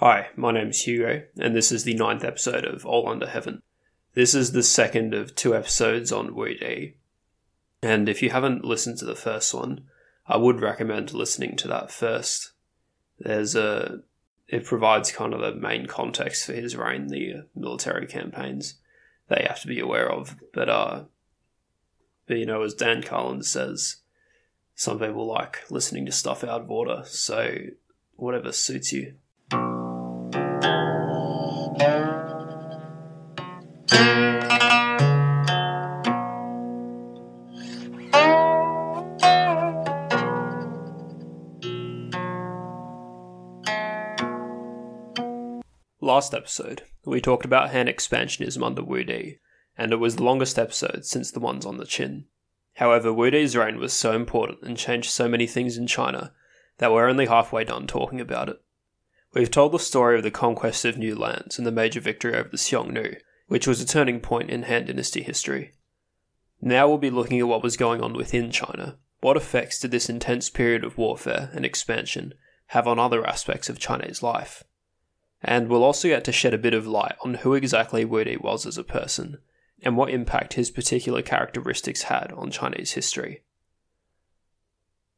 Hi, my name is Hugo, and this is the ninth episode of All Under Heaven. This is the second of two episodes on Wu Di. And if you haven't listened to the first one, I would recommend listening to that first. There's a. It provides kind of the main context for his reign, the military campaigns that you have to be aware of. But, uh, but you know, as Dan Carlin says, some people like listening to stuff out of order, so whatever suits you. Last episode, we talked about Han expansionism under Wu Di, and it was the longest episode since the ones on the Qin. However, Wu Di's reign was so important and changed so many things in China that we're only halfway done talking about it. We've told the story of the conquest of new lands and the major victory over the Xiongnu, which was a turning point in Han Dynasty history. Now we'll be looking at what was going on within China. What effects did this intense period of warfare and expansion have on other aspects of Chinese life? And we'll also get to shed a bit of light on who exactly Wu Di was as a person, and what impact his particular characteristics had on Chinese history.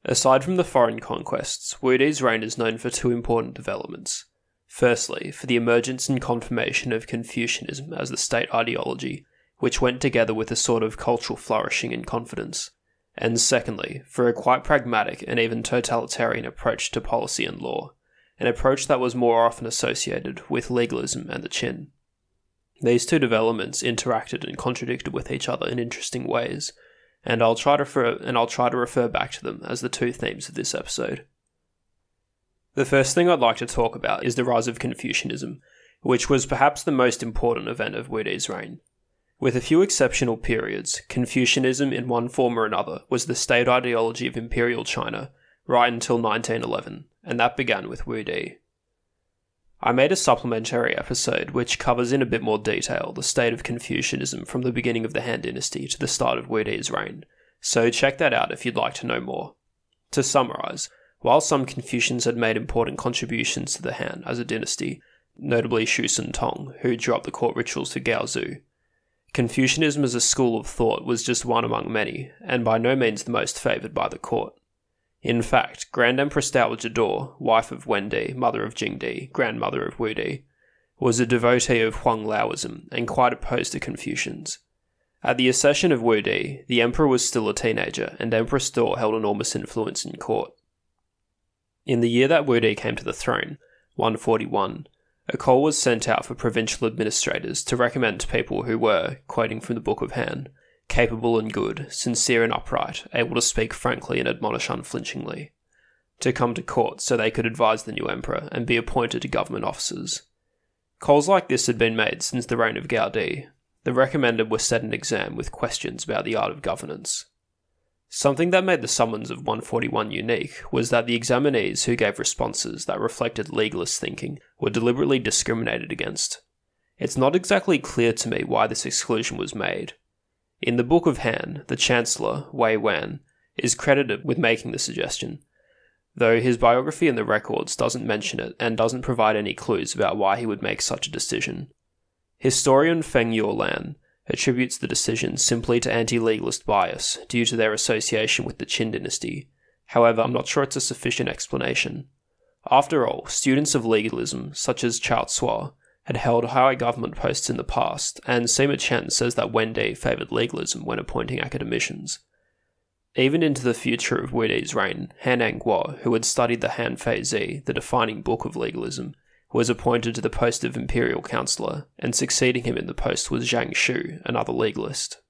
Aside from the foreign conquests, Wu Di's reign is known for two important developments. Firstly, for the emergence and confirmation of Confucianism as the state ideology, which went together with a sort of cultural flourishing and confidence. And secondly, for a quite pragmatic and even totalitarian approach to policy and law, an approach that was more often associated with legalism and the Qin. These two developments interacted and contradicted with each other in interesting ways, and I'll try to refer, and I'll try to refer back to them as the two themes of this episode. The first thing I'd like to talk about is the rise of Confucianism, which was perhaps the most important event of Wu Di's reign. With a few exceptional periods, Confucianism in one form or another was the state ideology of imperial China right until 1911, and that began with Wu Di. I made a supplementary episode which covers in a bit more detail the state of Confucianism from the beginning of the Han Dynasty to the start of Wu Di's reign, so check that out if you'd like to know more. To summarise, while some Confucians had made important contributions to the Han as a dynasty, notably Shu Sun Tong, who drew up the court rituals for Gaozu, Confucianism as a school of thought was just one among many, and by no means the most favoured by the court. In fact, Grand Empress Dowager Dou, wife of Wen Di, mother of Jingdi, grandmother of Wudi, was a devotee of Huang Laoism and quite opposed to Confucians. At the accession of Wudi, the emperor was still a teenager, and Empress Dou held enormous influence in court. In the year that Wudi came to the throne, 141, a call was sent out for provincial administrators to recommend people who were, quoting from the Book of Han, capable and good, sincere and upright, able to speak frankly and admonish unflinchingly, to come to court so they could advise the new emperor and be appointed to government offices. Calls like this had been made since the reign of Gaodi. The recommended were set an exam with questions about the art of governance. Something that made the summons of 141 unique was that the examinees who gave responses that reflected legalist thinking were deliberately discriminated against. It's not exactly clear to me why this exclusion was made, in the Book of Han, the Chancellor, Wei Wan, is credited with making the suggestion, though his biography in the records doesn't mention it and doesn't provide any clues about why he would make such a decision. Historian Feng Youlan attributes the decision simply to anti legalist bias due to their association with the Qin dynasty. However, I'm not sure it's a sufficient explanation. After all, students of legalism, such as Chaozu, Tzuo, had held high government posts in the past, and Sima Qian says that Wen Di favoured legalism when appointing academicians. Even into the future of Wu Di's reign, Han Guo, who had studied the Han Fei Zi, the defining book of legalism, was appointed to the post of imperial councillor, and succeeding him in the post was Zhang Shu, another legalist.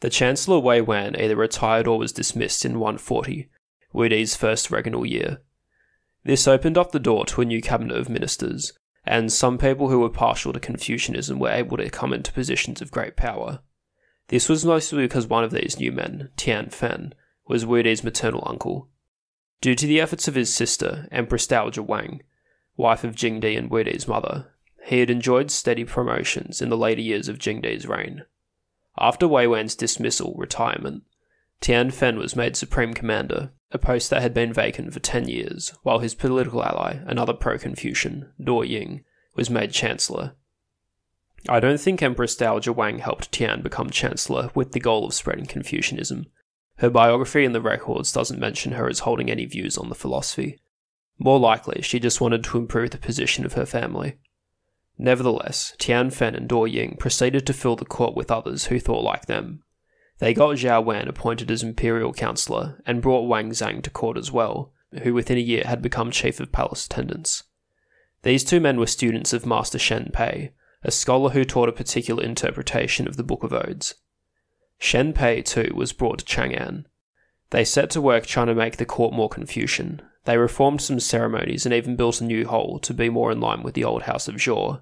The Chancellor Wei Wan either retired or was dismissed in 140, Wu Di's first regnal year. This opened up the door to a new cabinet of ministers, and some people who were partial to Confucianism were able to come into positions of great power. This was mostly because one of these new men, Tian Fen, was Wu Di's maternal uncle. Due to the efforts of his sister, Empress Dowager Wang, wife of Jing Di and Wu Di's mother, he had enjoyed steady promotions in the later years of Jing Di's reign. After Wei Wan's dismissal retirement, Tian Fen was made supreme commander, a post that had been vacant for 10 years, while his political ally, another pro Confucian, Dou Ying, was made chancellor. I don't think Empress Dowager Wang helped Tian become chancellor with the goal of spreading Confucianism. Her biography in the records doesn't mention her as holding any views on the philosophy. More likely, she just wanted to improve the position of her family. Nevertheless, Tian Fen and Dou Ying proceeded to fill the court with others who thought like them. They got Zhao Wan appointed as imperial counselor and brought Wang Zhang to court as well, who within a year had become chief of palace attendants. These two men were students of Master Shen Pei, a scholar who taught a particular interpretation of the Book of Odes. Shen Pei, too, was brought to Chang'an. They set to work trying to make the court more Confucian. They reformed some ceremonies and even built a new hall to be more in line with the old House of Zhou,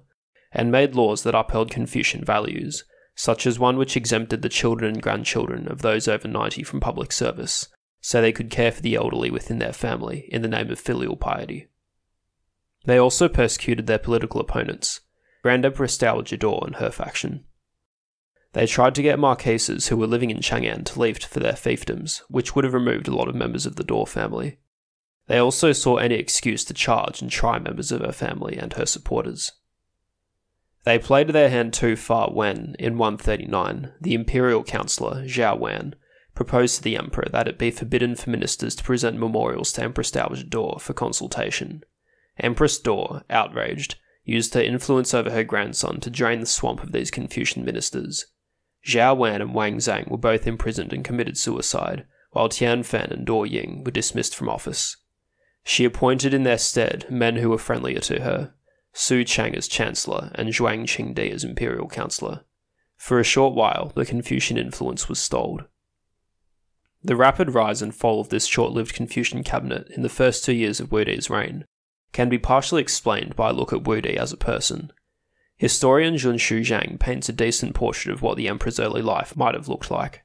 and made laws that upheld Confucian values, such as one which exempted the children and grandchildren of those over 90 from public service, so they could care for the elderly within their family in the name of filial piety. They also persecuted their political opponents, Grand Empress Dowager Dou and her faction. They tried to get marquises who were living in Chang'an to leave for their fiefdoms, which would have removed a lot of members of the Dou family. They also saw any excuse to charge and try members of her family and her supporters. They played their hand too far when, in 139, the imperial councillor, Zhao Wan, proposed to the emperor that it be forbidden for ministers to present memorials to Empress Dowager Dou for consultation. Empress Dou, outraged, used her influence over her grandson to drain the swamp of these Confucian ministers, Zhao Wan and Wang Zhang were both imprisoned and committed suicide, while Tian Fen and Dou Ying were dismissed from office. She appointed in their stead men who were friendlier to her, Xu Chang as chancellor and Zhuang Qingdi as imperial counselor. For a short while, the Confucian influence was stalled. The rapid rise and fall of this short lived Confucian cabinet in the first two years of Wu Di's reign can be partially explained by a look at Wu Di as a person. Historian Junshu Zhang paints a decent portrait of what the emperor's early life might have looked like.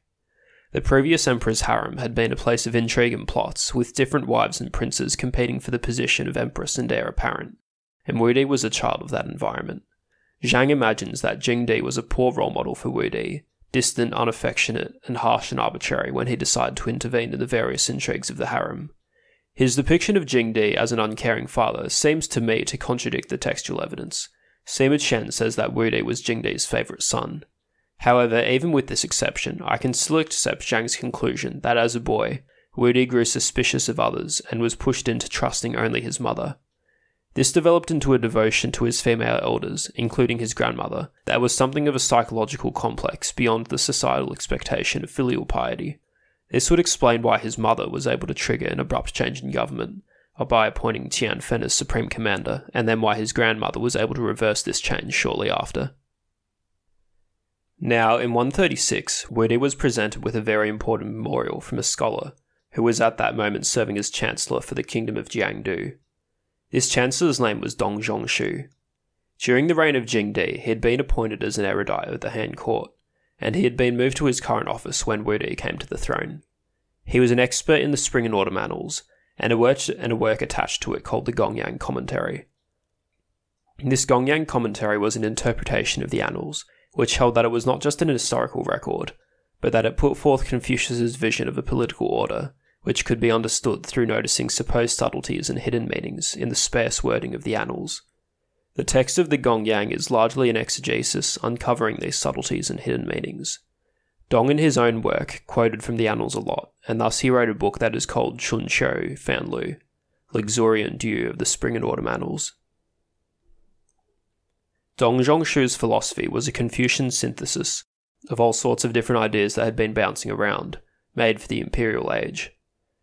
The previous emperor's harem had been a place of intrigue and plots, with different wives and princes competing for the position of empress and heir apparent, and Wu Di was a child of that environment. Zhang imagines that Jingdi was a poor role model for Wu Di, distant, unaffectionate, and harsh and arbitrary when he decided to intervene in the various intrigues of the harem. His depiction of Jingdi as an uncaring father seems to me to contradict the textual evidence, Sima Qian says that Wu Di was Jingdi's favourite son. However, even with this exception, I can still accept Zhang's conclusion that as a boy, Wu Di grew suspicious of others and was pushed into trusting only his mother. This developed into a devotion to his female elders, including his grandmother, that was something of a psychological complex beyond the societal expectation of filial piety. This would explain why his mother was able to trigger an abrupt change in government, by appointing Tian Fen as supreme commander, and then why his grandmother was able to reverse this change shortly after. Now, in 136, Wu Di was presented with a very important memorial from a scholar who was at that moment serving as chancellor for the kingdom of Jiangdu. This chancellor's name was Dong Zhongshu. During the reign of Jingdi, he had been appointed as an erudite of the Han court, and he had been moved to his current office when Wu Di came to the throne. He was an expert in the Spring and Autumn Annals, and a work, and a work attached to it called the Gongyang Commentary. This Gongyang Commentary was an interpretation of the Annals, which held that it was not just an historical record, but that it put forth Confucius's vision of a political order, which could be understood through noticing supposed subtleties and hidden meanings in the sparse wording of the Annals. The text of the Gongyang is largely an exegesis uncovering these subtleties and hidden meanings. Dong in his own work quoted from the annals a lot, and thus he wrote a book that is called Chun Qiu Fan Lu, Luxuriant Dew of the Spring and Autumn Annals. Dong Zhongshu's philosophy was a Confucian synthesis of all sorts of different ideas that had been bouncing around, made for the imperial age.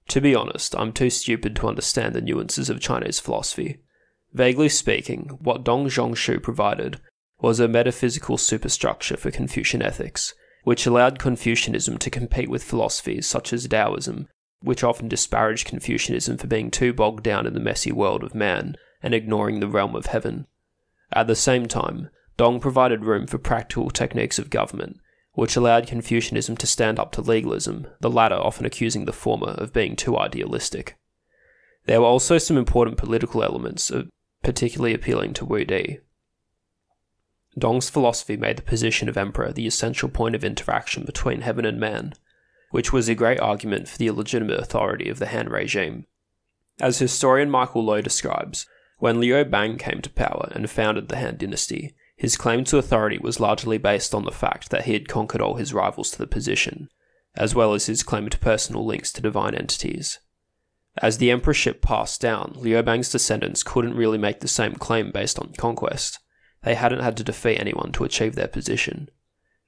To be honest, I'm too stupid to understand the nuances of Chinese philosophy. Vaguely speaking, what Dong Zhongshu provided was a metaphysical superstructure for Confucian ethics – which allowed Confucianism to compete with philosophies such as Taoism, which often disparaged Confucianism for being too bogged down in the messy world of man and ignoring the realm of heaven. At the same time, Dong provided room for practical techniques of government, which allowed Confucianism to stand up to legalism, the latter often accusing the former of being too idealistic. There were also some important political elements, uh, particularly appealing to Wu Di, Dong's philosophy made the position of emperor the essential point of interaction between heaven and man. which was a great argument for the illegitimate authority of the Han regime. As historian Michael Loewe describes, when Liu Bang came to power and founded the Han dynasty, his claim to authority was largely based on the fact that he had conquered all his rivals to the position, as well as his claimed personal links to divine entities. As the emperorship passed down, Liu Bang's descendants couldn't really make the same claim based on conquest. They hadn't had to defeat anyone to achieve their position.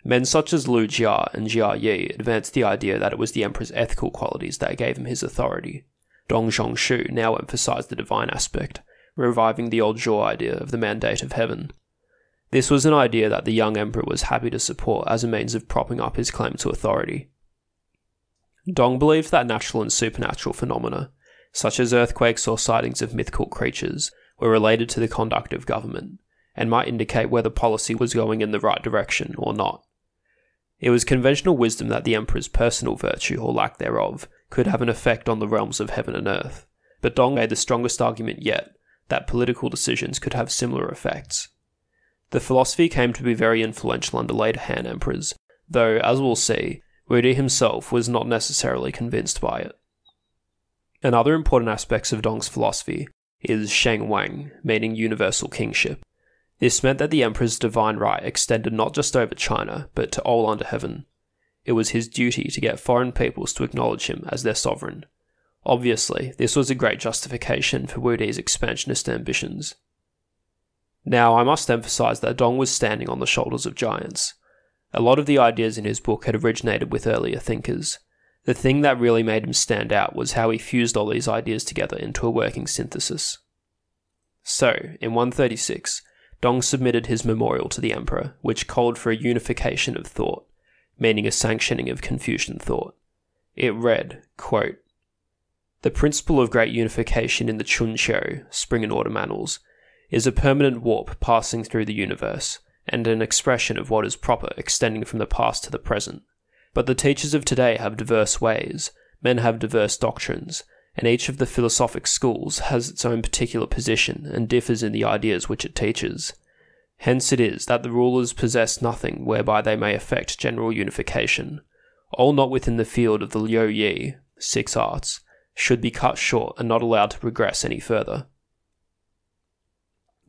Men such as Lu Jia and Jia Yi advanced the idea that it was the emperor's ethical qualities that gave him his authority. Dong Zhongshu now emphasized the divine aspect, reviving the old Zhou idea of the mandate of heaven. This was an idea that the young emperor was happy to support as a means of propping up his claim to authority. Dong believed that natural and supernatural phenomena, such as earthquakes or sightings of mythical creatures, were related to the conduct of government, and might indicate whether policy was going in the right direction or not. It was conventional wisdom that the emperor's personal virtue or lack thereof could have an effect on the realms of heaven and earth, but Dong made the strongest argument yet that political decisions could have similar effects. The philosophy came to be very influential under later Han emperors, though, as we'll see, Wudi himself was not necessarily convinced by it. Another important aspect of Dong's philosophy is Sheng Wang, meaning universal kingship. This meant that the emperor's divine right extended not just over China, but to all under heaven. It was his duty to get foreign peoples to acknowledge him as their sovereign. Obviously, this was a great justification for Wudi's expansionist ambitions. Now, I must emphasize that Dong was standing on the shoulders of giants. A lot of the ideas in his book had originated with earlier thinkers. The thing that really made him stand out was how he fused all these ideas together into a working synthesis. So, in 136, Dong submitted his memorial to the emperor, which called for a unification of thought, meaning a sanctioning of Confucian thought. It read, quote, The principle of great unification in the Chun Qiu, Spring and Autumn Annals, is a permanent warp passing through the universe, and an expression of what is proper extending from the past to the present. But the teachers of today have diverse ways, men have diverse doctrines, and each of the philosophic schools has its own particular position and differs in the ideas which it teaches. Hence it is that the rulers possess nothing whereby they may effect general unification. All not within the field of the Liu Yi, six arts, should be cut short and not allowed to progress any further.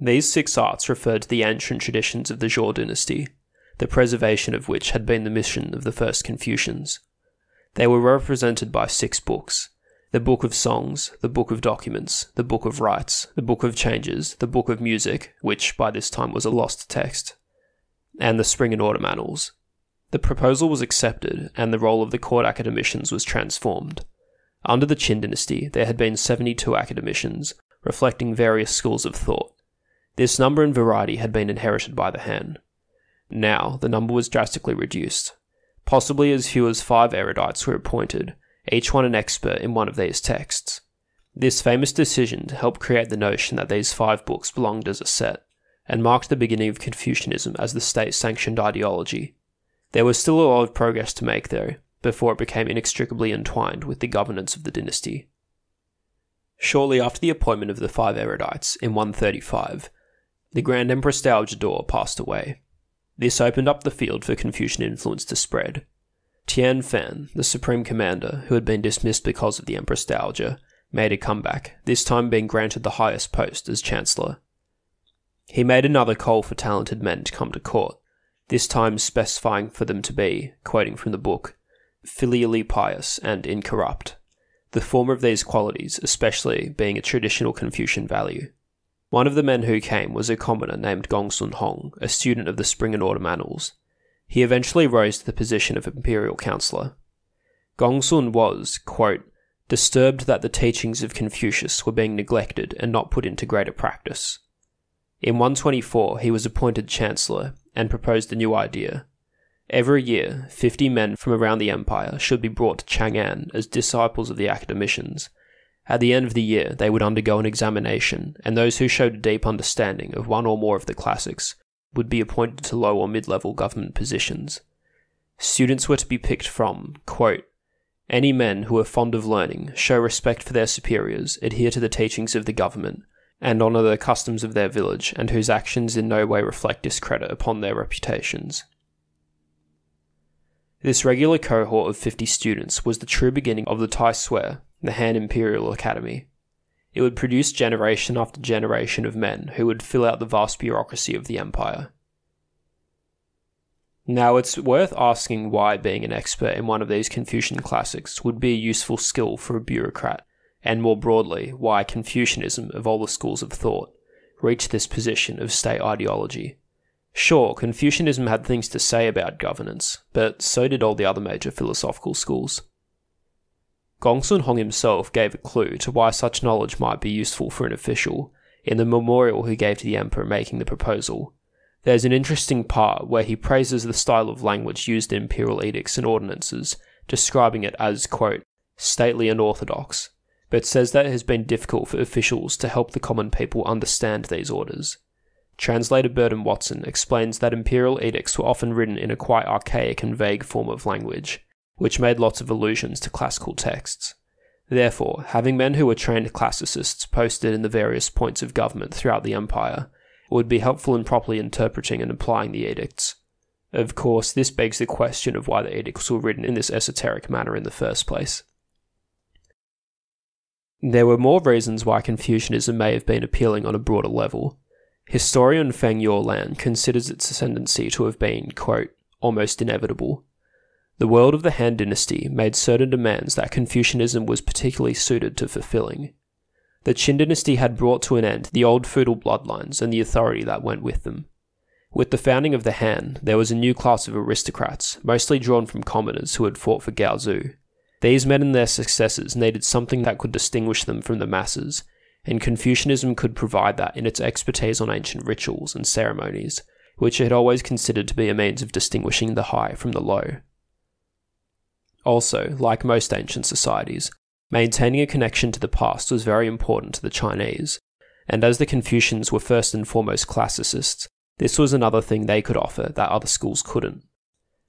These six arts referred to the ancient traditions of the Zhou dynasty, the preservation of which had been the mission of the first Confucians. They were represented by six books the Book of Songs, the Book of Documents, the Book of Rites, the Book of Changes, the Book of Music, which by this time was a lost text, and the Spring and Autumn Annals. The proposal was accepted, and the role of the court academicians was transformed. Under the Qin dynasty, there had been 72 academicians, reflecting various schools of thought, this number and variety had been inherited by the Han. Now, the number was drastically reduced. Possibly as few as five erudites were appointed, each one an expert in one of these texts. This famous decision helped create the notion that these five books belonged as a set, and marked the beginning of Confucianism as the state sanctioned ideology. There was still a lot of progress to make, though, before it became inextricably entwined with the governance of the dynasty. Shortly after the appointment of the five erudites, in 135, the Grand Empress Dowager passed away. This opened up the field for Confucian influence to spread. Tian Fen, the supreme commander, who had been dismissed because of the Empress Dowager, made a comeback, this time being granted the highest post as Chancellor. He made another call for talented men to come to court, this time specifying for them to be, quoting from the book, filially pious and incorrupt, the former of these qualities especially being a traditional Confucian value. One of the men who came was a commoner named Gong Sun Hong, a student of the Spring and Autumn Annals. He eventually rose to the position of imperial counselor. Gong Sun was, quote, disturbed that the teachings of Confucius were being neglected and not put into greater practice. In 124, he was appointed chancellor and proposed a new idea. Every year, 50 men from around the empire should be brought to Chang'an as disciples of the academicians at the end of the year, they would undergo an examination, and those who showed a deep understanding of one or more of the classics would be appointed to low or mid level government positions. Students were to be picked from, quote, any men who are fond of learning, show respect for their superiors, adhere to the teachings of the government, and honour the customs of their village, and whose actions in no way reflect discredit upon their reputations. This regular cohort of 50 students was the true beginning of the Taixue, the Han Imperial Academy. It would produce generation after generation of men who would fill out the vast bureaucracy of the empire. Now, it's worth asking why being an expert in one of these Confucian classics would be a useful skill for a bureaucrat, and more broadly, why Confucianism, of all the schools of thought, reached this position of state ideology. Sure, Confucianism had things to say about governance, but so did all the other major philosophical schools. Gongsun Hong himself gave a clue to why such knowledge might be useful for an official in the memorial he gave to the emperor making the proposal. There's an interesting part where he praises the style of language used in imperial edicts and ordinances, describing it as, quote, stately and orthodox, but says that it has been difficult for officials to help the common people understand these orders. Translator Burton Watson explains that imperial edicts were often written in a quite archaic and vague form of language, which made lots of allusions to classical texts. Therefore, having men who were trained classicists posted in the various points of government throughout the empire would be helpful in properly interpreting and applying the edicts. Of course, this begs the question of why the edicts were written in this esoteric manner in the first place. There were more reasons why Confucianism may have been appealing on a broader level. Historian Feng Youlan considers its ascendancy to have been, quote, almost inevitable. The world of the Han dynasty made certain demands that Confucianism was particularly suited to fulfilling. The Qin dynasty had brought to an end the old feudal bloodlines and the authority that went with them. With the founding of the Han, there was a new class of aristocrats, mostly drawn from commoners who had fought for Gaozu, these men and their successors needed something that could distinguish them from the masses, and Confucianism could provide that in its expertise on ancient rituals and ceremonies, which it had always considered to be a means of distinguishing the high from the low. Also, like most ancient societies, maintaining a connection to the past was very important to the Chinese, and as the Confucians were first and foremost classicists, this was another thing they could offer that other schools couldn't.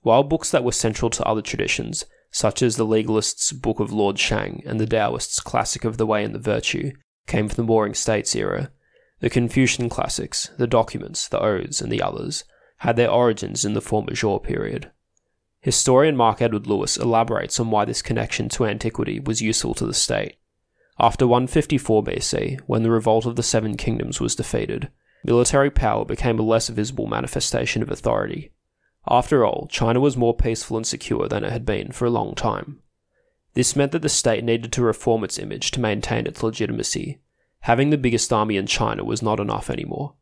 While books that were central to other traditions such as the legalists' Book of Lord Shang and the Taoists' Classic of the Way and the Virtue, came from the Warring States era. The Confucian classics, the documents, the odes, and the others, had their origins in the former Zhou period. Historian Mark Edward Lewis elaborates on why this connection to antiquity was useful to the state. After 154 BC, when the revolt of the Seven Kingdoms was defeated, military power became a less visible manifestation of authority, after all, China was more peaceful and secure than it had been for a long time. This meant that the state needed to reform its image to maintain its legitimacy. Having the biggest army in China was not enough anymore.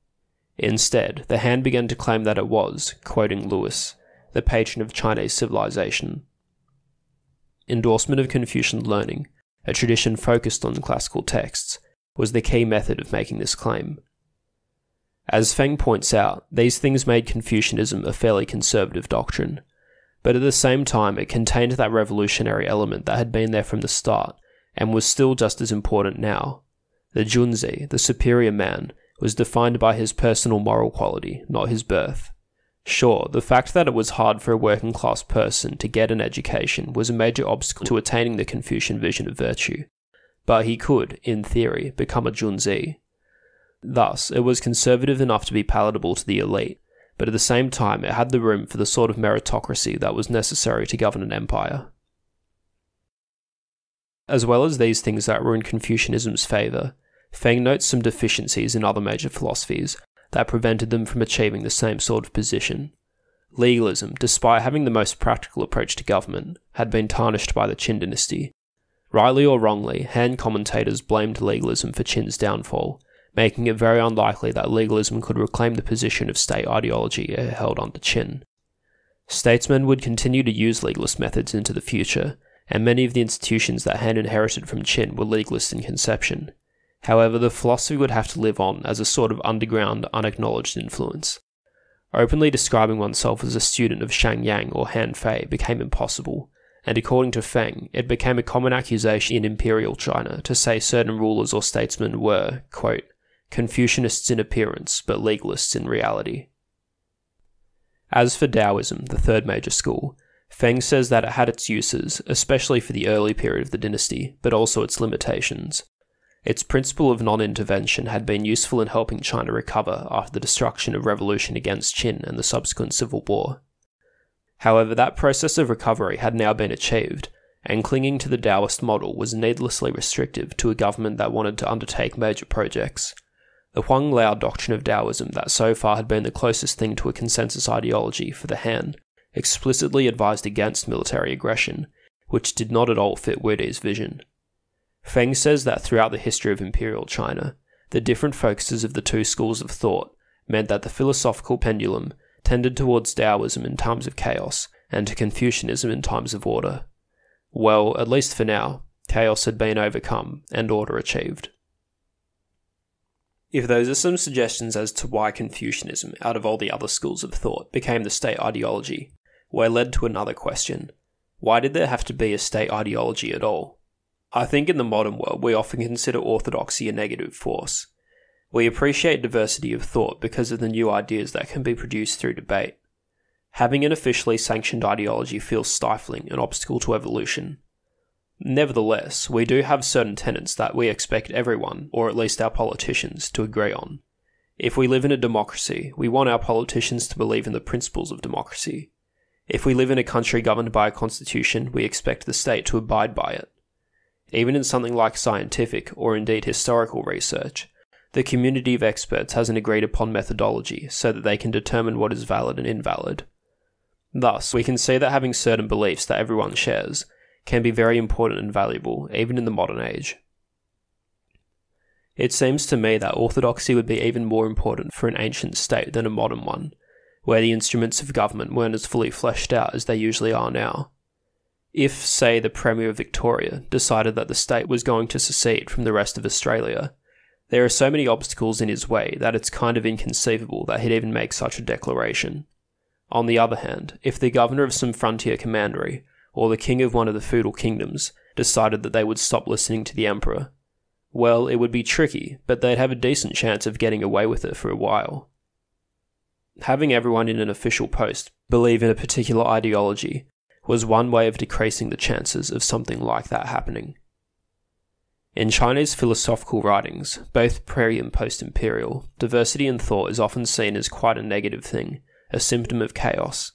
Instead, the Han began to claim that it was, quoting Lewis, the patron of Chinese civilization. Endorsement of Confucian learning, a tradition focused on classical texts, was the key method of making this claim. As Feng points out, these things made Confucianism a fairly conservative doctrine, but at the same time it contained that revolutionary element that had been there from the start and was still just as important now. The Junzi, the superior man, was defined by his personal moral quality, not his birth. Sure, the fact that it was hard for a working class person to get an education was a major obstacle to attaining the Confucian vision of virtue, but he could, in theory, become a Junzi, Thus, it was conservative enough to be palatable to the elite, but at the same time it had the room for the sort of meritocracy that was necessary to govern an empire. As well as these things that were in Confucianism's favour, Feng notes some deficiencies in other major philosophies that prevented them from achieving the same sort of position. Legalism, despite having the most practical approach to government, had been tarnished by the Qin dynasty. Rightly or wrongly, Han commentators blamed legalism for Qin's downfall, making it very unlikely that legalism could reclaim the position of state ideology it held under Qin. Statesmen would continue to use legalist methods into the future, and many of the institutions that Han inherited from Qin were legalist in conception. However, the philosophy would have to live on as a sort of underground, unacknowledged influence. Openly describing oneself as a student of Shang Yang or Han Fei became impossible, and according to Feng, it became a common accusation in imperial China to say certain rulers or statesmen were, quote, Confucianists in appearance, but legalists in reality. As for Taoism, the third major school, Feng says that it had its uses, especially for the early period of the dynasty, but also its limitations. Its principle of non intervention had been useful in helping China recover after the destruction of revolution against Qin and the subsequent civil war. However, that process of recovery had now been achieved, and clinging to the Taoist model was needlessly restrictive to a government that wanted to undertake major projects. The Huang Lao doctrine of Taoism, that so far had been the closest thing to a consensus ideology for the Han, explicitly advised against military aggression, which did not at all fit Wudi's vision. Feng says that throughout the history of imperial China, the different focuses of the two schools of thought meant that the philosophical pendulum tended towards Taoism in times of chaos and to Confucianism in times of order. Well, at least for now, chaos had been overcome and order achieved. If those are some suggestions as to why Confucianism, out of all the other schools of thought, became the state ideology, we're led to another question. Why did there have to be a state ideology at all? I think in the modern world we often consider orthodoxy a negative force. We appreciate diversity of thought because of the new ideas that can be produced through debate. Having an officially sanctioned ideology feels stifling, an obstacle to evolution. Nevertheless, we do have certain tenets that we expect everyone, or at least our politicians, to agree on. If we live in a democracy, we want our politicians to believe in the principles of democracy. If we live in a country governed by a constitution, we expect the state to abide by it. Even in something like scientific or indeed historical research, the community of experts has an agreed upon methodology so that they can determine what is valid and invalid. Thus, we can see that having certain beliefs that everyone shares can be very important and valuable, even in the modern age. It seems to me that orthodoxy would be even more important for an ancient state than a modern one, where the instruments of government weren't as fully fleshed out as they usually are now. If, say, the Premier of Victoria decided that the state was going to secede from the rest of Australia, there are so many obstacles in his way that it's kind of inconceivable that he'd even make such a declaration. On the other hand, if the governor of some frontier commandery, or the king of one of the feudal kingdoms, decided that they would stop listening to the emperor, well, it would be tricky, but they'd have a decent chance of getting away with it for a while having everyone in an official post believe in a particular ideology was one way of decreasing the chances of something like that happening. In Chinese philosophical writings, both pre and post imperial, diversity in thought is often seen as quite a negative thing, a symptom of chaos.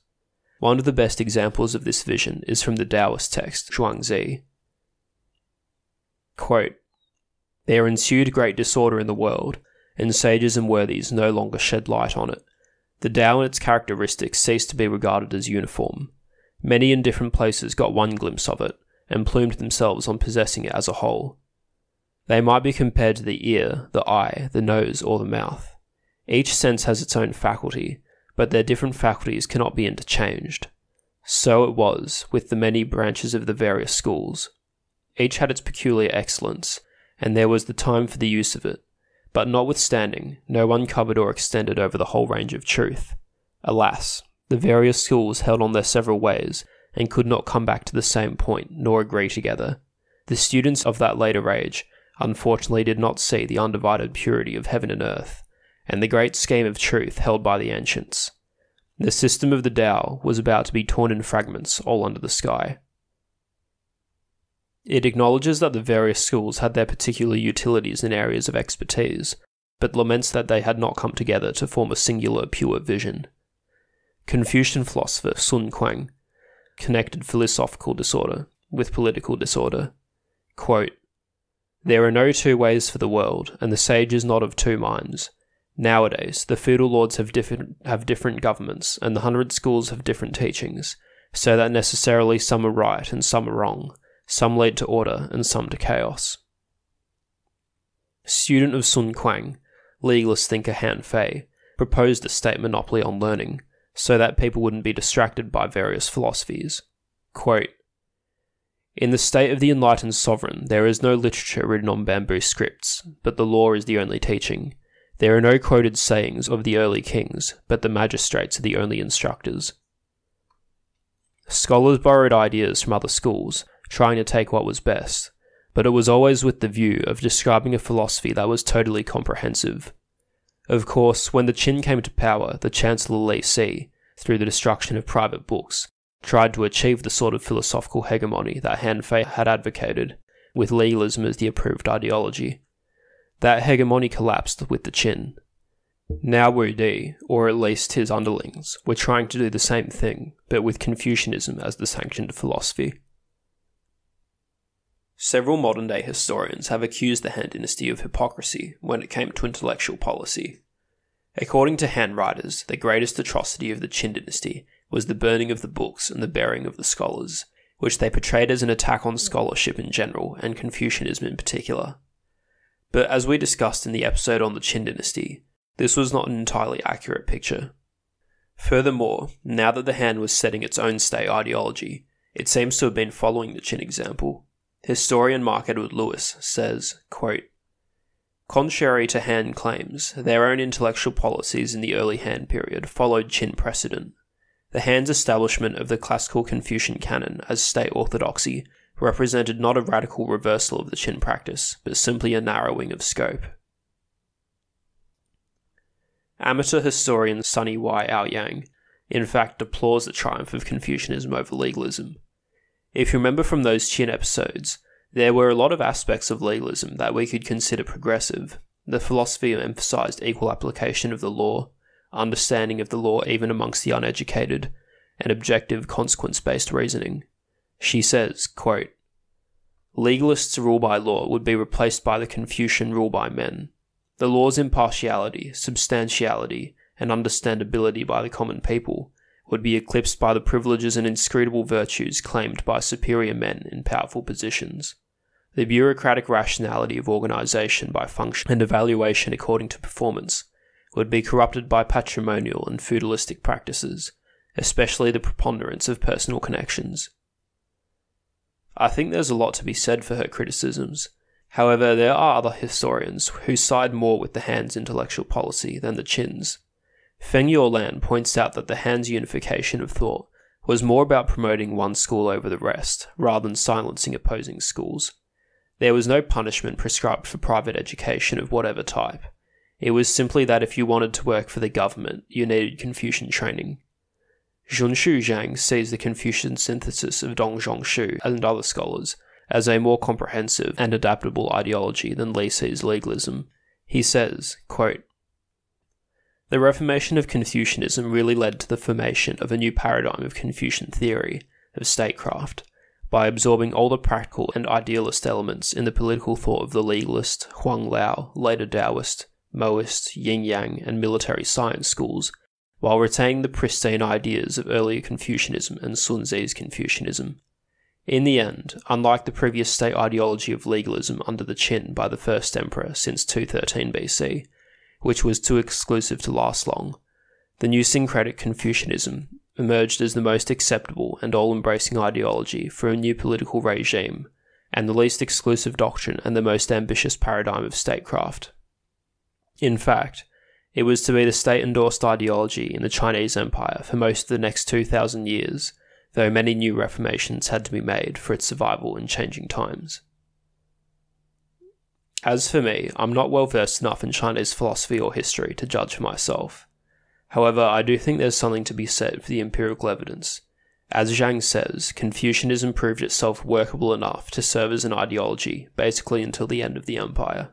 One of the best examples of this vision is from the Taoist text Zhuangzi. Quote, there ensued great disorder in the world, and sages and worthies no longer shed light on it, the Tao and its characteristics ceased to be regarded as uniform. Many in different places got one glimpse of it, and plumed themselves on possessing it as a whole. They might be compared to the ear, the eye, the nose, or the mouth. Each sense has its own faculty, but their different faculties cannot be interchanged. So it was with the many branches of the various schools. Each had its peculiar excellence, and there was the time for the use of it, but notwithstanding, no one covered or extended over the whole range of truth. Alas, the various schools held on their several ways, and could not come back to the same point nor agree together. The students of that later age unfortunately did not see the undivided purity of heaven and earth, and the great scheme of truth held by the ancients. The system of the Tao was about to be torn in fragments all under the sky. It acknowledges that the various schools had their particular utilities and areas of expertise, but laments that they had not come together to form a singular pure vision. Confucian philosopher Xun Kuang connected philosophical disorder with political disorder. Quote, there are no two ways for the world, and the sage is not of two minds. Nowadays, the feudal lords have different, have different governments, and the hundred schools have different teachings, so that necessarily some are right and some are wrong, some lead to order and some to chaos. Student of Xun Kuang, legalist thinker Han Fei, proposed a state monopoly on learning so that people wouldn't be distracted by various philosophies. Quote, in the state of the enlightened sovereign, there is no literature written on bamboo scripts, but the law is the only teaching. There are no quoted sayings of the early kings, but the magistrates are the only instructors. Scholars borrowed ideas from other schools, trying to take what was best, but it was always with the view of describing a philosophy that was totally comprehensive. Of course, when the Qin came to power, the Chancellor Li Si, through the destruction of private books, tried to achieve the sort of philosophical hegemony that Han Fei had advocated, with legalism as the approved ideology. That hegemony collapsed with the Qin. Now Wu Di, or at least his underlings, were trying to do the same thing, but with Confucianism as the sanctioned philosophy. Several modern day historians have accused the Han Dynasty of hypocrisy when it came to intellectual policy. According to Han writers, the greatest atrocity of the Qin dynasty was the burning of the books and the burying of the scholars, which they portrayed as an attack on scholarship in general and Confucianism in particular. But as we discussed in the episode on the Qin dynasty, this was not an entirely accurate picture. Furthermore, now that the Han was setting its own state ideology, it seems to have been following the Qin example. Historian Mark Edward Lewis says, quote, Contrary to Han claims, their own intellectual policies in the early Han period followed Qin precedent. The Han's establishment of the classical Confucian canon as state orthodoxy represented not a radical reversal of the Qin practice, but simply a narrowing of scope. Amateur historian Sunny Y. Auyang, in fact, deplores the triumph of Confucianism over legalism. If you remember from those Qin episodes, there were a lot of aspects of legalism that we could consider progressive. The philosophy emphasized equal application of the law, understanding of the law even amongst the uneducated, and objective consequence based reasoning. She says, quote, Legalists' rule by law would be replaced by the Confucian rule by men. The law's impartiality, substantiality, and understandability by the common people would be eclipsed by the privileges and inscrutable virtues claimed by superior men in powerful positions. The bureaucratic rationality of organisation by function and evaluation according to performance would be corrupted by patrimonial and feudalistic practices, especially the preponderance of personal connections. I think there's a lot to be said for her criticisms. However, there are other historians who side more with the Han's intellectual policy than the Qin's. Feng Youlan points out that the Han's unification of thought was more about promoting one school over the rest, rather than silencing opposing schools. There was no punishment prescribed for private education of whatever type. It was simply that if you wanted to work for the government, you needed Confucian training. Junshu Zhang sees the Confucian synthesis of Dong Zhongshu and other scholars as a more comprehensive and adaptable ideology than Li Si's legalism. He says, quote, The reformation of Confucianism really led to the formation of a new paradigm of Confucian theory, of statecraft, by absorbing all the practical and idealist elements in the political thought of the legalist, Huang Lao, later Taoist, Moist, Yin Yang, and military science schools, while retaining the pristine ideas of earlier Confucianism and Xunzi's Confucianism. In the end, unlike the previous state ideology of legalism under the Qin by the first emperor since 213 BC, which was too exclusive to last long, the new syncretic Confucianism emerged as the most acceptable and all embracing ideology for a new political regime, and the least exclusive doctrine and the most ambitious paradigm of statecraft. In fact, it was to be the state endorsed ideology in the Chinese Empire for most of the next 2,000 years, though many new reformations had to be made for its survival in changing times. As for me, I'm not well versed enough in Chinese philosophy or history to judge for myself. However, I do think there's something to be said for the empirical evidence. As Zhang says, Confucianism proved itself workable enough to serve as an ideology basically until the end of the empire.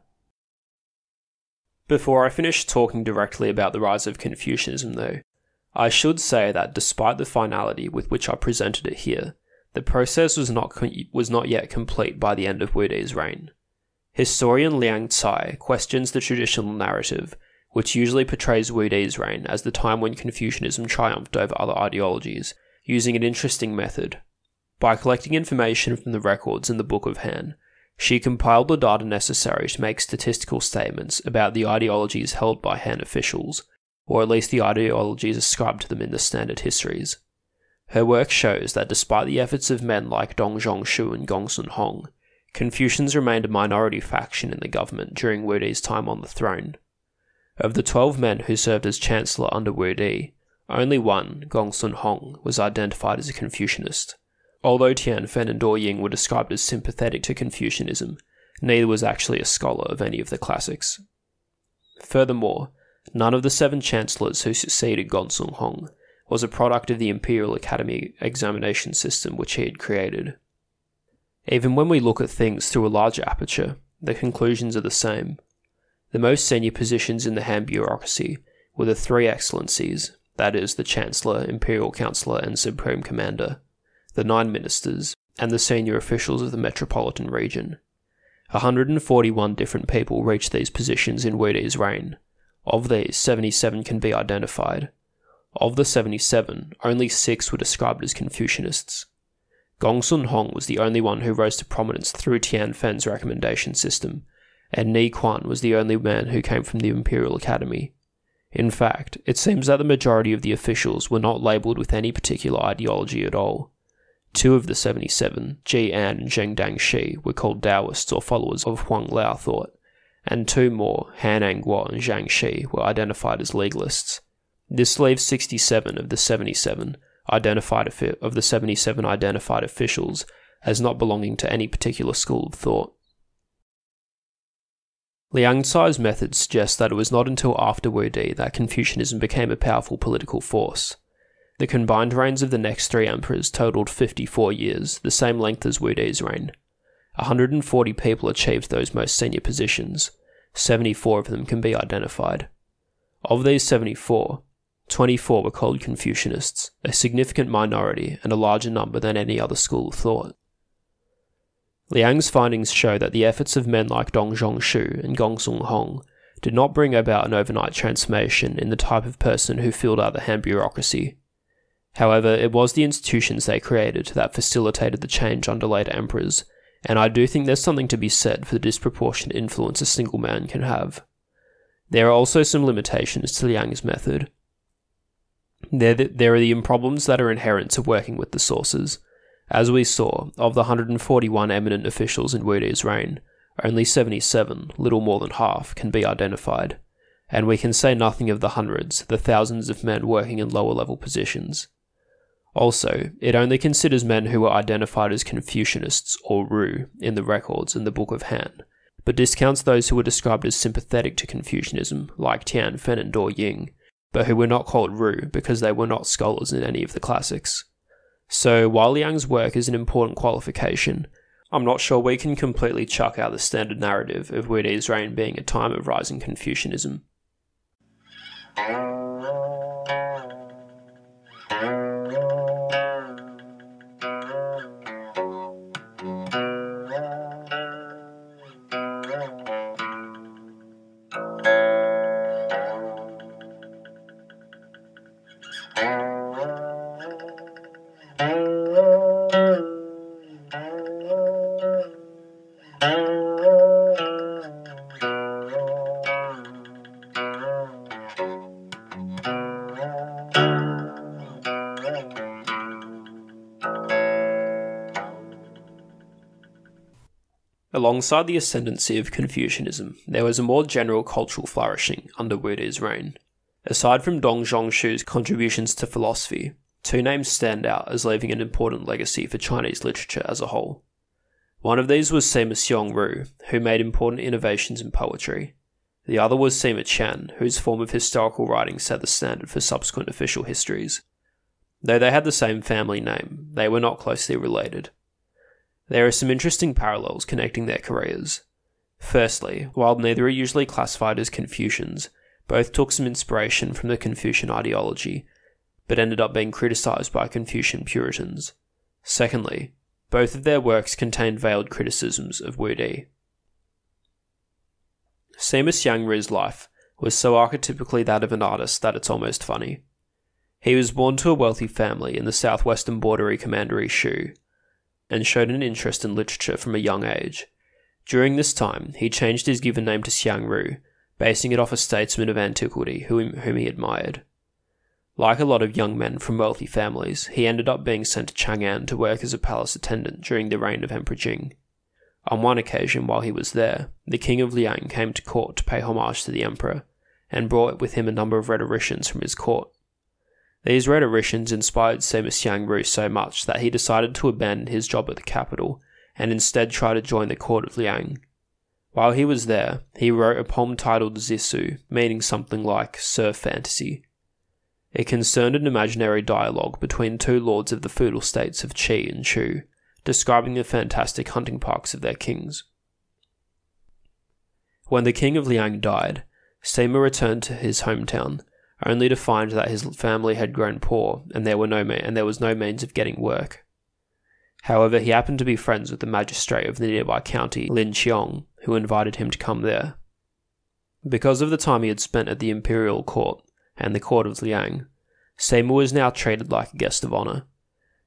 Before I finish talking directly about the rise of Confucianism, though, I should say that despite the finality with which I presented it here, the process was not, was not yet complete by the end of Wu Di's reign. Historian Liang Cai questions the traditional narrative which usually portrays Wu Di's reign as the time when Confucianism triumphed over other ideologies, using an interesting method. By collecting information from the records in the Book of Han, she compiled the data necessary to make statistical statements about the ideologies held by Han officials, or at least the ideologies ascribed to them in the standard histories. Her work shows that despite the efforts of men like Dong Zhongshu and Gongsun Hong, Confucians remained a minority faction in the government during Wu Di's time on the throne. Of the 12 men who served as chancellor under Wu Di, only one, Gong Sun Hong, was identified as a Confucianist. Although Tian Fen and Dou Ying were described as sympathetic to Confucianism, neither was actually a scholar of any of the classics. Furthermore, none of the seven chancellors who succeeded Gong Sun Hong was a product of the Imperial Academy examination system which he had created. Even when we look at things through a larger aperture, the conclusions are the same. The most senior positions in the Han bureaucracy were the three excellencies, that is, the Chancellor, Imperial Councillor, and Supreme Commander, the nine ministers, and the senior officials of the metropolitan region. 141 different people reached these positions in Wudi's reign. Of these, 77 can be identified. Of the 77, only six were described as Confucianists. Gongsun Hong was the only one who rose to prominence through Tian Fen's recommendation system, and Ni Quan was the only man who came from the Imperial Academy. In fact, it seems that the majority of the officials were not labelled with any particular ideology at all. Two of the 77, Ji An and Zheng Dangxi, were called Taoists or followers of Huang Lao thought, and two more, Han Anguo and Zhang Shi, were identified as legalists. This leaves 67 of the 77 identified of the 77 identified officials as not belonging to any particular school of thought. Liang Cai's methods suggest that it was not until after Wu Di that Confucianism became a powerful political force. The combined reigns of the next three emperors totaled 54 years, the same length as Wu Di's reign. 140 people achieved those most senior positions. 74 of them can be identified. Of these 74, 24 were called Confucianists, a significant minority and a larger number than any other school of thought. Liang's findings show that the efforts of men like Dong Zhongshu and Gong Gongsun Hong did not bring about an overnight transformation in the type of person who filled out the Han bureaucracy. However, it was the institutions they created that facilitated the change under later emperors, and I do think there's something to be said for the disproportionate influence a single man can have. There are also some limitations to Liang's method. There, there are the problems that are inherent to working with the sources, as we saw, of the 141 eminent officials in Wudi's reign, only 77, little more than half, can be identified, and we can say nothing of the hundreds, the thousands of men working in lower level positions. Also, it only considers men who were identified as Confucianists or Ru in the records in the Book of Han, but discounts those who were described as sympathetic to Confucianism, like Tian Fen and Dou Ying, but who were not called Ru because they were not scholars in any of the classics. So while Liang's work is an important qualification, I'm not sure we can completely chuck out the standard narrative of Wudi's reign being a time of rising Confucianism. Alongside the ascendancy of Confucianism, there was a more general cultural flourishing under Wudi's reign. Aside from Dong Zhongshu's contributions to philosophy, two names stand out as leaving an important legacy for Chinese literature as a whole. One of these was Sima Xiangru, who made important innovations in poetry. The other was Sima Qian, whose form of historical writing set the standard for subsequent official histories. Though they had the same family name, they were not closely related. There are some interesting parallels connecting their careers. Firstly, while neither are usually classified as Confucians, both took some inspiration from the Confucian ideology, but ended up being criticized by Confucian Puritans. Secondly, both of their works contained veiled criticisms of Wu Di. Yang Xiangru's life was so archetypically that of an artist that it's almost funny. He was born to a wealthy family in the southwestern bordery commandery Shu, and showed an interest in literature from a young age. During this time, he changed his given name to Xiang Ru, basing it off a statesman of antiquity whom, whom he admired. Like a lot of young men from wealthy families, he ended up being sent to Chang'an to work as a palace attendant during the reign of Emperor Jing. On one occasion, while he was there, the king of Liang came to court to pay homage to the emperor, and brought with him a number of rhetoricians from his court. These rhetoricians inspired Sima Xiangru so much that he decided to abandon his job at the capital and instead try to join the court of Liang. While he was there, he wrote a poem titled Zixu, meaning something like Sir Fantasy. It concerned an imaginary dialogue between two lords of the feudal states of Qi and Chu, describing the fantastic hunting parks of their kings. When the king of Liang died, Sima returned to his hometown, only to find that his family had grown poor and there were no ma- and there was no means of getting work. However, he happened to be friends with the magistrate of the nearby county, Lin Xiong, who invited him to come there. Because of the time he had spent at the imperial court and the court of Liang, Sima was now treated like a guest of honor.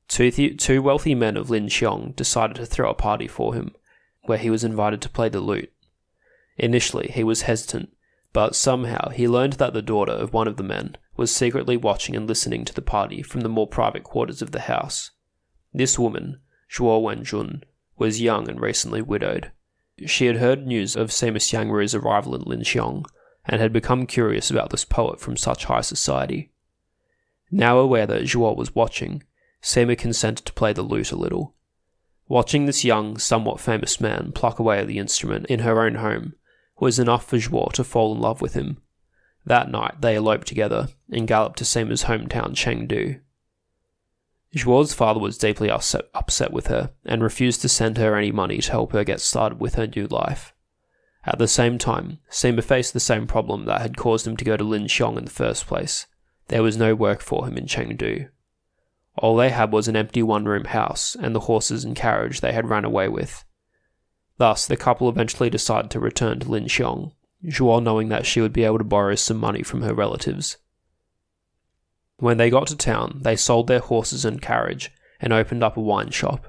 Two, th- two wealthy men of Lin Xiong decided to throw a party for him, where he was invited to play the lute. Initially, he was hesitant, but somehow he learned that the daughter of one of the men was secretly watching and listening to the party from the more private quarters of the house. This woman, Zhuo Wenjun, was young and recently widowed. She had heard news of Sima Xiangru's arrival in Linxiong and had become curious about this poet from such high society. Now aware that Zhuo was watching, Sima consented to play the lute a little. Watching this young, somewhat famous man pluck away at the instrument in her own home was enough for Zhuo to fall in love with him. That night they eloped together and galloped to Sima's hometown Chengdu. Zhuo's father was deeply upset, upset with her and refused to send her any money to help her get started with her new life. At the same time, Sima faced the same problem that had caused him to go to Linxiong in the first place. There was no work for him in Chengdu. All they had was an empty one room house and the horses and carriage they had run away with. Thus, the couple eventually decided to return to Linxiong, Zhuo knowing that she would be able to borrow some money from her relatives. When they got to town, they sold their horses and carriage and opened up a wine shop.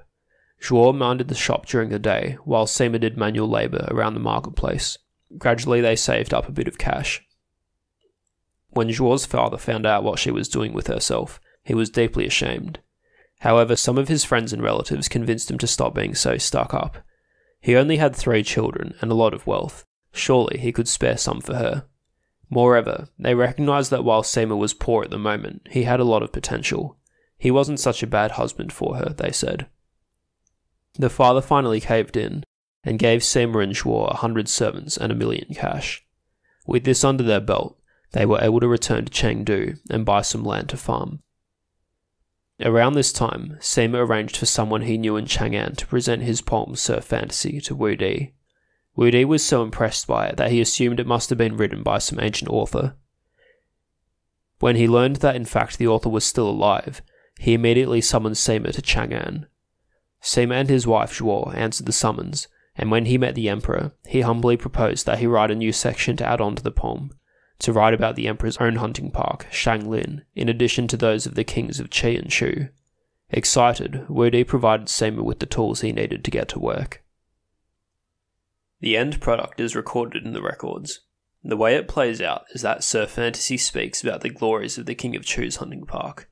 Zhuo minded the shop during the day, while Sima did manual labour around the marketplace. Gradually, they saved up a bit of cash. When Zhuo's father found out what she was doing with herself, he was deeply ashamed. However, some of his friends and relatives convinced him to stop being so stuck up. He only had three children and a lot of wealth. Surely he could spare some for her. Moreover, they recognized that while Sima was poor at the moment, he had a lot of potential. He wasn't such a bad husband for her, they said. The father finally caved in and gave Sima and Zhuo a hundred servants and a million cash. With this under their belt, they were able to return to Chengdu and buy some land to farm. Around this time, Sima arranged for someone he knew in Chang'an to present his poem Sir Fantasy to Wu Di. Wu Di was so impressed by it that he assumed it must have been written by some ancient author. When he learned that in fact the author was still alive, he immediately summoned Sima to Chang'an. Sima and his wife Zhuo answered the summons, and when he met the emperor, he humbly proposed that he write a new section to add on to the poem, to write about the emperor's own hunting park, Shanglin, in addition to those of the kings of Qi and Chu. Excited, Wu Di provided Sima with the tools he needed to get to work. The end product is recorded in the records. The way it plays out is that Sir Fantasy speaks about the glories of the King of Chu's hunting park.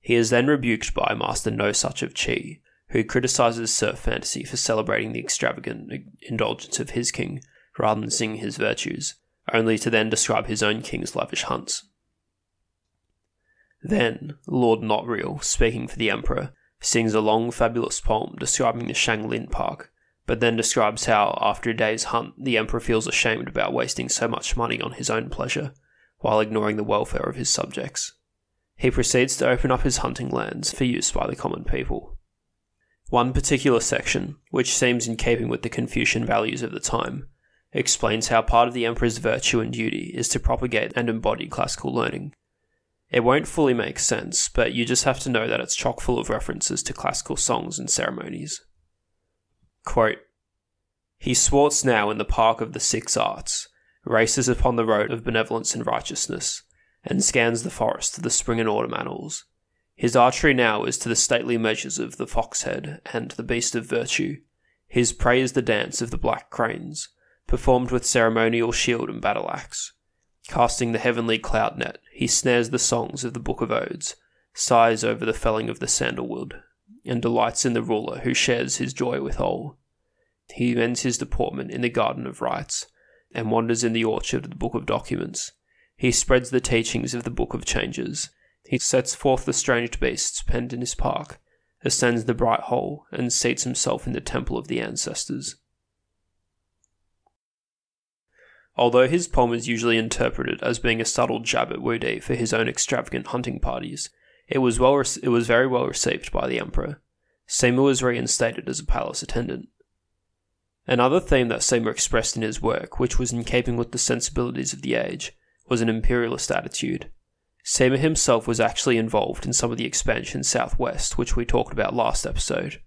He is then rebuked by Master No Such of Qi, who criticizes Sir Fantasy for celebrating the extravagant indulgence of his king rather than singing his virtues, only to then describe his own king's lavish hunts. Then, Lord Not Real, speaking for the Emperor, sings a long, fabulous poem describing the Shanglin Park, but then describes how, after a day's hunt, the Emperor feels ashamed about wasting so much money on his own pleasure, while ignoring the welfare of his subjects. He proceeds to open up his hunting lands for use by the common people. One particular section, which seems in keeping with the Confucian values of the time, explains how part of the emperor's virtue and duty is to propagate and embody classical learning. It won't fully make sense, but you just have to know that it's chock full of references to classical songs and ceremonies. Quote, he sports now in the park of the six arts, races upon the road of benevolence and righteousness, and scans the forest of the spring and autumn annals. His archery now is to the stately measures of the foxhead and the beast of virtue. His prey is the dance of the black cranes, performed with ceremonial shield and battle axe. Casting the heavenly cloud net, he snares the songs of the Book of Odes, sighs over the felling of the sandalwood, and delights in the ruler who shares his joy with all. He mends his deportment in the garden of rites, and wanders in the orchard of the Book of Documents. He spreads the teachings of the Book of Changes. He sets forth the strange beasts penned in his park, ascends the bright hole, and seats himself in the temple of the ancestors. Although his poem is usually interpreted as being a subtle jab at Wu Di for his own extravagant hunting parties, it was, well re- it was very well received by the emperor. Sima was reinstated as a palace attendant. Another theme that Sima expressed in his work, which was in keeping with the sensibilities of the age, was an imperialist attitude. Sima himself was actually involved in some of the expansion southwest, which we talked about last episode.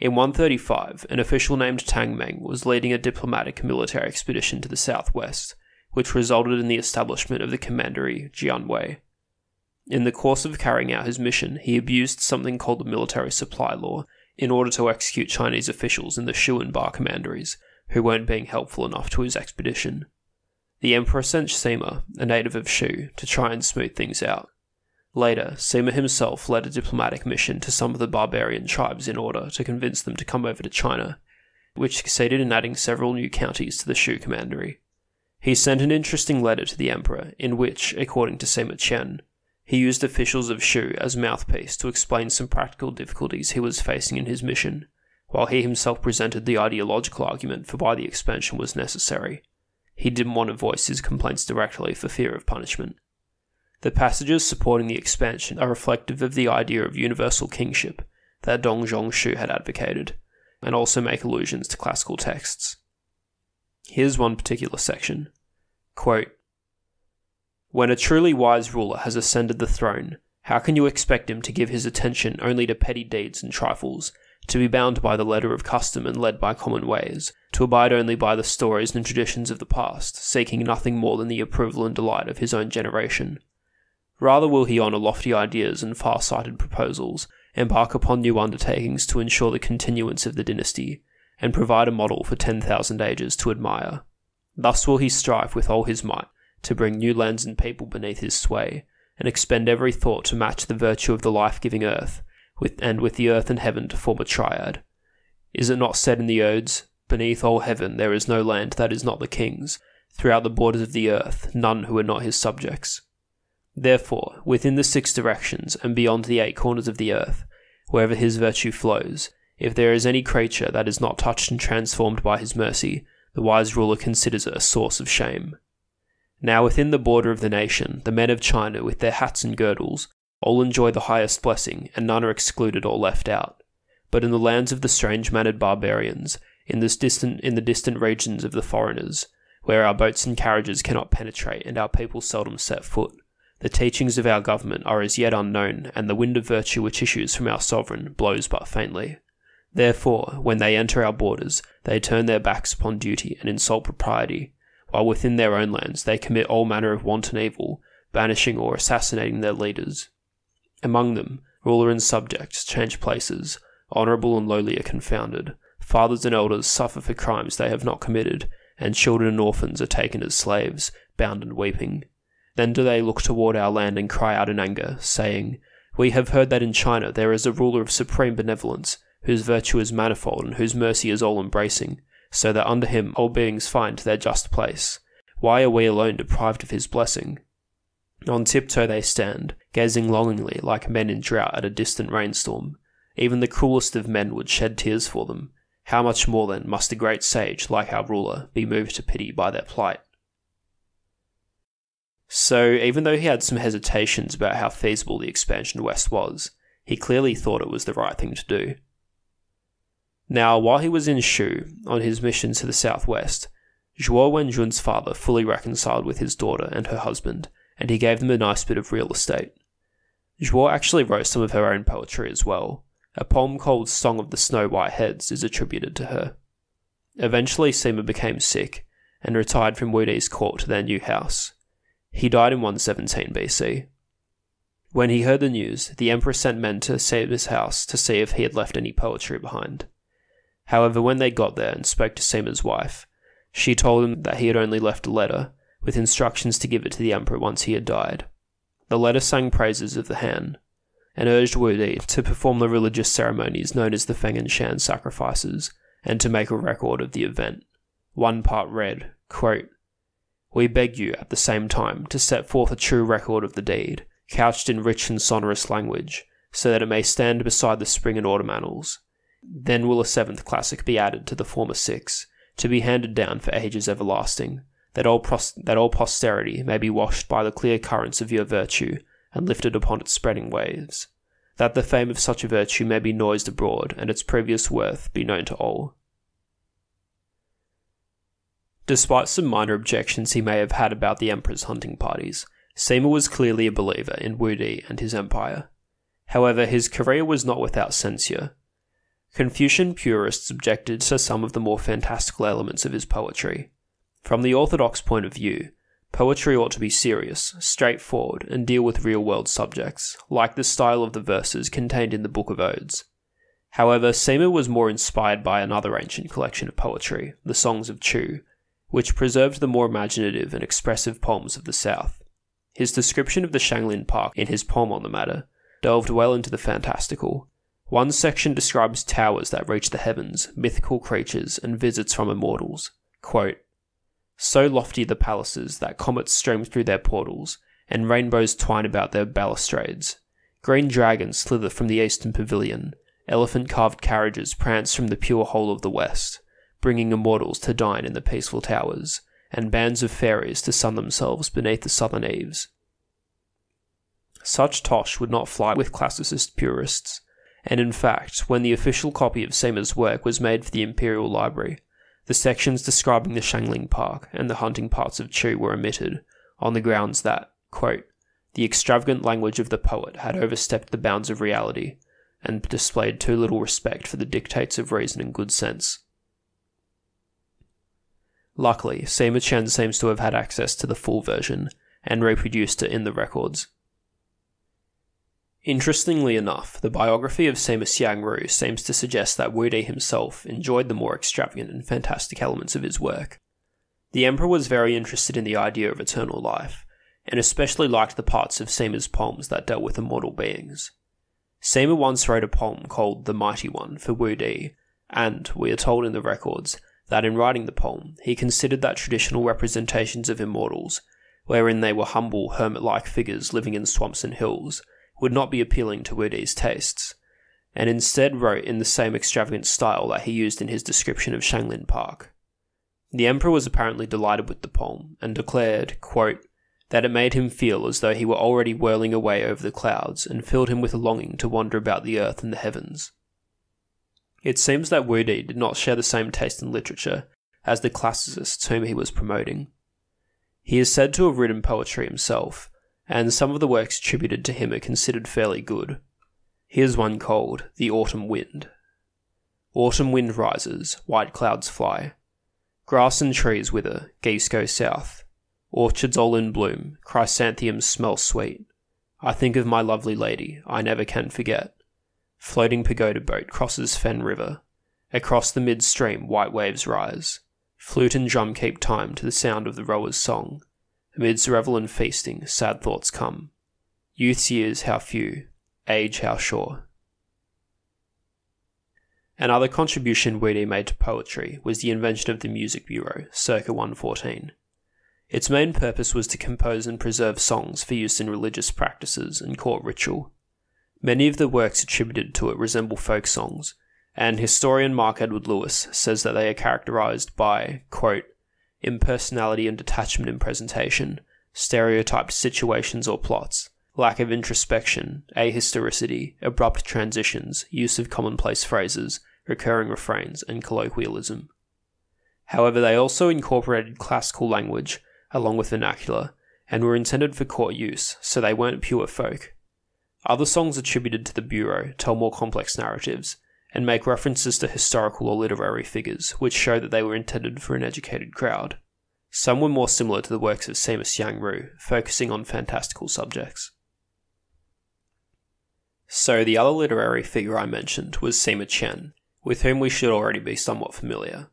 In 135, an official named Tang Meng was leading a diplomatic military expedition to the southwest, which resulted in the establishment of the commandery Jianwei. In the course of carrying out his mission, he abused something called the military supply law in order to execute Chinese officials in the Shu and Ba commanderies, who weren't being helpful enough to his expedition. The Emperor sent Sima, a native of Shu, to try and smooth things out. Later, Sima himself led a diplomatic mission to some of the barbarian tribes in order to convince them to come over to China, which succeeded in adding several new counties to the Shu commandery. He sent an interesting letter to the emperor, in which, according to Sima Qian, he used officials of Shu as mouthpiece to explain some practical difficulties he was facing in his mission, while he himself presented the ideological argument for why the expansion was necessary. He didn't want to voice his complaints directly for fear of punishment. The passages supporting the expansion are reflective of the idea of universal kingship that Dong Zhongshu had advocated, and also make allusions to classical texts. Here's one particular section. Quote, when a truly wise ruler has ascended the throne, how can you expect him to give his attention only to petty deeds and trifles, to be bound by the letter of custom and led by common ways, to abide only by the stories and traditions of the past, seeking nothing more than the approval and delight of his own generation? Rather will he honour lofty ideas and far sighted proposals, embark upon new undertakings to ensure the continuance of the dynasty, and provide a model for 10,000 ages to admire. Thus will he strive with all his might to bring new lands and people beneath his sway, and expend every thought to match the virtue of the life giving earth, with, and with the earth and heaven to form a triad. Is it not said in the Odes, Beneath all heaven there is no land that is not the king's, throughout the borders of the earth none who are not his subjects. Therefore, within the six directions and beyond the eight corners of the earth, wherever his virtue flows, if there is any creature that is not touched and transformed by his mercy, the wise ruler considers it a source of shame. Now within the border of the nation, the men of China, with their hats and girdles, all enjoy the highest blessing, and none are excluded or left out. But in the lands of the strange mannered barbarians, in this distant in the distant regions of the foreigners, where our boats and carriages cannot penetrate and our people seldom set foot, the teachings of our government are as yet unknown, and the wind of virtue which issues from our sovereign blows but faintly. Therefore, when they enter our borders, they turn their backs upon duty and insult propriety, while within their own lands they commit all manner of wanton evil, banishing or assassinating their leaders. Among them, ruler and subject change places, honourable and lowly are confounded, fathers and elders suffer for crimes they have not committed, and children and orphans are taken as slaves, bound and weeping. Then do they look toward our land and cry out in anger, saying, We have heard that in China there is a ruler of supreme benevolence, whose virtue is manifold and whose mercy is all embracing so that under him all beings find their just place. Why are we alone deprived of his blessing? On tiptoe they stand, gazing longingly like men in drought at a distant rainstorm. Even the cruelest of men would shed tears for them. How much more then must a great sage, like our ruler, be moved to pity by their plight? So, even though he had some hesitations about how feasible the expansion west was, he clearly thought it was the right thing to do. Now, while he was in Shu, on his mission to the southwest, Zhuo Wenjun's father fully reconciled with his daughter and her husband, and he gave them a nice bit of real estate. Zhuo actually wrote some of her own poetry as well. A poem called Song of the Snow White Heads is attributed to her. Eventually, Sima became sick and retired from Wudi's court to their new house. He died in 117 BC. When he heard the news, the emperor sent men to Sima's house to see if he had left any poetry behind. However, when they got there and spoke to Sima's wife, she told him that he had only left a letter, with instructions to give it to the emperor once he had died. The letter sang praises of the Han, and urged Wu Di to perform the religious ceremonies known as the Feng and Shan sacrifices, and to make a record of the event. One part read, quote, We beg you at the same time to set forth a true record of the deed, couched in rich and sonorous language, so that it may stand beside the spring and autumn annals, then will a seventh classic be added to the former six, to be handed down for ages everlasting, that all, pros- that all posterity may be washed by the clear currents of your virtue, and lifted upon its spreading waves, that the fame of such a virtue may be noised abroad, and its previous worth be known to all. Despite some minor objections he may have had about the Emperor's hunting parties, Sima was clearly a believer in Wu Di and his empire. However, his career was not without censure. Confucian purists objected to some of the more fantastical elements of his poetry. From the orthodox point of view, poetry ought to be serious, straightforward, and deal with real world subjects, like the style of the verses contained in the Book of Odes. However, Sima was more inspired by another ancient collection of poetry, the Songs of Chu, which preserved the more imaginative and expressive poems of the South. His description of the Shanglin Park in his poem on the matter delved well into the fantastical. One section describes towers that reach the heavens, mythical creatures, and visits from immortals. Quote, so lofty the palaces that comets stream through their portals, and rainbows twine about their balustrades. Green dragons slither from the eastern pavilion, elephant carved carriages prance from the pure hole of the west, bringing immortals to dine in the peaceful towers, and bands of fairies to sun themselves beneath the southern eaves. Such tosh would not fly with classicist purists, and in fact, when the official copy of Sima's work was made for the Imperial Library, the sections describing the Shanglin Park and the hunting parts of Chu were omitted, on the grounds that, quote, the extravagant language of the poet had overstepped the bounds of reality, and displayed too little respect for the dictates of reason and good sense. Luckily, Sima Qian seems to have had access to the full version and reproduced it in the records. Interestingly enough, the biography of Sima Xiangru seems to suggest that Wu Di himself enjoyed the more extravagant and fantastic elements of his work. The emperor was very interested in the idea of eternal life, and especially liked the parts of Sima's poems that dealt with immortal beings. Sima once wrote a poem called The Mighty One for Wu Di, and, we are told in the records, that in writing the poem, he considered that traditional representations of immortals, wherein they were humble, hermit like figures living in swamps and hills, would not be appealing to Wu Di's tastes, and instead wrote in the same extravagant style that he used in his description of Shanglin Park. The emperor was apparently delighted with the poem, and declared, quote, that it made him feel as though he were already whirling away over the clouds, and filled him with a longing to wander about the earth and the heavens. It seems that Di did not share the same taste in literature as the classicists whom he was promoting. He is said to have written poetry himself, and some of the works attributed to him are considered fairly good. Here's one called The Autumn Wind. Autumn wind rises, white clouds fly. Grass and trees wither, geese go south. Orchards all in bloom, chrysanthemums smell sweet. I think of my lovely lady, I never can forget. Floating pagoda boat crosses Fen River. Across the midstream, white waves rise. Flute and drum keep time to the sound of the rower's song. Amidst revel and feasting, sad thoughts come. Youth's years how few, age how sure. Another contribution Di made to poetry was the invention of the Music Bureau, circa 114. Its main purpose was to compose and preserve songs for use in religious practices and court ritual. Many of the works attributed to it resemble folk songs, and historian Mark Edward Lewis says that they are characterized by, quote, impersonality and detachment in presentation, stereotyped situations or plots, lack of introspection, ahistoricity, abrupt transitions, use of commonplace phrases, recurring refrains, and colloquialism. However, they also incorporated classical language along with vernacular and were intended for court use, so they weren't pure folk. Other songs attributed to the Bureau tell more complex narratives and make references to historical or literary figures, which show that they were intended for an educated crowd. Some were more similar to the works of Sima Xiangru, focusing on fantastical subjects. So, the other literary figure I mentioned was Sima Qian, with whom we should already be somewhat familiar.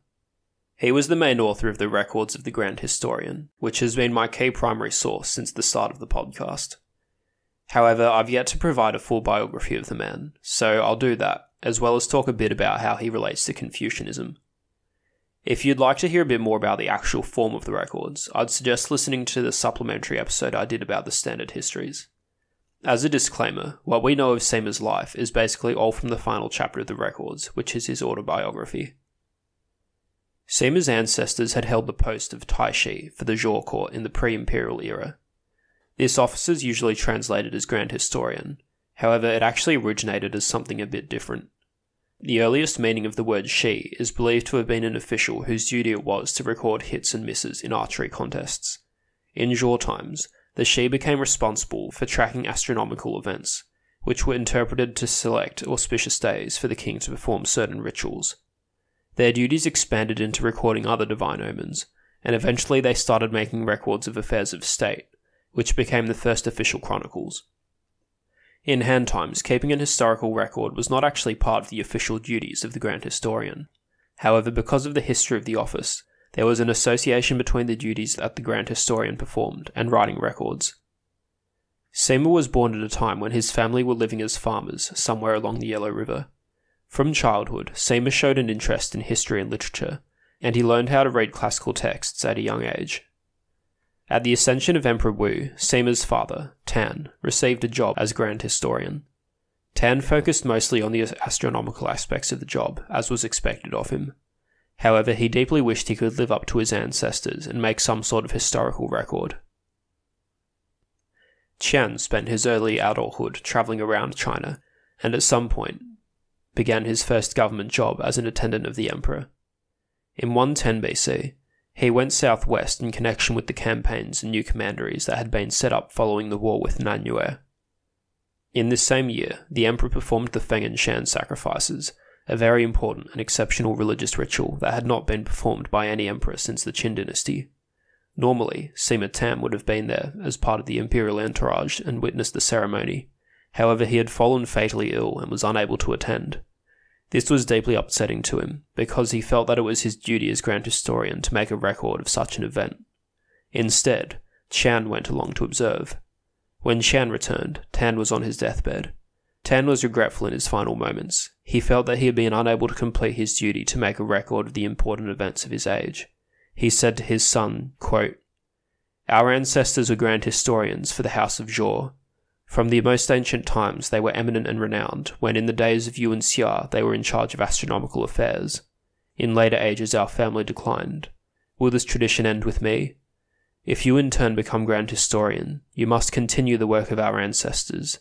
He was the main author of the Records of the Grand Historian, which has been my key primary source since the start of the podcast. However, I've yet to provide a full biography of the man, so I'll do that, as well as talk a bit about how he relates to Confucianism. If you'd like to hear a bit more about the actual form of the records, I'd suggest listening to the supplementary episode I did about the standard histories. As a disclaimer, what we know of Sima's life is basically all from the final chapter of the records, which is his autobiography. Sima's ancestors had held the post of Taishi for the Zhou court in the pre imperial era, this office is usually translated as Grand Historian, however, it actually originated as something a bit different. The earliest meaning of the word shi is believed to have been an official whose duty it was to record hits and misses in archery contests. In Zhou times, the shi became responsible for tracking astronomical events, which were interpreted to select auspicious days for the king to perform certain rituals. Their duties expanded into recording other divine omens, and eventually they started making records of affairs of state, which became the first official chronicles. In Han times, keeping an historical record was not actually part of the official duties of the Grand Historian. However, because of the history of the office, there was an association between the duties that the Grand Historian performed and writing records. Sima was born at a time when his family were living as farmers somewhere along the Yellow River. From childhood, Sima showed an interest in history and literature, and he learned how to read classical texts at a young age. At the ascension of Emperor Wu, Sima's father, Tan, received a job as Grand Historian. Tan focused mostly on the astronomical aspects of the job, as was expected of him. However, he deeply wished he could live up to his ancestors and make some sort of historical record. Qian spent his early adulthood travelling around China, and at some point began his first government job as an attendant of the emperor. In 110 BC, he went southwest in connection with the campaigns and new commanderies that had been set up following the war with Nanyue. In this same year, the emperor performed the Feng and Shan sacrifices, a very important and exceptional religious ritual that had not been performed by any emperor since the Qin dynasty. Normally, Sima Tan would have been there as part of the imperial entourage and witnessed the ceremony. However, he had fallen fatally ill and was unable to attend. This was deeply upsetting to him, because he felt that it was his duty as Grand Historian to make a record of such an event. Instead, Qian went along to observe. When Qian returned, Tan was on his deathbed. Tan was regretful in his final moments. He felt that he had been unable to complete his duty to make a record of the important events of his age. He said to his son, quote, Our ancestors were grand historians for the House of Zhou. From the most ancient times, they were eminent and renowned, when in the days of Yuan Xia they were in charge of astronomical affairs. In later ages, our family declined. Will this tradition end with me? If you in turn become Grand Historian, you must continue the work of our ancestors,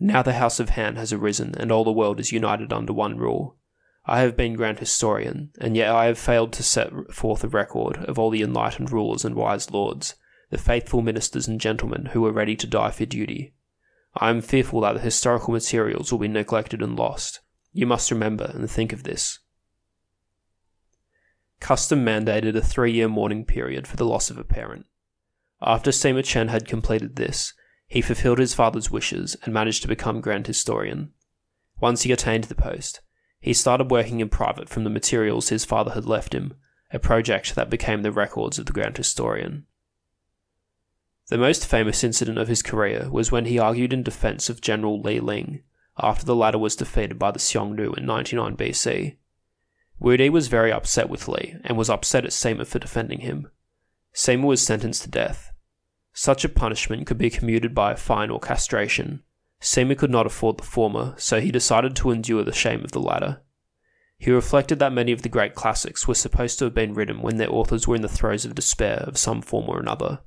now the House of Han has arisen, and all the world is united under one rule. I have been Grand Historian, and yet I have failed to set forth a record of all the enlightened rulers and wise lords, the faithful ministers and gentlemen who were ready to die for duty. I am fearful that the historical materials will be neglected and lost. You must remember and think of this. Custom mandated a three year mourning period for the loss of a parent. After Sima Qian had completed this, he fulfilled his father's wishes and managed to become Grand Historian. Once he attained the post, he started working in private from the materials his father had left him, a project that became the records of the Grand Historian. The most famous incident of his career was when he argued in defense of General Li Ling after the latter was defeated by the Xiongnu in 99 BC. Wu Di was very upset with Li and was upset at Sima for defending him. Sima was sentenced to death, such a punishment could be commuted by a fine or castration. Sima could not afford the former, so he decided to endure the shame of the latter. He reflected that many of the great classics were supposed to have been written when their authors were in the throes of despair of some form or another.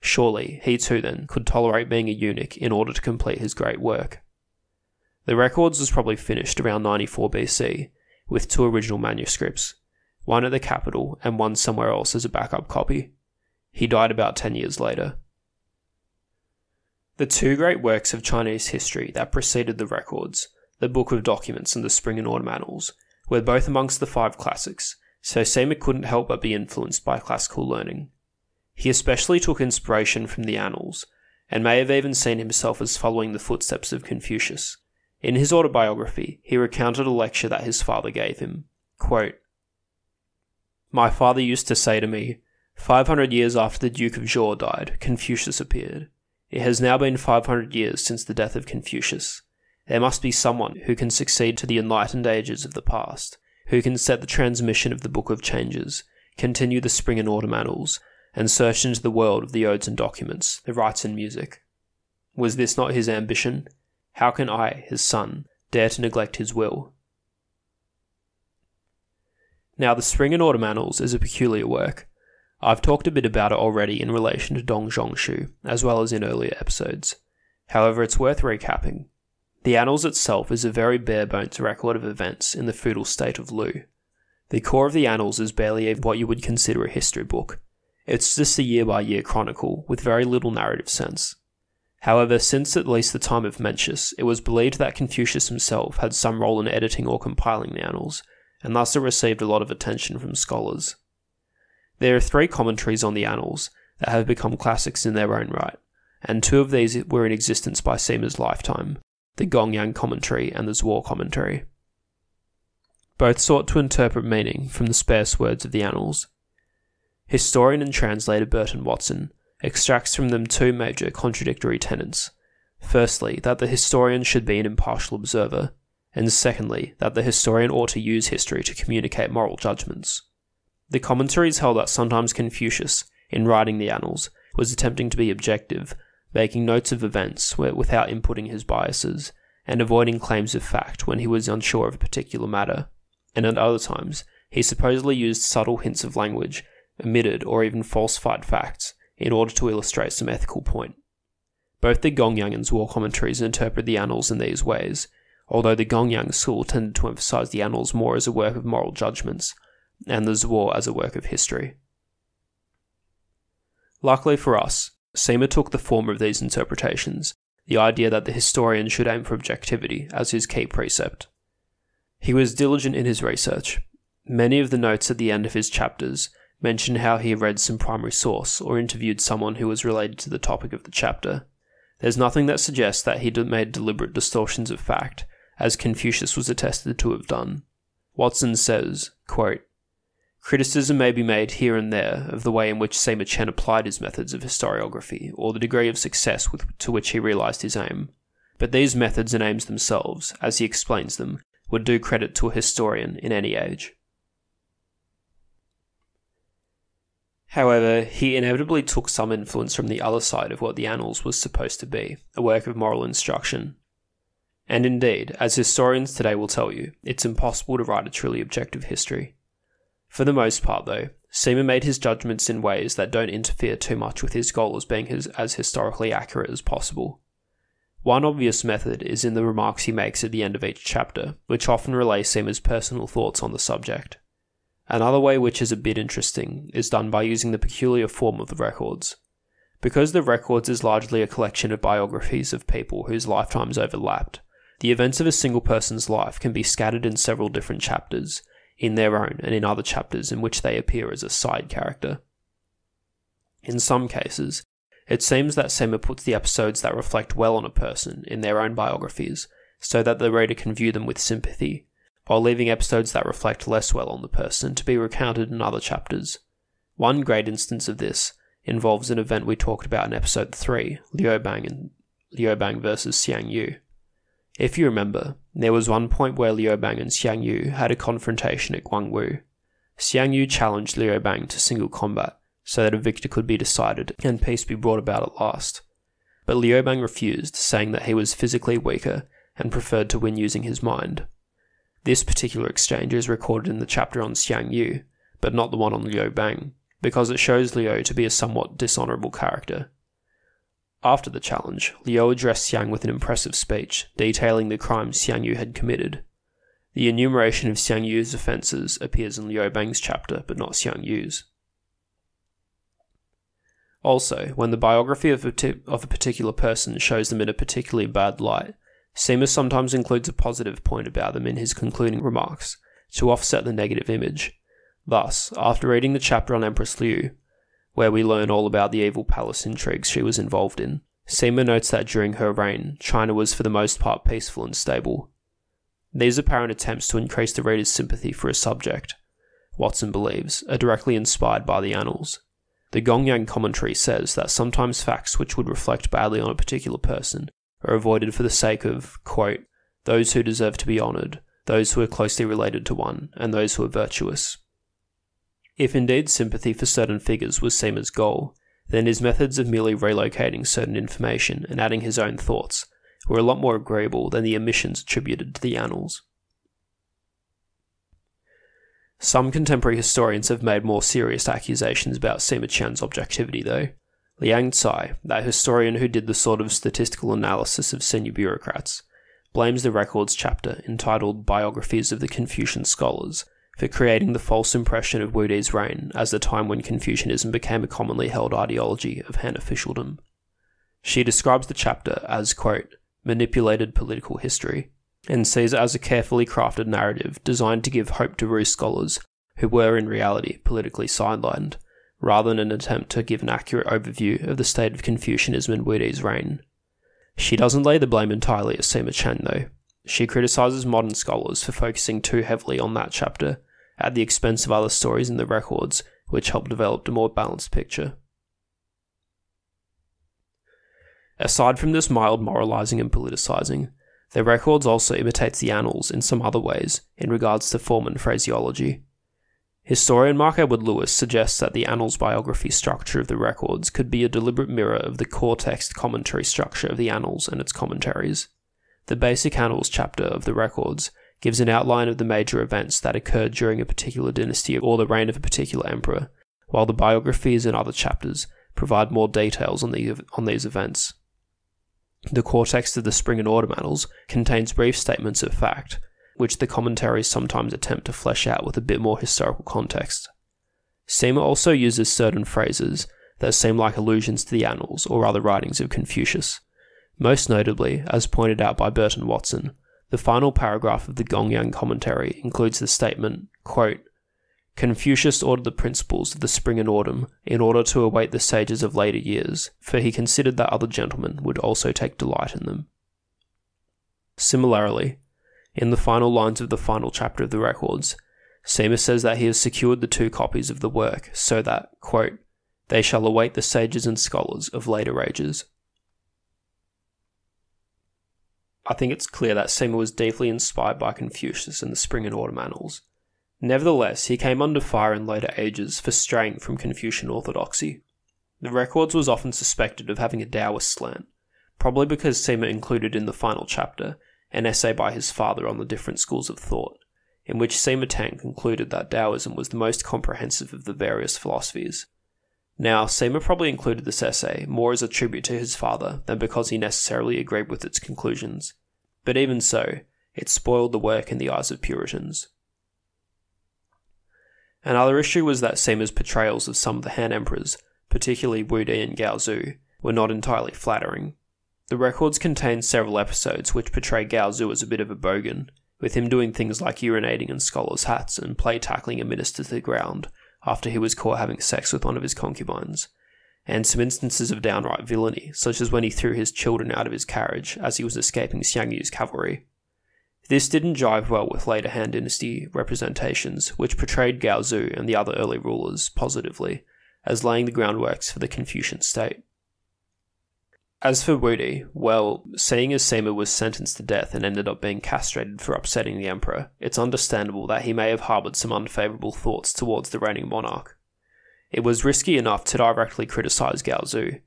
Surely, he too then could tolerate being a eunuch in order to complete his great work. The records was probably finished around 94 BC, with two original manuscripts, one at the capital and one somewhere else as a backup copy. He died about 10 years later. The two great works of Chinese history that preceded the records, the Book of Documents and the Spring and Autumn Annals, were both amongst the five classics, so Sima couldn't help but be influenced by classical learning. He especially took inspiration from the Annals, and may have even seen himself as following the footsteps of Confucius. In his autobiography, he recounted a lecture that his father gave him. Quote, My father used to say to me, 500 years after the Duke of Zhou died, Confucius appeared. It has now been 500 years since the death of Confucius. There must be someone who can succeed to the enlightened ages of the past, who can set the transmission of the Book of Changes, continue the Spring and Autumn Annals, and search into the world of the odes and documents, the rites and music. Was this not his ambition? How can I, his son, dare to neglect his will? Now, the Spring and Autumn Annals is a peculiar work, I've talked a bit about it already in relation to Dong Zhongshu, as well as in earlier episodes. However, it's worth recapping. The Annals itself is a very bare bones record of events in the feudal state of Lu. The core of the Annals is barely what you would consider a history book. It's just a year by year chronicle with very little narrative sense. However, since at least the time of Mencius, it was believed that Confucius himself had some role in editing or compiling the Annals, and thus it received a lot of attention from scholars. There are three commentaries on the Annals that have become classics in their own right, and two of these were in existence by Sima's lifetime the Gongyang commentary and the Zuo commentary. Both sought to interpret meaning from the sparse words of the Annals. Historian and translator Burton Watson extracts from them two major contradictory tenets. Firstly, that the historian should be an impartial observer, and secondly, that the historian ought to use history to communicate moral judgments. The commentaries held that sometimes Confucius, in writing the Annals, was attempting to be objective, making notes of events without inputting his biases, and avoiding claims of fact when he was unsure of a particular matter, and at other times, he supposedly used subtle hints of language, omitted or even falsified facts, in order to illustrate some ethical point. Both the Gongyang and Zuo commentaries interpret the Annals in these ways, although the Gongyang school tended to emphasize the Annals more as a work of moral judgments, and the Zuo as a work of history. Luckily for us, Sima took the former of these interpretations, the idea that the historian should aim for objectivity as his key precept. He was diligent in his research. Many of the notes at the end of his chapters mention how he read some primary source or interviewed someone who was related to the topic of the chapter. There's nothing that suggests that he made deliberate distortions of fact, as Confucius was attested to have done. Watson says, quote, Criticism may be made here and there of the way in which Sima Qian applied his methods of historiography, or the degree of success with, to which he realized his aim. But these methods and aims themselves, as he explains them, would do credit to a historian in any age. However, he inevitably took some influence from the other side of what the Annals was supposed to be a work of moral instruction. And indeed, as historians today will tell you, it's impossible to write a truly objective history. For the most part, though, Sima made his judgments in ways that don't interfere too much with his goal as being his, as historically accurate as possible. One obvious method is in the remarks he makes at the end of each chapter, which often relay Sima's personal thoughts on the subject. Another way which is a bit interesting is done by using the peculiar form of the records. Because the records is largely a collection of biographies of people whose lifetimes overlapped, the events of a single person's life can be scattered in several different chapters, in their own and in other chapters in which they appear as a side character. In some cases, it seems that Sima puts the episodes that reflect well on a person in their own biographies, so that the reader can view them with sympathy, while leaving episodes that reflect less well on the person to be recounted in other chapters. One great instance of this involves an event we talked about in episode 3, Liu Bang and Liu Bang versus Xiang Yu. If you remember, there was one point where Liu Bang and Xiang Yu had a confrontation at Guangwu. Xiang Yu challenged Liu Bang to single combat so that a victor could be decided and peace be brought about at last. But Liu Bang refused, saying that he was physically weaker and preferred to win using his mind. This particular exchange is recorded in the chapter on Xiang Yu, but not the one on Liu Bang, because it shows Liu to be a somewhat dishonourable character. After the challenge, Liu addressed Xiang with an impressive speech, detailing the crimes Xiang Yu had committed. The enumeration of Xiang Yu's offences appears in Liu Bang's chapter, but not Xiang Yu's. Also, when the biography of a, t- of a particular person shows them in a particularly bad light, Sima sometimes includes a positive point about them in his concluding remarks, to offset the negative image. Thus, after reading the chapter on Empress Liu, where we learn all about the evil palace intrigues she was involved in. Sima notes that during her reign, China was for the most part peaceful and stable. These apparent attempts to increase the reader's sympathy for a subject, Watson believes, are directly inspired by the annals. The Gongyang commentary says that sometimes facts which would reflect badly on a particular person are avoided for the sake of, quote, those who deserve to be honoured, those who are closely related to one, and those who are virtuous. If indeed sympathy for certain figures was Sima's goal, then his methods of merely relocating certain information and adding his own thoughts were a lot more agreeable than the omissions attributed to the annals. Some contemporary historians have made more serious accusations about Sima Qian's objectivity, though. Liang Cai, that historian who did the sort of statistical analysis of senior bureaucrats, blames the records chapter entitled Biographies of the Confucian Scholars for creating the false impression of Wu Di's reign as the time when Confucianism became a commonly held ideology of Han officialdom. She describes the chapter as, quote, manipulated political history, and sees it as a carefully crafted narrative designed to give hope to Ru scholars who were in reality politically sidelined, rather than an attempt to give an accurate overview of the state of Confucianism in Wu Di's reign. She doesn't lay the blame entirely at Sima Qian, though. She criticises modern scholars for focusing too heavily on that chapter, at the expense of other stories in the records, which help develop a more balanced picture. Aside from this mild moralising and politicising, the records also imitates the annals in some other ways in regards to form and phraseology. Historian Mark Edward Lewis suggests that the annals biography structure of the records could be a deliberate mirror of the core text commentary structure of the annals and its commentaries. The basic annals chapter of the records gives an outline of the major events that occurred during a particular dynasty or the reign of a particular emperor, while the biographies and other chapters provide more details on, the, on these events. The core text of the Spring and Autumn Annals contains brief statements of fact, which the commentaries sometimes attempt to flesh out with a bit more historical context. Sima also uses certain phrases that seem like allusions to the annals or other writings of Confucius. Most notably, as pointed out by Burton Watson, the final paragraph of the Gongyang commentary includes the statement, quote, Confucius ordered the principles of the spring and autumn in order to await the sages of later years, for he considered that other gentlemen would also take delight in them. Similarly, in the final lines of the final chapter of the records, Sima says that he has secured the two copies of the work so that, quote, they shall await the sages and scholars of later ages. I think it's clear that Sima was deeply inspired by Confucius and the Spring and Autumn Annals. Nevertheless, he came under fire in later ages for straying from Confucian orthodoxy. The records was often suspected of having a Taoist slant, probably because Sima included in the final chapter an essay by his father on the different schools of thought, in which Sima Tan concluded that Taoism was the most comprehensive of the various philosophies. Now, Sima probably included this essay more as a tribute to his father than because he necessarily agreed with its conclusions, but even so, it spoiled the work in the eyes of Puritans. Another issue was that Sima's portrayals of some of the Han emperors, particularly Wu Di and Gao Zu, were not entirely flattering. The records contain several episodes which portray Gao Zu as a bit of a bogan, with him doing things like urinating in scholars' hats and play tackling a minister to the ground after he was caught having sex with one of his concubines, and some instances of downright villainy, such as when he threw his children out of his carriage as he was escaping Xiang Yu's cavalry. This didn't jive well with later Han Dynasty representations, which portrayed Gao Zu and the other early rulers positively, as laying the groundworks for the Confucian state. As for Wu Di, well, seeing as Sima was sentenced to death and ended up being castrated for upsetting the emperor, it's understandable that he may have harboured some unfavourable thoughts towards the reigning monarch. It was risky enough to directly criticise Gao Zu.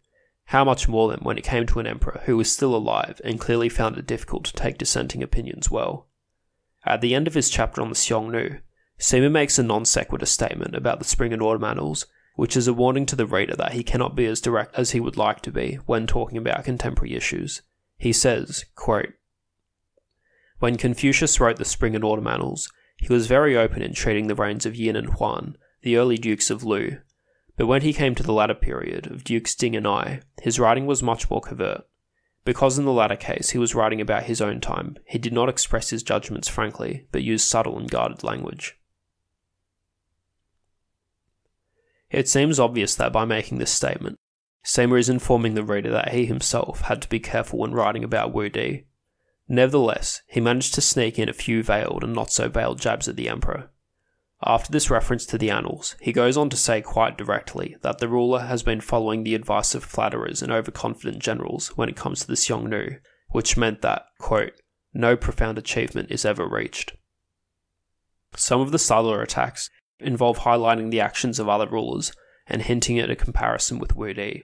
How much more then when it came to an emperor who was still alive and clearly found it difficult to take dissenting opinions well. At the end of his chapter on the Xiongnu, Sima makes a non sequitur statement about the Spring and Autumn Annals which is a warning to the reader that he cannot be as direct as he would like to be when talking about contemporary issues. He says, quote, When Confucius wrote the Spring and Autumn Annals, he was very open in treating the reigns of Yin and Huan, the early dukes of Lu. But when he came to the latter period of Dukes Ding and Ai, his writing was much more covert. Because in the latter case he was writing about his own time, he did not express his judgments frankly, but used subtle and guarded language. It seems obvious that by making this statement, Sima is informing the reader that he himself had to be careful when writing about Wu Di. Nevertheless, he managed to sneak in a few veiled and not so veiled jabs at the Emperor. After this reference to the annals, he goes on to say quite directly that the ruler has been following the advice of flatterers and overconfident generals when it comes to the Xiongnu, which meant that, quote, no profound achievement is ever reached. Some of the subtler attacks involve highlighting the actions of other rulers and hinting at a comparison with Wu Di.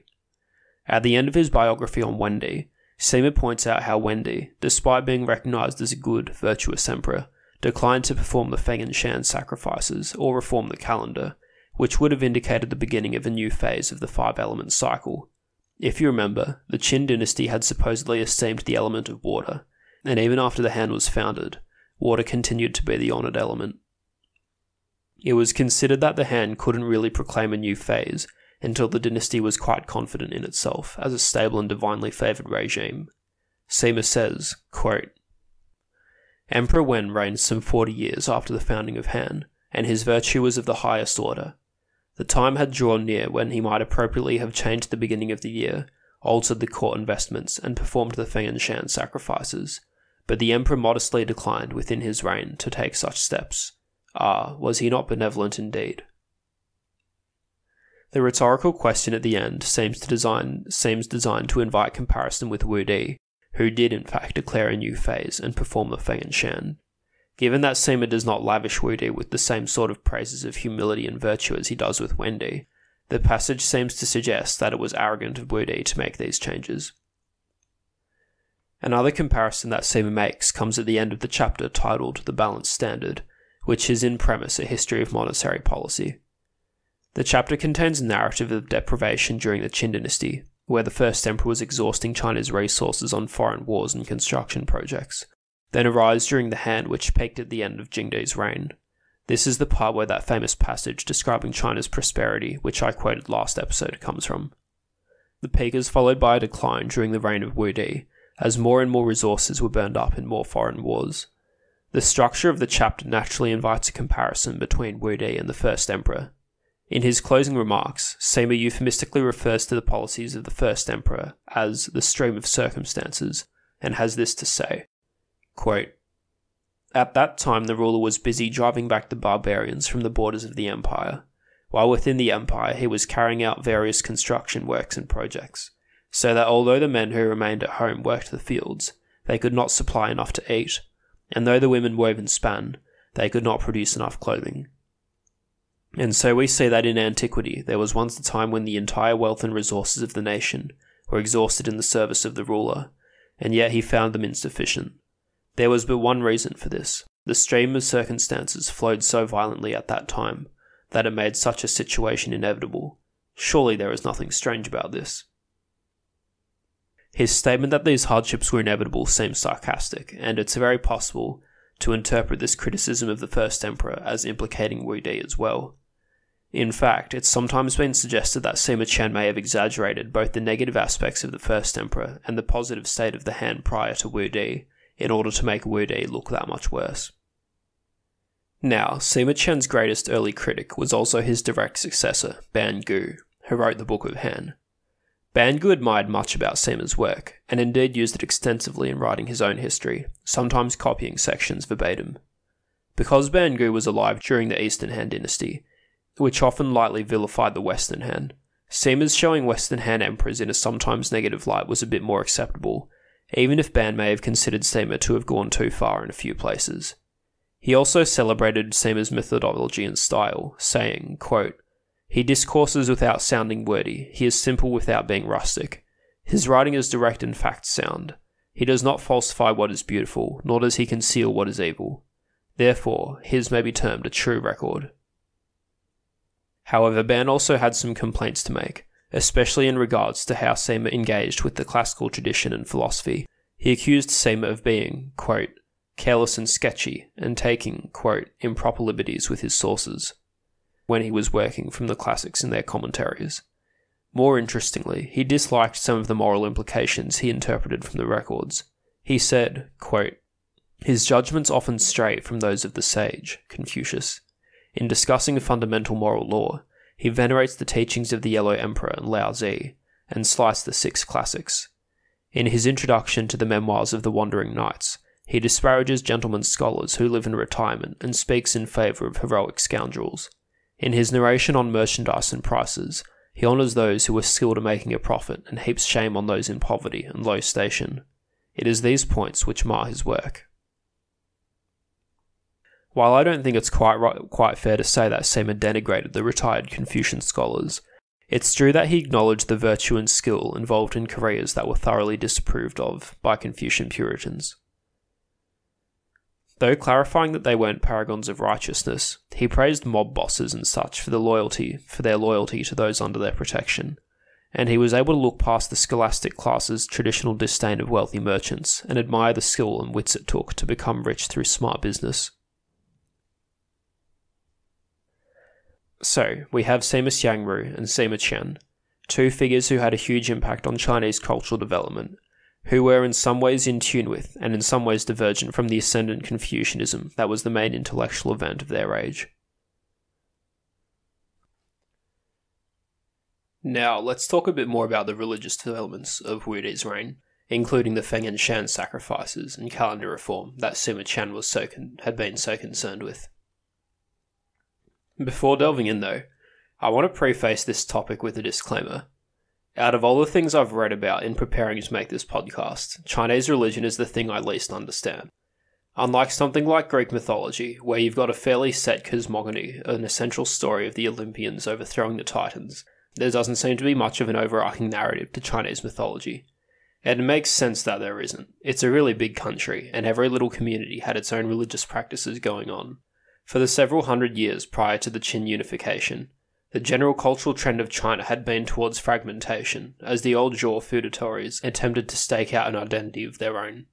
At the end of his biography on Wendi, Sima points out how Wendi, despite being recognized as a good, virtuous emperor, declined to perform the Feng and Shan sacrifices or reform the calendar, which would have indicated the beginning of a new phase of the five element cycle. If you remember, the Qin dynasty had supposedly esteemed the element of water, and even after the Han was founded, water continued to be the honoured element. It was considered that the Han couldn't really proclaim a new phase until the dynasty was quite confident in itself as a stable and divinely favoured regime. Sima says, quote, Emperor Wen reigned some forty years after the founding of Han, and his virtue was of the highest order. The time had drawn near when he might appropriately have changed the beginning of the year, altered the court investments, and performed the Feng Shan sacrifices, but the emperor modestly declined within his reign to take such steps. Ah, was he not benevolent indeed? The rhetorical question at the end seems to design seems designed to invite comparison with Wu Di, who did in fact declare a new phase and perform the Feng and Shan. Given that Sima does not lavish Wu Di with the same sort of praises of humility and virtue as he does with Wendi, the passage seems to suggest that it was arrogant of Wu Di to make these changes. Another comparison that Sima makes comes at the end of the chapter titled The Balanced Standard, which is in premise a history of monetary policy. The chapter contains a narrative of deprivation during the Qin dynasty, where the first emperor was exhausting China's resources on foreign wars and construction projects, then a rise during the Han which peaked at the end of Jingdi's reign. This is the part where that famous passage describing China's prosperity, which I quoted last episode, comes from. The peak is followed by a decline during the reign of Wu Di, as more and more resources were burned up in more foreign wars. The structure of the chapter naturally invites a comparison between Wu Di and the first emperor, in his closing remarks, Sima euphemistically refers to the policies of the first emperor as the stream of circumstances, and has this to say quote, At that time, the ruler was busy driving back the barbarians from the borders of the empire, while within the empire he was carrying out various construction works and projects, so that although the men who remained at home worked the fields, they could not supply enough to eat, and though the women wove and span, they could not produce enough clothing. And so we see that in antiquity there was once a time when the entire wealth and resources of the nation were exhausted in the service of the ruler, and yet he found them insufficient. There was but one reason for this. The stream of circumstances flowed so violently at that time that it made such a situation inevitable. Surely there is nothing strange about this. His statement that these hardships were inevitable seems sarcastic, and it's very possible to interpret this criticism of the first emperor as implicating Wu Di as well. In fact, it's sometimes been suggested that Sima Qian may have exaggerated both the negative aspects of the first emperor and the positive state of the Han prior to Wu Di in order to make Wu Di look that much worse. Now, Sima Qian's greatest early critic was also his direct successor, Ban Gu, who wrote the Book of Han. Ban Gu admired much about Sima's work, and indeed used it extensively in writing his own history, sometimes copying sections verbatim. Because Ban Gu was alive during the Eastern Han dynasty, which often lightly vilified the Western Han, Sima's showing Western Han emperors in a sometimes negative light was a bit more acceptable, even if Ban may have considered Sima to have gone too far in a few places. He also celebrated Sima's methodology and style, saying, quote, he discourses without sounding wordy. He is simple without being rustic. His writing is direct and fact sound. He does not falsify what is beautiful, nor does he conceal what is evil. Therefore, his may be termed a true record. However, Ban also had some complaints to make, especially in regards to how Sima engaged with the classical tradition and philosophy. He accused Sima of being, quote, careless and sketchy, and taking, quote, improper liberties with his sources when he was working from the classics in their commentaries. More interestingly, he disliked some of the moral implications he interpreted from the records. He said, quote, His judgments often stray from those of the sage, Confucius. In discussing a fundamental moral law, he venerates the teachings of the Yellow Emperor and Lao Tzu, and slights the six classics. In his introduction to the memoirs of the Wandering Knights, he disparages gentlemen scholars who live in retirement and speaks in favour of heroic scoundrels. In his narration on merchandise and prices, he honours those who are skilled at making a profit and heaps shame on those in poverty and low station. It is these points which mar his work. While I don't think it's quite right, quite fair to say that Sima denigrated the retired Confucian scholars, it's true that he acknowledged the virtue and skill involved in careers that were thoroughly disapproved of by Confucian Puritans. Though clarifying that they weren't paragons of righteousness, he praised mob bosses and such for the loyalty for their loyalty to those under their protection, and he was able to look past the scholastic class's traditional disdain of wealthy merchants and admire the skill and wits it took to become rich through smart business. So, we have Sima Xiangru and Sima Qian, two figures who had a huge impact on Chinese cultural development, who were in some ways in tune with, and in some ways divergent from the ascendant Confucianism that was the main intellectual event of their age. Now, let's talk a bit more about the religious developments of Wu Di's reign, including the Feng and Shan sacrifices and calendar reform that Sima Qian was so con- had been so concerned with. Before delving in, though, I want to preface this topic with a disclaimer. Out of all the things I've read about in preparing to make this podcast, Chinese religion is the thing I least understand. Unlike something like Greek mythology, where you've got a fairly set cosmogony, an essential story of the Olympians overthrowing the Titans, there doesn't seem to be much of an overarching narrative to Chinese mythology. And it makes sense that there isn't. It's a really big country, and every little community had its own religious practices going on. For the several hundred years prior to the Qin unification, the general cultural trend of China had been towards fragmentation, as the old Zhou feudatories attempted to stake out an identity of their own.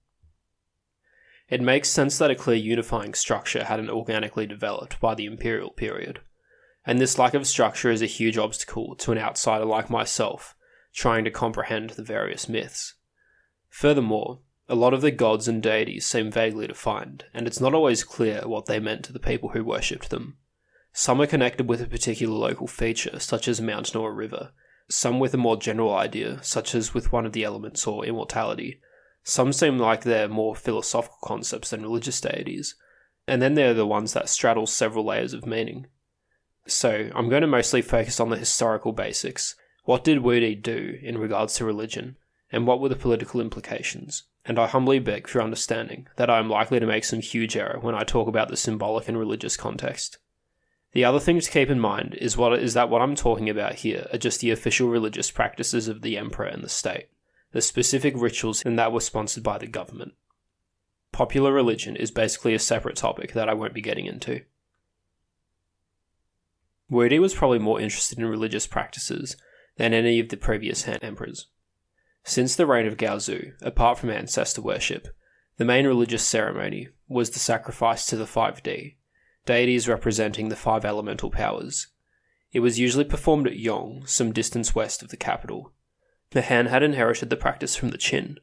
It makes sense that a clear unifying structure hadn't organically developed by the imperial period, and this lack of structure is a huge obstacle to an outsider like myself trying to comprehend the various myths. Furthermore, a lot of the gods and deities seem vaguely defined, and it's not always clear what they meant to the people who worshipped them. Some are connected with a particular local feature, such as a mountain or a river, some with a more general idea, such as with one of the elements or immortality. Some seem like they're more philosophical concepts than religious deities, and then there are the ones that straddle several layers of meaning. So, I'm going to mostly focus on the historical basics. What did Wu Di do in regards to religion, and what were the political implications? and I humbly beg for understanding that I am likely to make some huge error when I talk about the symbolic and religious context. The other thing to keep in mind is what is that what I'm talking about here are just the official religious practices of the emperor and the state, the specific rituals and that were sponsored by the government. Popular religion is basically a separate topic that I won't be getting into. Wu Di was probably more interested in religious practices than any of the previous Han emperors. Since the reign of Gaozu, apart from ancestor worship, the main religious ceremony was the sacrifice to the five Di, deities representing the five elemental powers. It was usually performed at Yong, some distance west of the capital. The Han had inherited the practice from the Qin,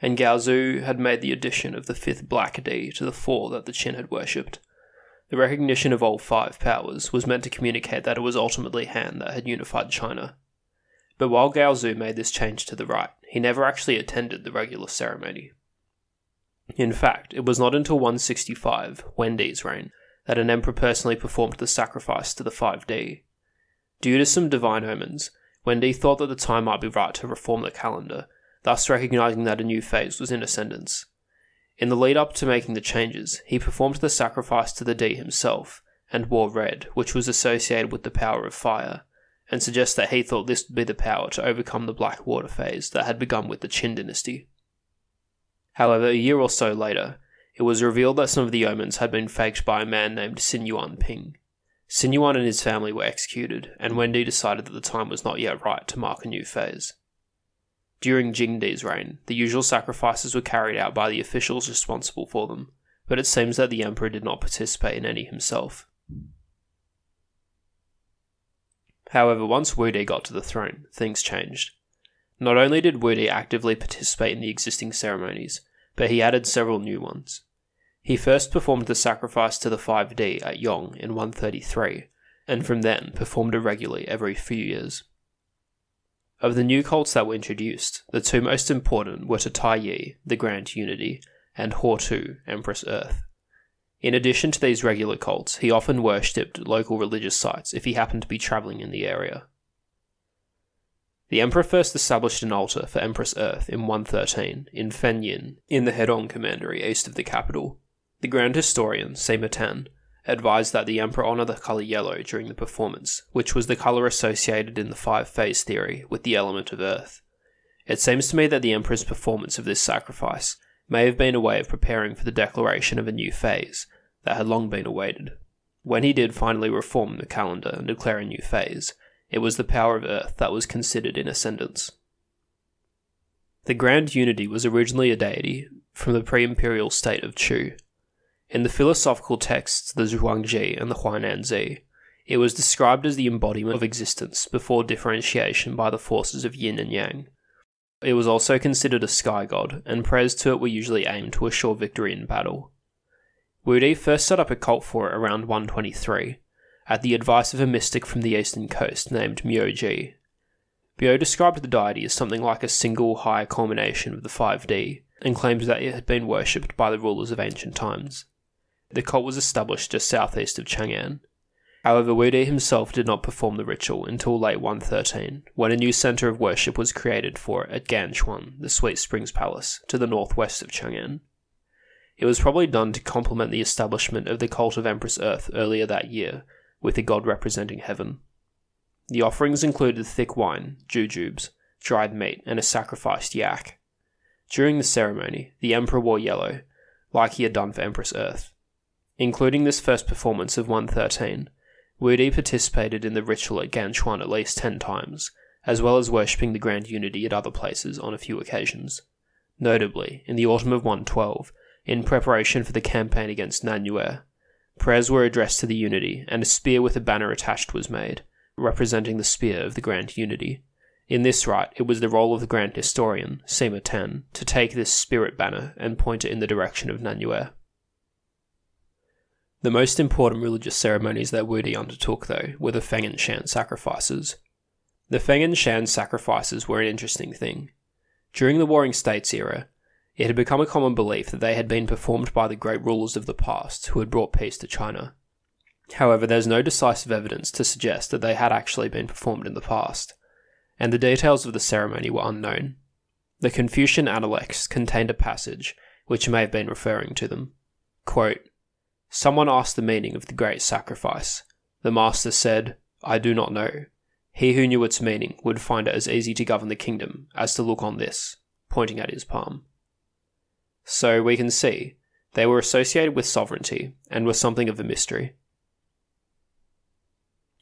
and Gaozu had made the addition of the fifth Black deity to the four that the Qin had worshipped. The recognition of all five powers was meant to communicate that it was ultimately Han that had unified China. But while Gaozu made this change to the rite, he never actually attended the regular ceremony. In fact, it was not until 165, Wendi's reign, that an emperor personally performed the sacrifice to the five Di. Due to some divine omens, Wendi thought that the time might be right to reform the calendar, thus recognizing that a new phase was in ascendance. In the lead up to making the changes, he performed the sacrifice to the Di himself, and wore red, which was associated with the power of fire, and suggests that he thought this would be the power to overcome the Black Water phase that had begun with the Qin dynasty. However, a year or so later, it was revealed that some of the omens had been faked by a man named Xin Yuan Ping. Xin Yuan and his family were executed, and Wendi decided that the time was not yet right to mark a new phase. During Jingdi's reign, the usual sacrifices were carried out by the officials responsible for them, but it seems that the emperor did not participate in any himself. However, once Wu Di got to the throne, things changed. Not only did Wu Di actively participate in the existing ceremonies, but he added several new ones. He first performed the sacrifice to the five Di at Yong in 133, and from then performed it regularly every few years. Of the new cults that were introduced, the two most important were to Tai Yi, the Grand Unity, and Houtu, Empress Earth. In addition to these regular cults, he often worshipped local religious sites if he happened to be travelling in the area. The emperor first established an altar for Empress Earth in 113 in Fenyin, in the Hedong commandery east of the capital. The grand historian, Sima Tan, advised that the emperor honour the colour yellow during the performance, which was the colour associated in the five phase theory with the element of earth. It seems to me that the emperor's performance of this sacrifice may have been a way of preparing for the declaration of a new phase that had long been awaited. When he did finally reform the calendar and declare a new phase, it was the power of Earth that was considered in ascendance. The Grand Unity was originally a deity from the pre imperial state of Chu. In the philosophical texts, the Zhuangzi and the Huainanzi, it was described as the embodiment of existence before differentiation by the forces of yin and yang. It was also considered a sky god, and prayers to it were usually aimed to assure victory in battle. Wudi first set up a cult for it around 123, at the advice of a mystic from the eastern coast named Miuji, Biot described the deity as something like a single high culmination of the five Di, and claims that it had been worshipped by the rulers of ancient times. The cult was established just southeast of Chang'an. However, Wu Di himself did not perform the ritual until late 113, when a new center of worship was created for it at Ganquan, the Sweet Springs Palace, to the northwest of Chang'an. It was probably done to complement the establishment of the cult of Empress Earth earlier that year, with the god representing heaven. The offerings included thick wine, jujubes, dried meat, and a sacrificed yak. During the ceremony, the emperor wore yellow, like he had done for Empress Earth. Including this first performance of 113, Wudi participated in the ritual at Ganquan at least ten times, as well as worshipping the Grand Unity at other places on a few occasions. Notably, in the autumn of 112, in preparation for the campaign against Nanyue, prayers were addressed to the Unity, and a spear with a banner attached was made, representing the spear of the Grand Unity. In this rite, it was the role of the Grand Historian, Sima Tan, to take this spirit banner and point it in the direction of Nanyue. The most important religious ceremonies that Wudi undertook, though, were the Feng and Shan sacrifices. The Feng and Shan sacrifices were an interesting thing. During the Warring States era, it had become a common belief that they had been performed by the great rulers of the past who had brought peace to China. However, there's no decisive evidence to suggest that they had actually been performed in the past, and the details of the ceremony were unknown. The Confucian Analects contained a passage which may have been referring to them. Quote, Someone asked the meaning of the great sacrifice. The master said, I do not know. He who knew its meaning would find it as easy to govern the kingdom as to look on this, pointing at his palm. So we can see they were associated with sovereignty and were something of a mystery.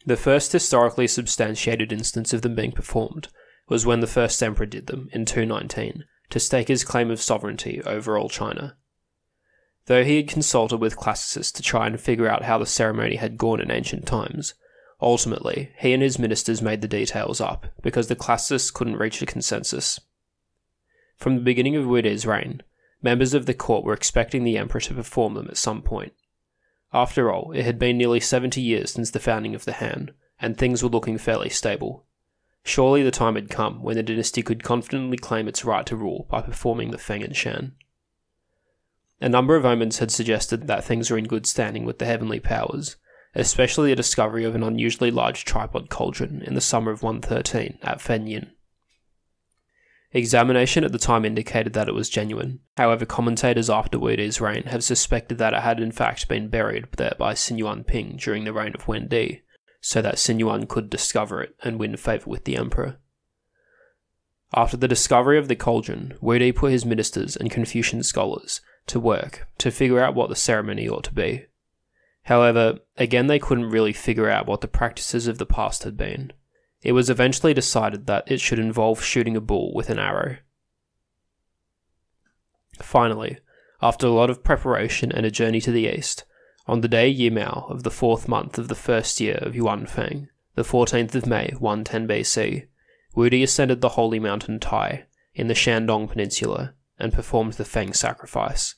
The first historically substantiated instance of them being performed was when the first emperor did them in 219 to stake his claim of sovereignty over all China. Though he had consulted with classicists to try and figure out how the ceremony had gone in ancient times, ultimately he and his ministers made the details up because the classicists couldn't reach a consensus. From the beginning of Wudi's reign, members of the court were expecting the emperor to perform them at some point, after all, it had been nearly 70 years since the founding of the Han, and things were looking fairly stable. Surely the time had come when the dynasty could confidently claim its right to rule by performing the Feng and Shan. A number of omens had suggested that things were in good standing with the heavenly powers, especially the discovery of an unusually large tripod cauldron in the summer of 113 at Fenyin. Examination at the time indicated that it was genuine. However, commentators after Wudi's reign have suspected that it had in fact been buried there by Xin Yuan Ping during the reign of Wen Di, so that Xin Yuan could discover it and win favour with the emperor. After the discovery of the cauldron, Wudi put his ministers and Confucian scholars to work to figure out what the ceremony ought to be. However, again they couldn't really figure out what the practices of the past had been. It was eventually decided that it should involve shooting a bull with an arrow. Finally, after a lot of preparation and a journey to the east, on the day Yimao of the fourth month of the first year of Yuanfeng, the 14th of May, 110 BC, Wudi ascended the holy mountain Tai in the Shandong Peninsula and performed the Feng sacrifice.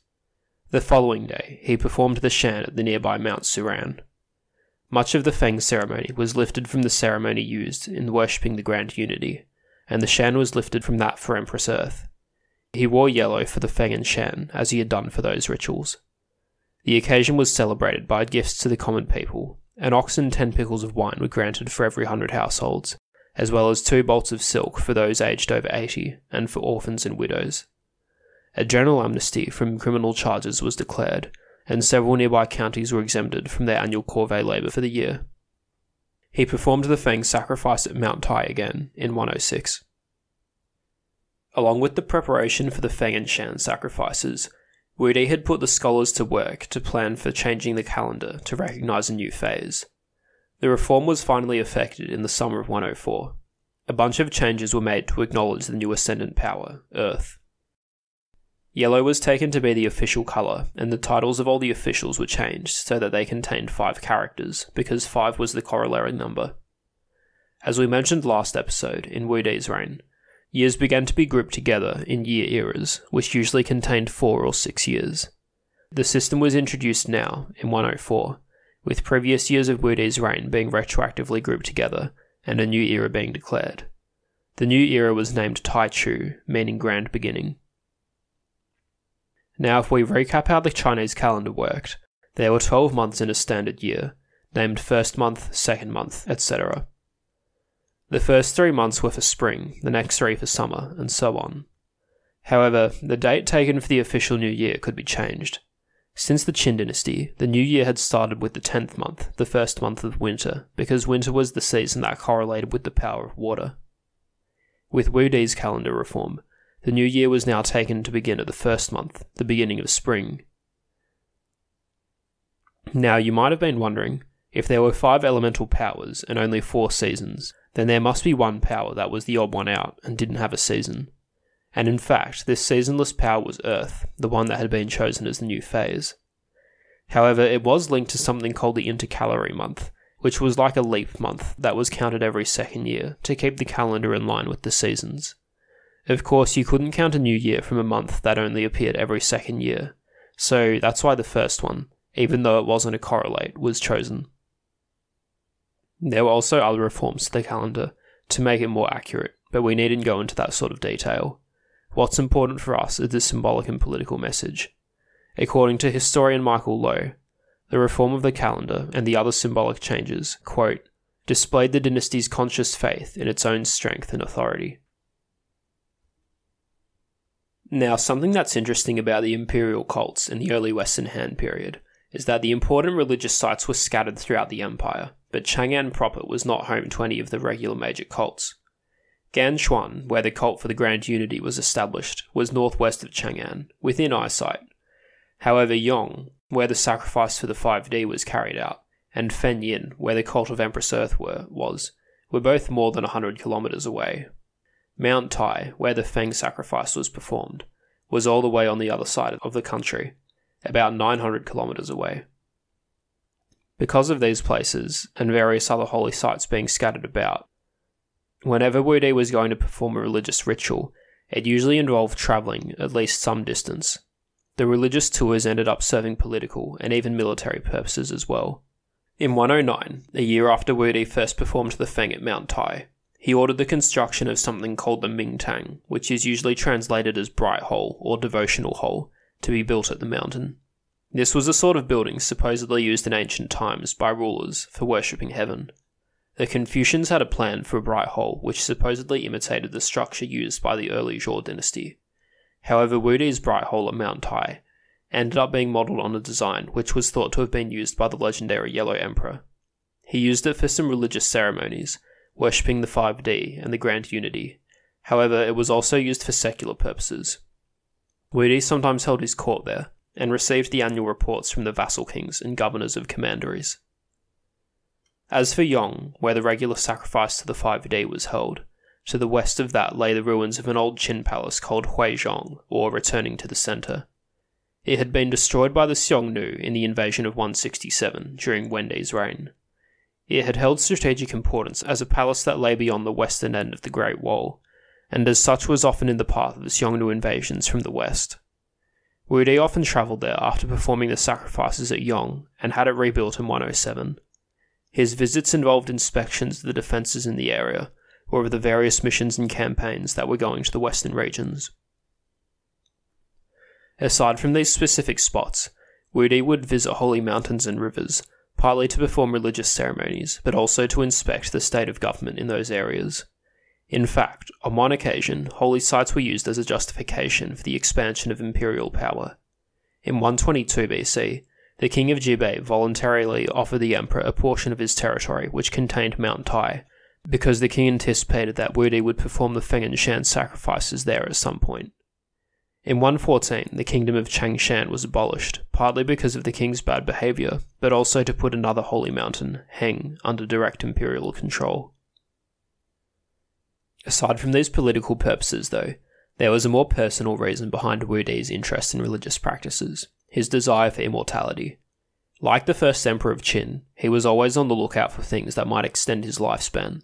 The following day, he performed the Shan at the nearby Mount Suran. Much of the Feng ceremony was lifted from the ceremony used in worshipping the Grand Unity, and the Shan was lifted from that for Empress Earth. He wore yellow for the Feng and Shan, as he had done for those rituals. The occasion was celebrated by gifts to the common people. An ox and ten pickles of wine were granted for every hundred households, as well as two bolts of silk for those aged over 80 and for orphans and widows. A general amnesty from criminal charges was declared, and several nearby counties were exempted from their annual corvée labour for the year. He performed the Feng sacrifice at Mount Tai again in 106. Along with the preparation for the Feng and Shan sacrifices, Wudi had put the scholars to work to plan for changing the calendar to recognise a new phase. The reform was finally effected in the summer of 104. A bunch of changes were made to acknowledge the new ascendant power, Earth. Yellow was taken to be the official colour, and the titles of all the officials were changed so that they contained five characters, because five was the corollary number. As we mentioned last episode, in Wu Di's reign, years began to be grouped together in year eras, which usually contained four or six years. The system was introduced now, in 104, with previous years of Wu Di's reign being retroactively grouped together and a new era being declared. The new era was named Tai Chu, meaning grand beginning. Now, if we recap how the Chinese calendar worked, there were 12 months in a standard year, named first month, second month, etc. The first three months were for spring, the next three for summer, and so on. However, the date taken for the official new year could be changed. Since the Qin dynasty, the new year had started with the 10th month, the first month of winter, because winter was the season that correlated with the power of water. With Wu Di's calendar reform, the new year was now taken to begin at the first month, the beginning of spring. Now, you might have been wondering if there were five elemental powers and only four seasons, then there must be one power that was the odd one out and didn't have a season. And in fact, this seasonless power was Earth, the one that had been chosen as the new phase. However, it was linked to something called the intercalary month, which was like a leap month that was counted every second year to keep the calendar in line with the seasons. Of course, you couldn't count a new year from a month that only appeared every second year, so that's why the first one, even though it wasn't a correlate, was chosen. There were also other reforms to the calendar to make it more accurate, but we needn't go into that sort of detail. What's important for us is the symbolic and political message. According to historian Michael Loewe, the reform of the calendar and the other symbolic changes, quote, displayed the dynasty's conscious faith in its own strength and authority. Now, something that's interesting about the imperial cults in the early Western Han period is that the important religious sites were scattered throughout the empire, but Chang'an proper was not home to any of the regular major cults. Ganquan, where the cult for the Grand Unity was established, was northwest of Chang'an, within eyesight. However, Yong, where the sacrifice for the five Di was carried out, and Fenyin, where the cult of Empress Earth were, was, were both more than a 100 kilometers away. Mount Tai, where the Feng sacrifice was performed, was all the way on the other side of the country, about 900 kilometers away. Because of these places and various other holy sites being scattered about, whenever Wu Di was going to perform a religious ritual, it usually involved travelling at least some distance. The religious tours ended up serving political and even military purposes as well. In 109, a year after Wu Di first performed the Feng at Mount Tai, he ordered the construction of something called the Ming Tang, which is usually translated as bright hole or devotional hole, to be built at the mountain. This was a sort of building supposedly used in ancient times by rulers for worshipping heaven. The Confucians had a plan for a bright hole which supposedly imitated the structure used by the early Zhou dynasty. However, Wu Di's bright hole at Mount Tai ended up being modelled on a design which was thought to have been used by the legendary Yellow Emperor. He used it for some religious ceremonies, worshipping the five Di and the Grand Unity. However, it was also used for secular purposes. Wu Di sometimes held his court there, and received the annual reports from the vassal kings and governors of commanderies. As for Yong, where the regular sacrifice to the five Di was held, to the west of that lay the ruins of an old Qin palace called Huizhong, or Returning to the Centre. It had been destroyed by the Xiongnu in the invasion of 167 during Wendi's reign. It had held strategic importance as a palace that lay beyond the western end of the Great Wall, and as such was often in the path of the Xiongnu invasions from the west. Wu Di often travelled there after performing the sacrifices at Yong and had it rebuilt in 107. His visits involved inspections of the defences in the area, or of the various missions and campaigns that were going to the western regions. Aside from these specific spots, Wu Di would visit holy mountains and rivers, partly to perform religious ceremonies, but also to inspect the state of government in those areas. In fact, on one occasion, holy sites were used as a justification for the expansion of imperial power. In 122 BC, the king of Jibei voluntarily offered the emperor a portion of his territory which contained Mount Tai, because the king anticipated that Wudi would perform the Feng and Shan sacrifices there at some point. In 114, the kingdom of Changshan was abolished, partly because of the king's bad behaviour, but also to put another holy mountain, Heng, under direct imperial control. Aside from these political purposes, though, there was a more personal reason behind Wu Di's interest in religious practices his desire for immortality. Like the first emperor of Qin, he was always on the lookout for things that might extend his lifespan.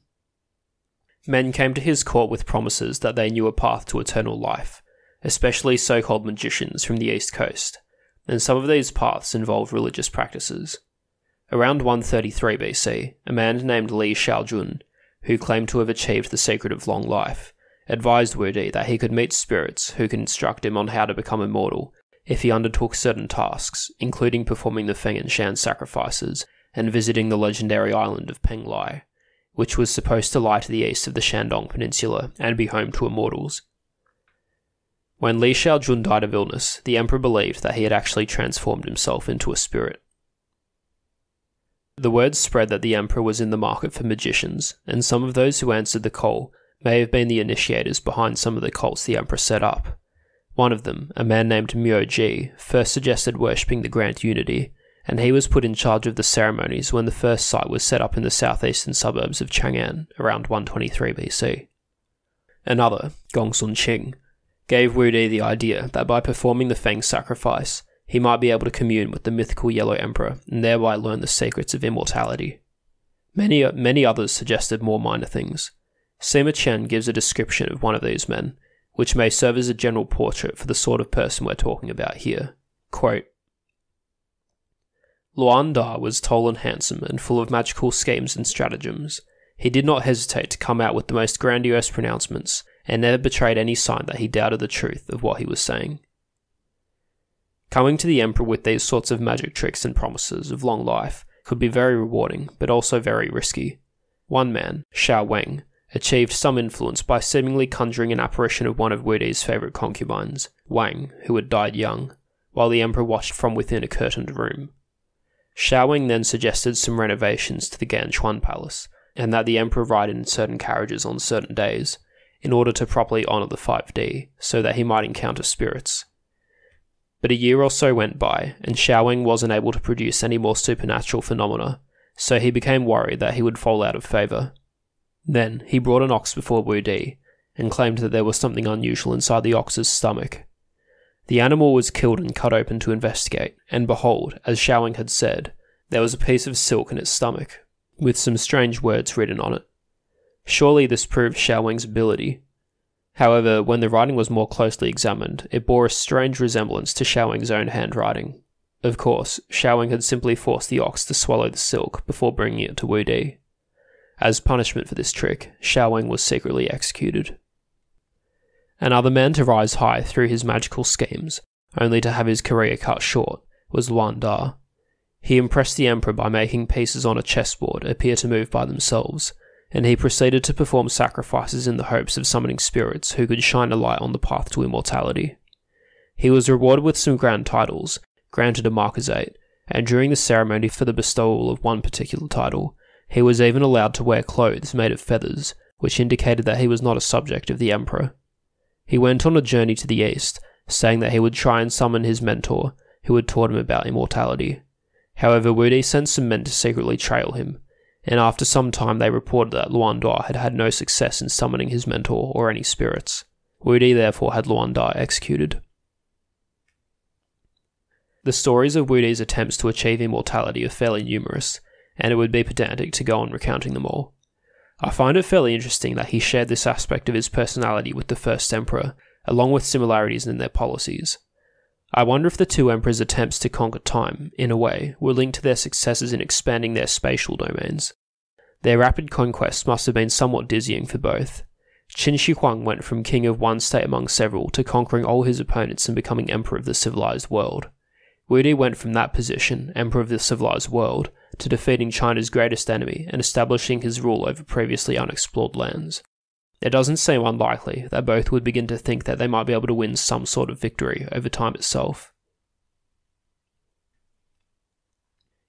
Men came to his court with promises that they knew a path to eternal life, especially so called magicians from the East Coast, and some of these paths involve religious practices. Around 133 BC, a man named Li Xiaojun, who claimed to have achieved the secret of long life, advised Wu Di that he could meet spirits who could instruct him on how to become immortal if he undertook certain tasks, including performing the Feng and Shan sacrifices and visiting the legendary island of Penglai, which was supposed to lie to the east of the Shandong Peninsula and be home to immortals. When Li Xiaojun died of illness, the emperor believed that he had actually transformed himself into a spirit. The word spread that the emperor was in the market for magicians, and some of those who answered the call may have been the initiators behind some of the cults the emperor set up. One of them, a man named Miao Ji, first suggested worshipping the Grand Unity, and he was put in charge of the ceremonies when the first site was set up in the southeastern suburbs of Chang'an around 123 BC. Another, Gongsun Qing, gave Wu Di the idea that by performing the Feng sacrifice, he might be able to commune with the mythical Yellow Emperor and thereby learn the secrets of immortality. Many, many others suggested more minor things. Sima Qian gives a description of one of these men, which may serve as a general portrait for the sort of person we're talking about here. Quote, Luan Da was tall and handsome and full of magical schemes and stratagems. He did not hesitate to come out with the most grandiose pronouncements, and never betrayed any sign that he doubted the truth of what he was saying. Coming to the Emperor with these sorts of magic tricks and promises of long life could be very rewarding, but also very risky. One man, Xiaoweng, achieved some influence by seemingly conjuring an apparition of one of Wu Di's favourite concubines, Wang, who had died young, while the Emperor watched from within a curtained room. Xiaoweng then suggested some renovations to the Ganquan Palace, and that the Emperor ride in certain carriages on certain days, in order to properly honour the five Di, so that he might encounter spirits. But a year or so went by, and Xiaoweng wasn't able to produce any more supernatural phenomena, so he became worried that he would fall out of favour. Then he brought an ox before Wu Di, and claimed that there was something unusual inside the ox's stomach. The animal was killed and cut open to investigate, and behold, as Xiaoweng had said, there was a piece of silk in its stomach, with some strange words written on it. Surely this proved Xiaoweng's ability. However, when the writing was more closely examined, it bore a strange resemblance to Xiaoweng's own handwriting. Of course, Xiaoweng had simply forced the ox to swallow the silk before bringing it to Wu Di. As punishment for this trick, Xiaoweng was secretly executed. Another man to rise high through his magical schemes, only to have his career cut short, was Luan Da. He impressed the emperor by making pieces on a chessboard appear to move by themselves, and he proceeded to perform sacrifices in the hopes of summoning spirits who could shine a light on the path to immortality. He was rewarded with some grand titles, granted a marquisate, and during the ceremony for the bestowal of one particular title, he was even allowed to wear clothes made of feathers, which indicated that he was not a subject of the emperor. He went on a journey to the east, saying that he would try and summon his mentor, who had taught him about immortality. However, Wu Di sent some men to secretly trail him, and after some time they reported that Luan Da had had no success in summoning his mentor or any spirits. Wu Di therefore had Luan Da executed. The stories of Wu Di's attempts to achieve immortality are fairly numerous, and it would be pedantic to go on recounting them all. I find it fairly interesting that he shared this aspect of his personality with the first emperor, along with similarities in their policies. I wonder if the two emperors' attempts to conquer time, in a way, were linked to their successes in expanding their spatial domains. Their rapid conquests must have been somewhat dizzying for both. Qin Shi Huang went from king of one state among several to conquering all his opponents and becoming emperor of the civilized world. Wu Di went from that position, emperor of the civilized world, to defeating China's greatest enemy and establishing his rule over previously unexplored lands. It doesn't seem unlikely that both would begin to think that they might be able to win some sort of victory over time itself.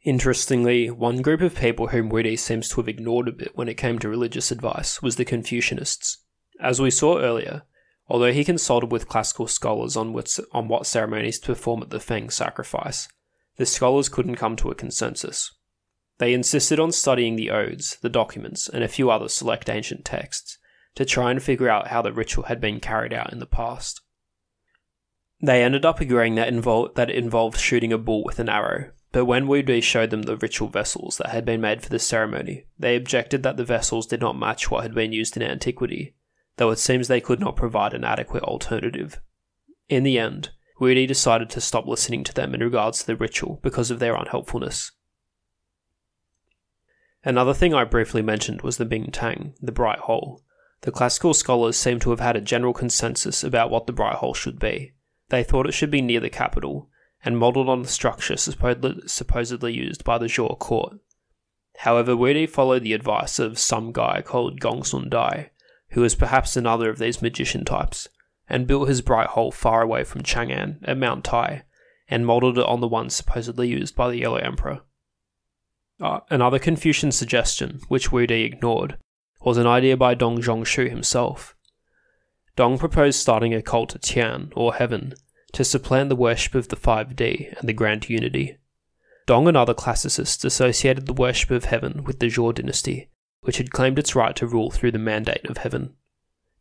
Interestingly, one group of people whom Wu Di seems to have ignored a bit when it came to religious advice was the Confucianists. As we saw earlier, Although he consulted with classical scholars on what, on what ceremonies to perform at the Feng sacrifice, the scholars couldn't come to a consensus. They insisted on studying the odes, the documents, and a few other select ancient texts to try and figure out how the ritual had been carried out in the past. They ended up agreeing that, invol- that it involved shooting a bull with an arrow, but when Wu Di showed them the ritual vessels that had been made for the ceremony, they objected that the vessels did not match what had been used in antiquity, though it seems they could not provide an adequate alternative. In the end, Wu Di decided to stop listening to them in regards to the ritual because of their unhelpfulness. Another thing I briefly mentioned was the Ming Tang, the bright hole. The classical scholars seem to have had a general consensus about what the bright hole should be. They thought it should be near the capital, and modelled on the structure supposedly used by the Zhou court. However, Wu Di followed the advice of some guy called Gongsun Dai, who was perhaps another of these magician types, and built his bright hole far away from Chang'an at Mount Tai, and modelled it on the one supposedly used by the Yellow Emperor. Uh, another Confucian suggestion, which Wu Di ignored, was an idea by Dong Zhongshu himself. Dong proposed starting a cult of Tian, or heaven, to supplant the worship of the five Di and the Grand Unity. Dong and other classicists associated the worship of heaven with the Zhou dynasty, which had claimed its right to rule through the mandate of heaven.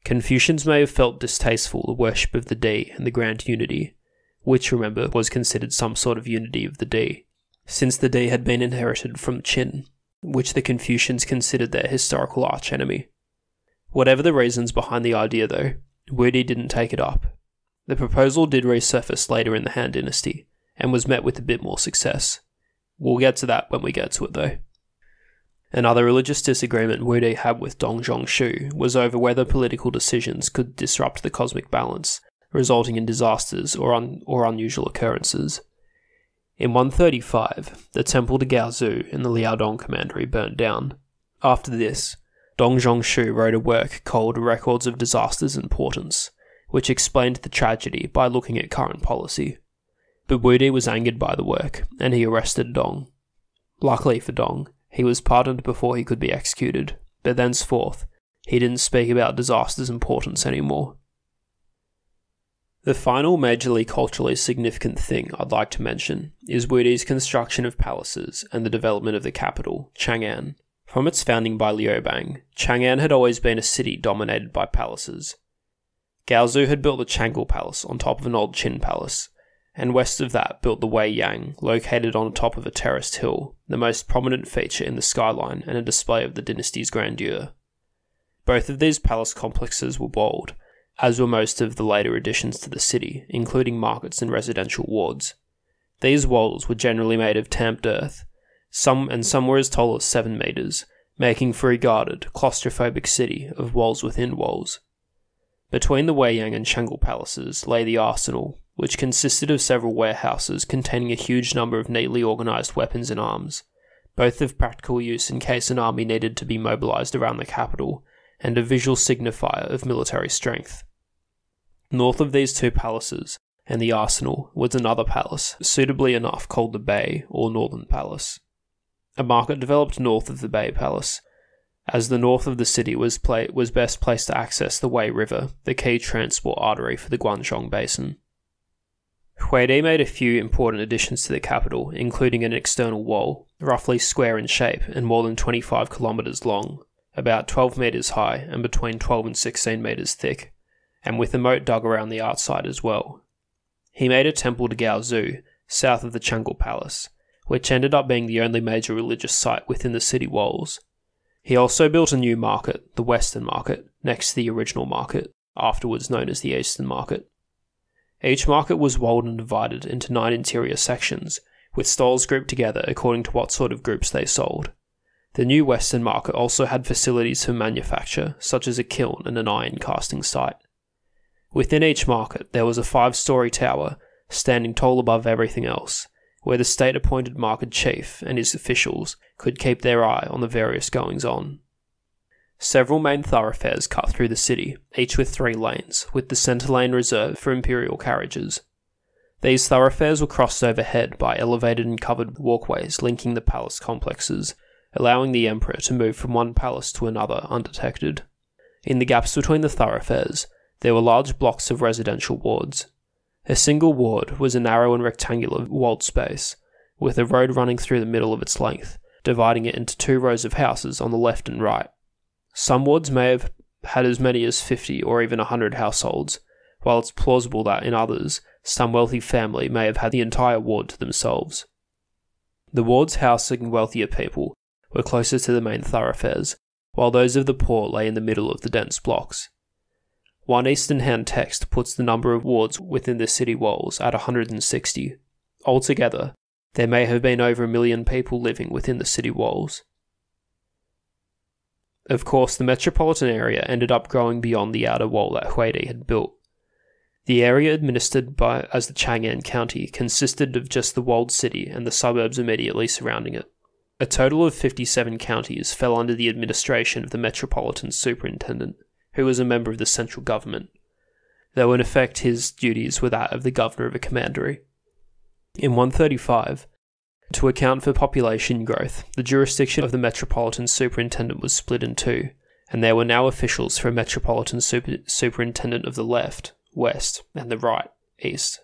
Confucians may have felt distasteful the worship of the Di and the Grand Unity, which, remember, was considered some sort of unity of the Di, since the Di had been inherited from Qin, which the Confucians considered their historical archenemy. Whatever the reasons behind the idea, though, Wu Di didn't take it up. The proposal did resurface later in the Han Dynasty, and was met with a bit more success. We'll get to that when we get to it, though. Another religious disagreement Wu Di had with Dong Zhongshu was over whether political decisions could disrupt the cosmic balance, resulting in disasters or, un- or unusual occurrences. In 135, the temple to Gaozu in the Liaodong Commandery burned down. After this, Dong Zhongshu wrote a work called Records of Disasters and Portents, which explained the tragedy by looking at current policy. But Wu Di was angered by the work, and he arrested Dong. Luckily for Dong, he was pardoned before he could be executed, but thenceforth, he didn't speak about disasters and portents anymore. The final majorly culturally significant thing I'd like to mention is Wu Di's construction of palaces and the development of the capital, Chang'an. From its founding by Liu Bang, Chang'an had always been a city dominated by palaces. Gaozu had built the Changle Palace on top of an old Qin palace, and west of that built the Wei Yang, located on top of a terraced hill, the most prominent feature in the skyline and a display of the dynasty's grandeur. Both of these palace complexes were walled, as were most of the later additions to the city, including markets and residential wards. These walls were generally made of tamped earth, some and some were as tall as seven metres, making for a guarded, claustrophobic city of walls within walls. Between the Weiyang and Changle palaces lay the arsenal, which consisted of several warehouses containing a huge number of neatly organised weapons and arms, both of practical use in case an army needed to be mobilised around the capital, and a visual signifier of military strength. North of these two palaces and the arsenal was another palace, suitably enough called the Bei or Northern Palace. A market developed north of the Bei Palace, as the north of the city was, pla- was best placed to access the Wei River, the key transport artery for the Guanzhong Basin. Huidi made a few important additions to the capital, including an external wall, roughly square in shape and more than 25 kilometres long, about 12 metres high and between 12 and 16 metres thick, and with a moat dug around the outside as well. He made a temple to Gaozu, south of the Changle Palace, which ended up being the only major religious site within the city walls. He also built a new market, the Western Market, next to the original market, afterwards known as the Eastern Market. Each market was walled and divided into nine interior sections, with stalls grouped together according to what sort of groups they sold. The new Western market also had facilities for manufacture, such as a kiln and an iron casting site. Within each market, there was a five story tower, standing tall above everything else, where the state appointed market chief and his officials could keep their eye on the various goings on. Several main thoroughfares cut through the city, each with three lanes, with the centre lane reserved for imperial carriages. These thoroughfares were crossed overhead by elevated and covered walkways linking the palace complexes, allowing the emperor to move from one palace to another undetected. In the gaps between the thoroughfares, there were large blocks of residential wards. A single ward was a narrow and rectangular walled space, with a road running through the middle of its length, dividing it into two rows of houses on the left and right. Some wards may have had as many as 50 or even 100 households, while it's plausible that in others, some wealthy family may have had the entire ward to themselves. The wards housing wealthier people were closer to the main thoroughfares, while those of the poor lay in the middle of the dense blocks. One Eastern Han text puts the number of wards within the city walls at 160. Altogether, there may have been over a million people living within the city walls. Of course, the metropolitan area ended up growing beyond the outer wall that Huidi had built. The area administered by as the Chang'an County consisted of just the walled city and the suburbs immediately surrounding it. A total of 57 counties fell under the administration of the Metropolitan Superintendent, who was a member of the central government, though in effect his duties were that of the governor of a commandery. In 135, to account for population growth, the jurisdiction of the Metropolitan Superintendent was split in two, and there were now officials for a Metropolitan super- Superintendent of the left, west, and the right, east.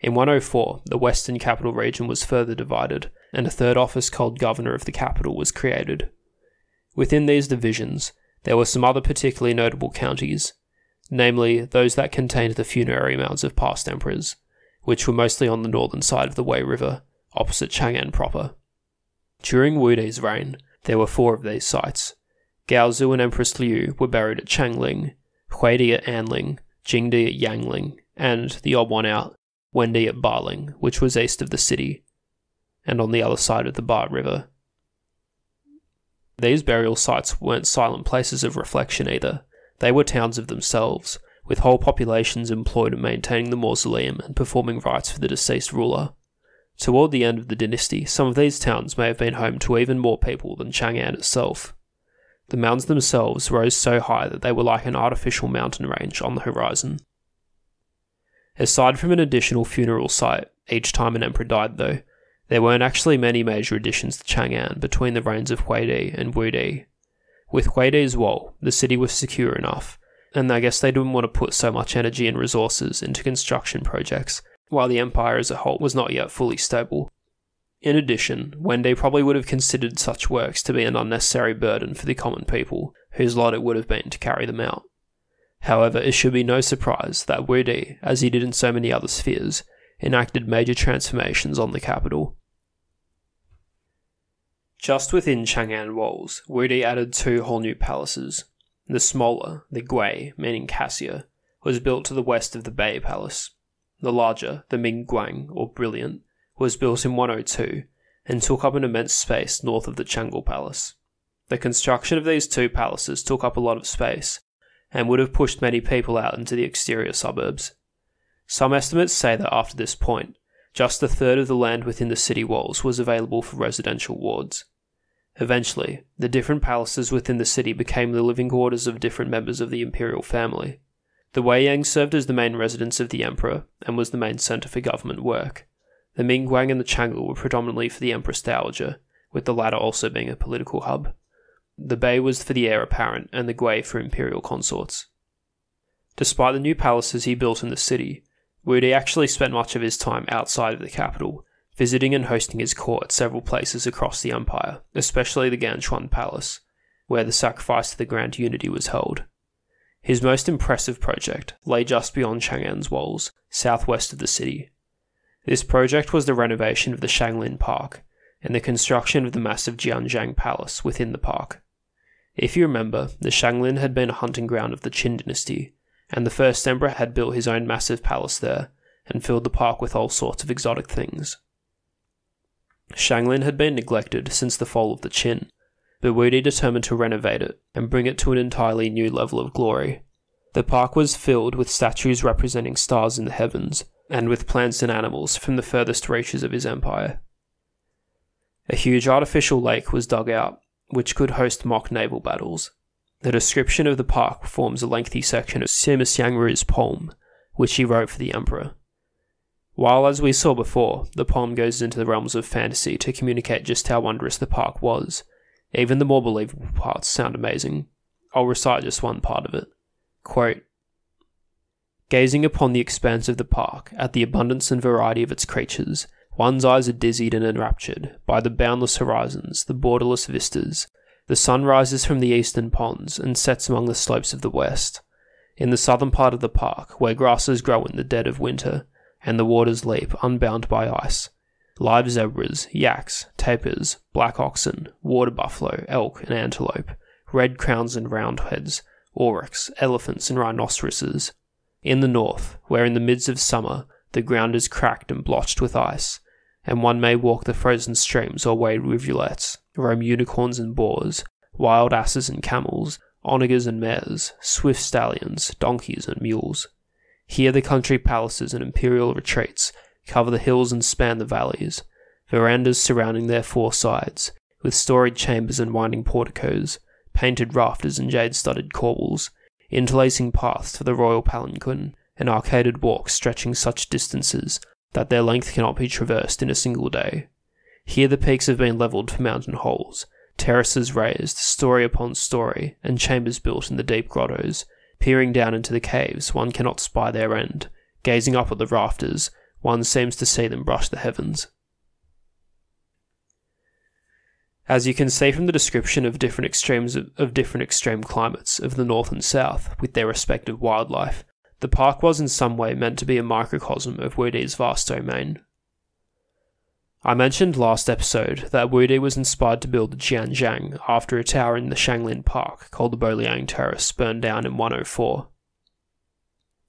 In 104, the Western Capital Region was further divided, and a third office called Governor of the Capital was created. Within these divisions, there were some other particularly notable counties, namely those that contained the funerary mounds of past emperors, which were mostly on the northern side of the Wei River, opposite Chang'an proper. During Wu Wudi's reign, there were four of these sites. Gaozu and Empress Lü were buried at Changling, Huidi at Anling, Jingdi at Yangling, and, the odd one out, Wendi at Baling, which was east of the city, and on the other side of the Ba River. These burial sites weren't silent places of reflection either. They were towns of themselves, with whole populations employed in maintaining the mausoleum and performing rites for the deceased ruler. Toward the end of the dynasty, some of these towns may have been home to even more people than Chang'an itself. The mounds themselves rose so high that they were like an artificial mountain range on the horizon. Aside from an additional funeral site each time an emperor died, though, there weren't actually many major additions to Chang'an between the reigns of Huidi and Wudi. With Huidi's wall, the city was secure enough, and I guess they didn't want to put so much energy and resources into construction projects, while the empire as a whole was not yet fully stable. In addition, Wendi probably would have considered such works to be an unnecessary burden for the common people, whose lot it would have been to carry them out. However, it should be no surprise that Wudi, as he did in so many other spheres, enacted major transformations on the capital. Just within Chang'an walls, Wudi added two whole new palaces. The smaller, the Gui, meaning Cassia, was built to the west of the Bei Palace. The larger, the Mingguang, or Brilliant, was built in 102 and took up an immense space north of the Changle Palace. The construction of these two palaces took up a lot of space and would have pushed many people out into the exterior suburbs. Some estimates say that after this point, just a third of the land within the city walls was available for residential wards. Eventually, the different palaces within the city became the living quarters of different members of the imperial family. The Weiyang served as the main residence of the emperor and was the main centre for government work. The Mingguang and the Changle were predominantly for the Empress Dowager, with the latter also being a political hub. The Bei was for the heir apparent, and the Gui for imperial consorts. Despite the new palaces he built in the city, Wudi actually spent much of his time outside of the capital, visiting and hosting his court at several places across the empire, especially the Ganquan Palace, where the sacrifice to the Grand Unity was held. His most impressive project lay just beyond Chang'an's walls, southwest of the city, this project was the renovation of the Shanglin Park and the construction of the massive Jianzhang Palace within the park. If you remember, the Shanglin had been a hunting ground of the Qin dynasty, and the first emperor had built his own massive palace there and filled the park with all sorts of exotic things. Shanglin had been neglected since the fall of the Qin, but Wudi determined to renovate it and bring it to an entirely new level of glory. The park was filled with statues representing stars in the heavens and with plants and animals from the furthest reaches of his empire. A huge artificial lake was dug out, which could host mock naval battles. The description of the park forms a lengthy section of Sima Xiangru's poem, which he wrote for the emperor. While, as we saw before, the poem goes into the realms of fantasy to communicate just how wondrous the park was, even the more believable parts sound amazing. I'll recite just one part of it. Quote, Gazing upon the expanse of the park, at the abundance and variety of its creatures, one's eyes are dizzied and enraptured by the boundless horizons, the borderless vistas. The sun rises from the eastern ponds and sets among the slopes of the west. In the southern part of the park, where grasses grow in the dead of winter, and the waters leap unbound by ice, live zebras, yaks, tapirs, black oxen, water buffalo, elk, and antelope, red crowns and roundheads, aurochs, elephants, and rhinoceroses. In the north, where in the midst of summer the ground is cracked and blotched with ice, and one may walk the frozen streams or wade rivulets, roam unicorns and boars, wild asses and camels, onagers and mares, swift stallions, donkeys and mules. Here the country palaces and imperial retreats cover the hills and span the valleys, verandas surrounding their four sides, with storied chambers and winding porticos, painted rafters and jade-studded corbels, interlacing paths for the royal palanquin, and arcaded walks stretching such distances that their length cannot be traversed in a single day. Here the peaks have been levelled for mountain holes, terraces raised, story upon story, and chambers built in the deep grottos. Peering down into the caves, one cannot spy their end. Gazing up at the rafters, one seems to see them brush the heavens. As you can see from the description of different extremes of, of, different extreme climates of the north and south, with their respective wildlife, the park was in some way meant to be a microcosm of Wudi's vast domain. I mentioned last episode that Wudi was inspired to build the Jianzhang after a tower in the Shanglin Park called the Boliang Terrace burned down in 104.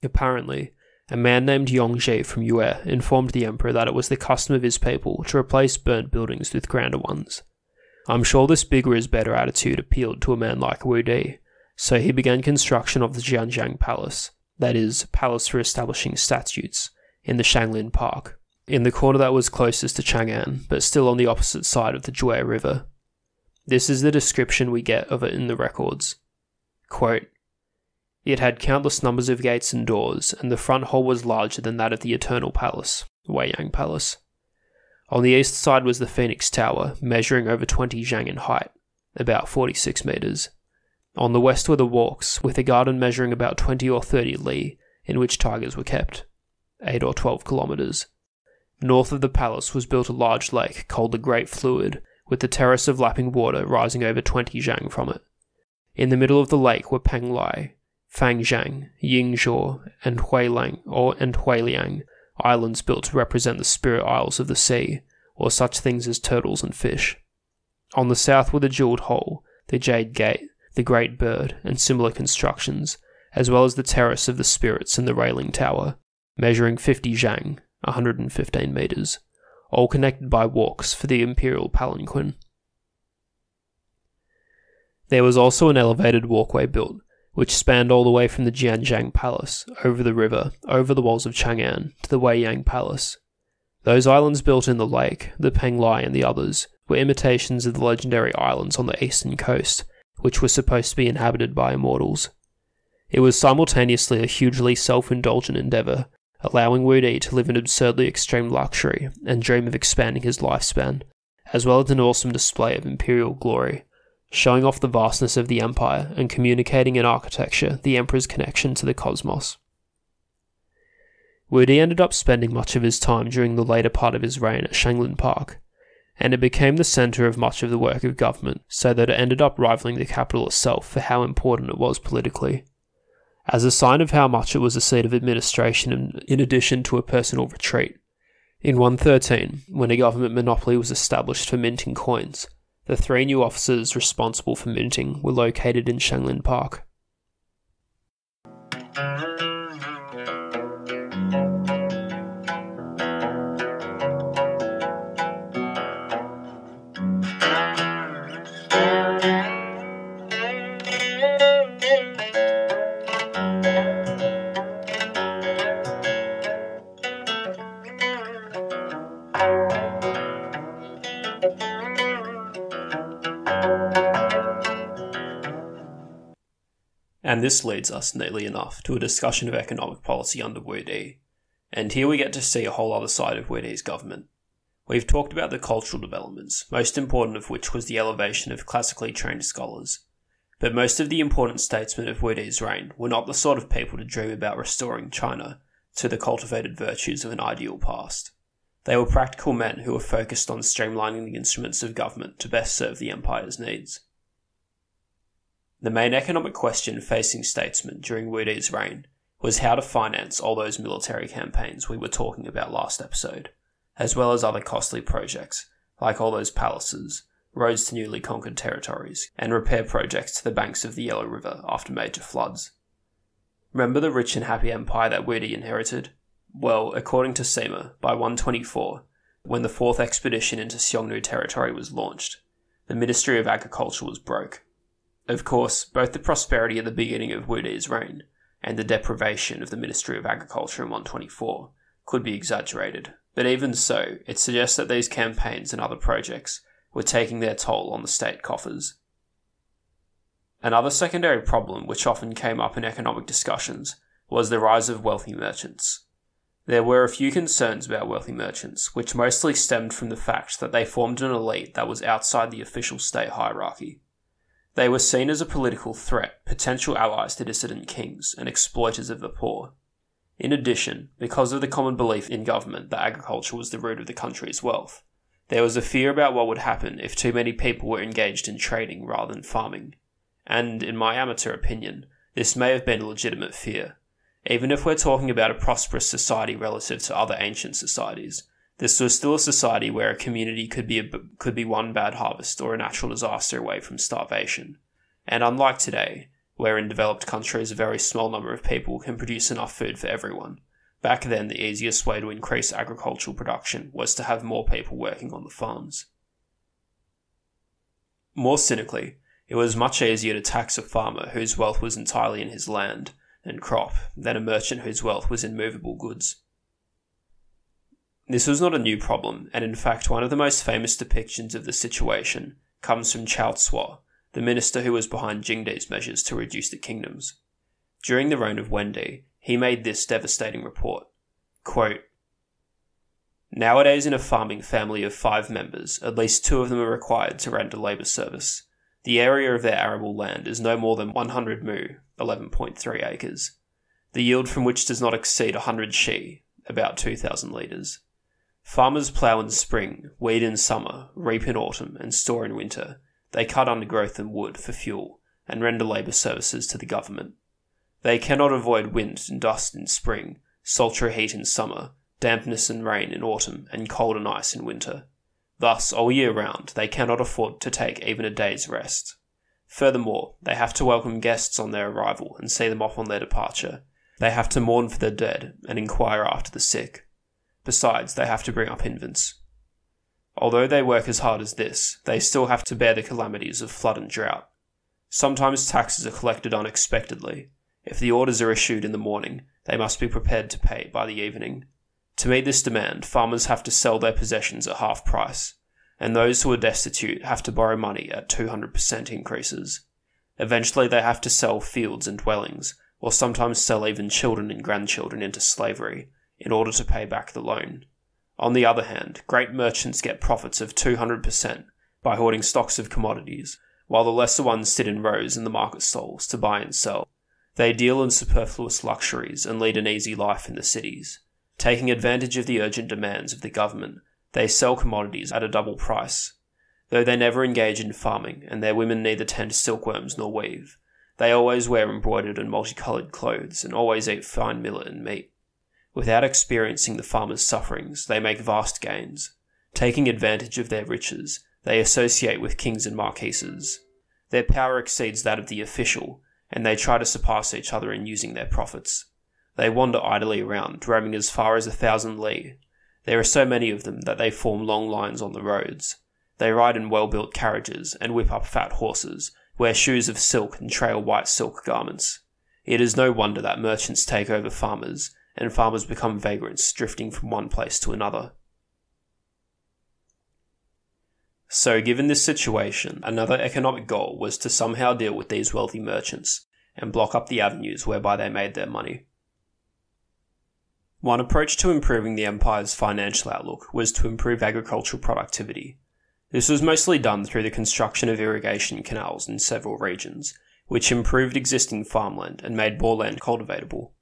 Apparently, a man named Yongzhi from Yue informed the emperor that it was the custom of his people to replace burnt buildings with grander ones. I'm sure this bigger is better attitude appealed to a man like Wu Di, so he began construction of the Jianzhang Palace, that is, palace for establishing statutes, in the Shanglin Park, in the corner that was closest to Chang'an, but still on the opposite side of the Jue River. This is the description we get of it in the records. Quote, it had countless numbers of gates and doors, and the front hall was larger than that of the Eternal Palace, Weiyang Palace. On the east side was the Phoenix Tower, measuring over 20 zhang in height, about 46 metres. On the west were the walks, with a garden measuring about 20 or 30 li, in which tigers were kept, 8 or 12 kilometres. North of the palace was built a large lake called the Great Fluid, with a terrace of lapping water rising over 20 zhang from it. In the middle of the lake were Penglai, Fangzhang, Yingzhou, and Huilang or and Huiliang, islands built to represent the spirit isles of the sea, or such things as turtles and fish. On the south were the jeweled hole, the jade gate, the great bird, and similar constructions, as well as the terrace of the spirits and the railing tower, measuring 50 zhang, 115 metres, all connected by walks for the imperial palanquin. There was also an elevated walkway built, which spanned all the way from the Jianzhang Palace, over the river, over the walls of Chang'an, to the Weiyang Palace. Those islands built in the lake, the Penglai and the others, were imitations of the legendary islands on the eastern coast, which were supposed to be inhabited by immortals. It was simultaneously a hugely self indulgent endeavour, allowing Di to live in absurdly extreme luxury and dream of expanding his lifespan, as well as an awesome display of imperial glory, showing off the vastness of the empire and communicating in architecture the emperor's connection to the cosmos. Di ended up spending much of his time during the later part of his reign at Shanglin Park, and it became the centre of much of the work of government, so that it ended up rivaling the capital itself for how important it was politically. As a sign of how much it was a seat of administration in addition to a personal retreat, in 113, when a government monopoly was established for minting coins, the three new offices responsible for minting were located in Shanglin Park. And this leads us, neatly enough, to a discussion of economic policy under Wu Di. And here we get to see a whole other side of Wu Di's government. We've talked about the cultural developments, most important of which was the elevation of classically trained scholars. But most of the important statesmen of Wudi's reign were not the sort of people to dream about restoring China to the cultivated virtues of an ideal past. They were practical men who were focused on streamlining the instruments of government to best serve the empire's needs. The main economic question facing statesmen during Wudi's reign was how to finance all those military campaigns we were talking about last episode, as well as other costly projects, like all those palaces, roads to newly conquered territories, and repair projects to the banks of the Yellow River after major floods. Remember the rich and happy empire that Wudi inherited? Well, according to Sima, by 124, when the fourth expedition into Xiongnu territory was launched, the Ministry of Agriculture was broke. Of course, both the prosperity at the beginning of Wudi's reign and the deprivation of the Ministry of Agriculture in 124 could be exaggerated, but even so, it suggests that these campaigns and other projects were taking their toll on the state coffers. Another secondary problem which often came up in economic discussions was the rise of wealthy merchants. There were a few concerns about wealthy merchants, which mostly stemmed from the fact that they formed an elite that was outside the official state hierarchy. They were seen as a political threat, potential allies to dissident kings, and exploiters of the poor. In addition, because of the common belief in government that agriculture was the root of the country's wealth, there was a fear about what would happen if too many people were engaged in trading rather than farming. And, in my amateur opinion, this may have been a legitimate fear. Even if we're talking about a prosperous society relative to other ancient societies, this was still a society where a community could be a, could be one bad harvest or a natural disaster away from starvation. And unlike today, where in developed countries a very small number of people can produce enough food for everyone, back then the easiest way to increase agricultural production was to have more people working on the farms. More cynically, it was much easier to tax a farmer whose wealth was entirely in his land and crop than a merchant whose wealth was in movable goods. This was not a new problem, and in fact, one of the most famous depictions of the situation comes from Chaozuo, Tsuo, the minister who was behind Jingdi's measures to reduce the kingdoms. During the reign of Wendi, he made this devastating report Quote, Nowadays, in a farming family of five members, at least two of them are required to render labour service. The area of their arable land is no more than 100 mu, 11.3 acres, the yield from which does not exceed 100 shi, about 2,000 litres. Farmers plough in spring, weed in summer, reap in autumn, and store in winter. They cut undergrowth and wood for fuel, and render labour services to the government. They cannot avoid wind and dust in spring, sultry heat in summer, dampness and rain in autumn, and cold and ice in winter. Thus, all year round, they cannot afford to take even a day's rest. Furthermore, they have to welcome guests on their arrival and see them off on their departure. They have to mourn for the dead and inquire after the sick. Besides, they have to bring up infants. Although they work as hard as this, they still have to bear the calamities of flood and drought. Sometimes taxes are collected unexpectedly. If the orders are issued in the morning, they must be prepared to pay by the evening. To meet this demand, farmers have to sell their possessions at half price, and those who are destitute have to borrow money at 200% increases. Eventually, they have to sell fields and dwellings, or sometimes sell even children and grandchildren into slavery, in order to pay back the loan. On the other hand, great merchants get profits of 200% by hoarding stocks of commodities, while the lesser ones sit in rows in the market stalls to buy and sell. They deal in superfluous luxuries and lead an easy life in the cities. Taking advantage of the urgent demands of the government, they sell commodities at a double price. Though they never engage in farming, and their women neither tend silkworms nor weave, they always wear embroidered and multicoloured clothes and always eat fine millet and meat. Without experiencing the farmer's sufferings, they make vast gains. Taking advantage of their riches, they associate with kings and marquises. Their power exceeds that of the official, and they try to surpass each other in using their profits. They wander idly around, roaming as far as a thousand li. There are so many of them that they form long lines on the roads. They ride in well built carriages and whip up fat horses, wear shoes of silk and trail white silk garments. It is no wonder that merchants take over farmers and farmers become vagrants drifting from one place to another. So, given this situation, another economic goal was to somehow deal with these wealthy merchants and block up the avenues whereby they made their money. One approach to improving the empire's financial outlook was to improve agricultural productivity. This was mostly done through the construction of irrigation canals in several regions, which improved existing farmland and made more land cultivatable.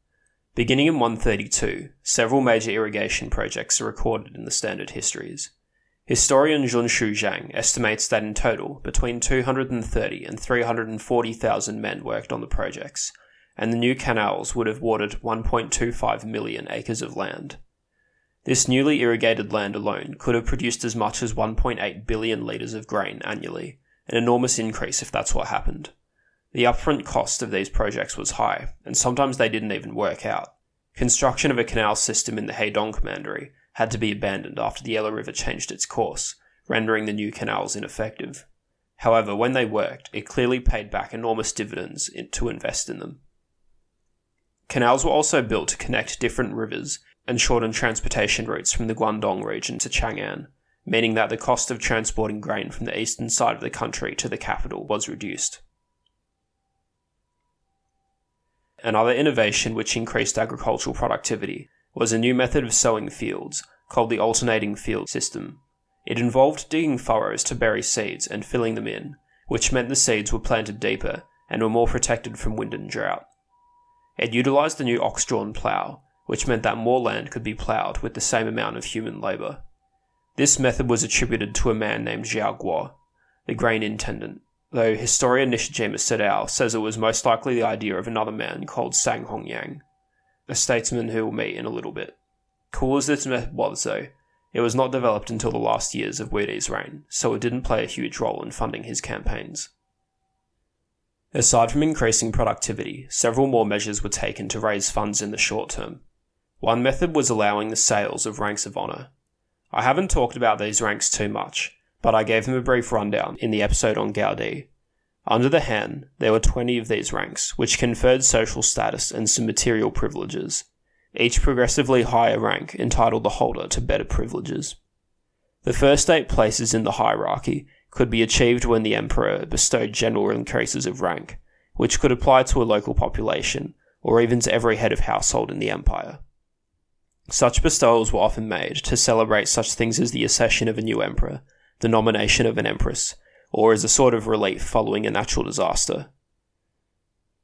Beginning in 132, several major irrigation projects are recorded in the standard histories. Historian Junshu Zhang estimates that in total, between 230 and 340,000 men worked on the projects, and the new canals would have watered 1.25 million acres of land. This newly irrigated land alone could have produced as much as 1.8 billion litres of grain annually, an enormous increase if that's what happened. The upfront cost of these projects was high, and sometimes they didn't even work out. Construction of a canal system in the Hedong Commandery had to be abandoned after the Yellow River changed its course, rendering the new canals ineffective. However, when they worked, it clearly paid back enormous dividends to invest in them. Canals were also built to connect different rivers and shorten transportation routes from the Guanzhong region to Chang'an, meaning that the cost of transporting grain from the eastern side of the country to the capital was reduced. Another innovation which increased agricultural productivity was a new method of sowing fields called the alternating field system. It involved digging furrows to bury seeds and filling them in, which meant the seeds were planted deeper and were more protected from wind and drought. It utilised the new ox drawn plough, which meant that more land could be ploughed with the same amount of human labour. This method was attributed to a man named Zhao Guo, the grain intendant, though historian Nishijima Sadao says it was most likely the idea of another man called Sang Hongyang, a statesman who we'll meet in a little bit. Cool as this method was, though, it was not developed until the last years of Wudi's reign, so it didn't play a huge role in funding his campaigns. Aside from increasing productivity, several more measures were taken to raise funds in the short term. One method was allowing the sales of ranks of honour. I haven't talked about these ranks too much, but I gave them a brief rundown in the episode on Gaodi. Under the Han, there were 20 of these ranks, which conferred social status and some material privileges. Each progressively higher rank entitled the holder to better privileges. The first eight places in the hierarchy could be achieved when the emperor bestowed general increases of rank, which could apply to a local population, or even to every head of household in the empire. Such bestowals were often made to celebrate such things as the accession of a new emperor, the nomination of an empress, or as a sort of relief following a natural disaster.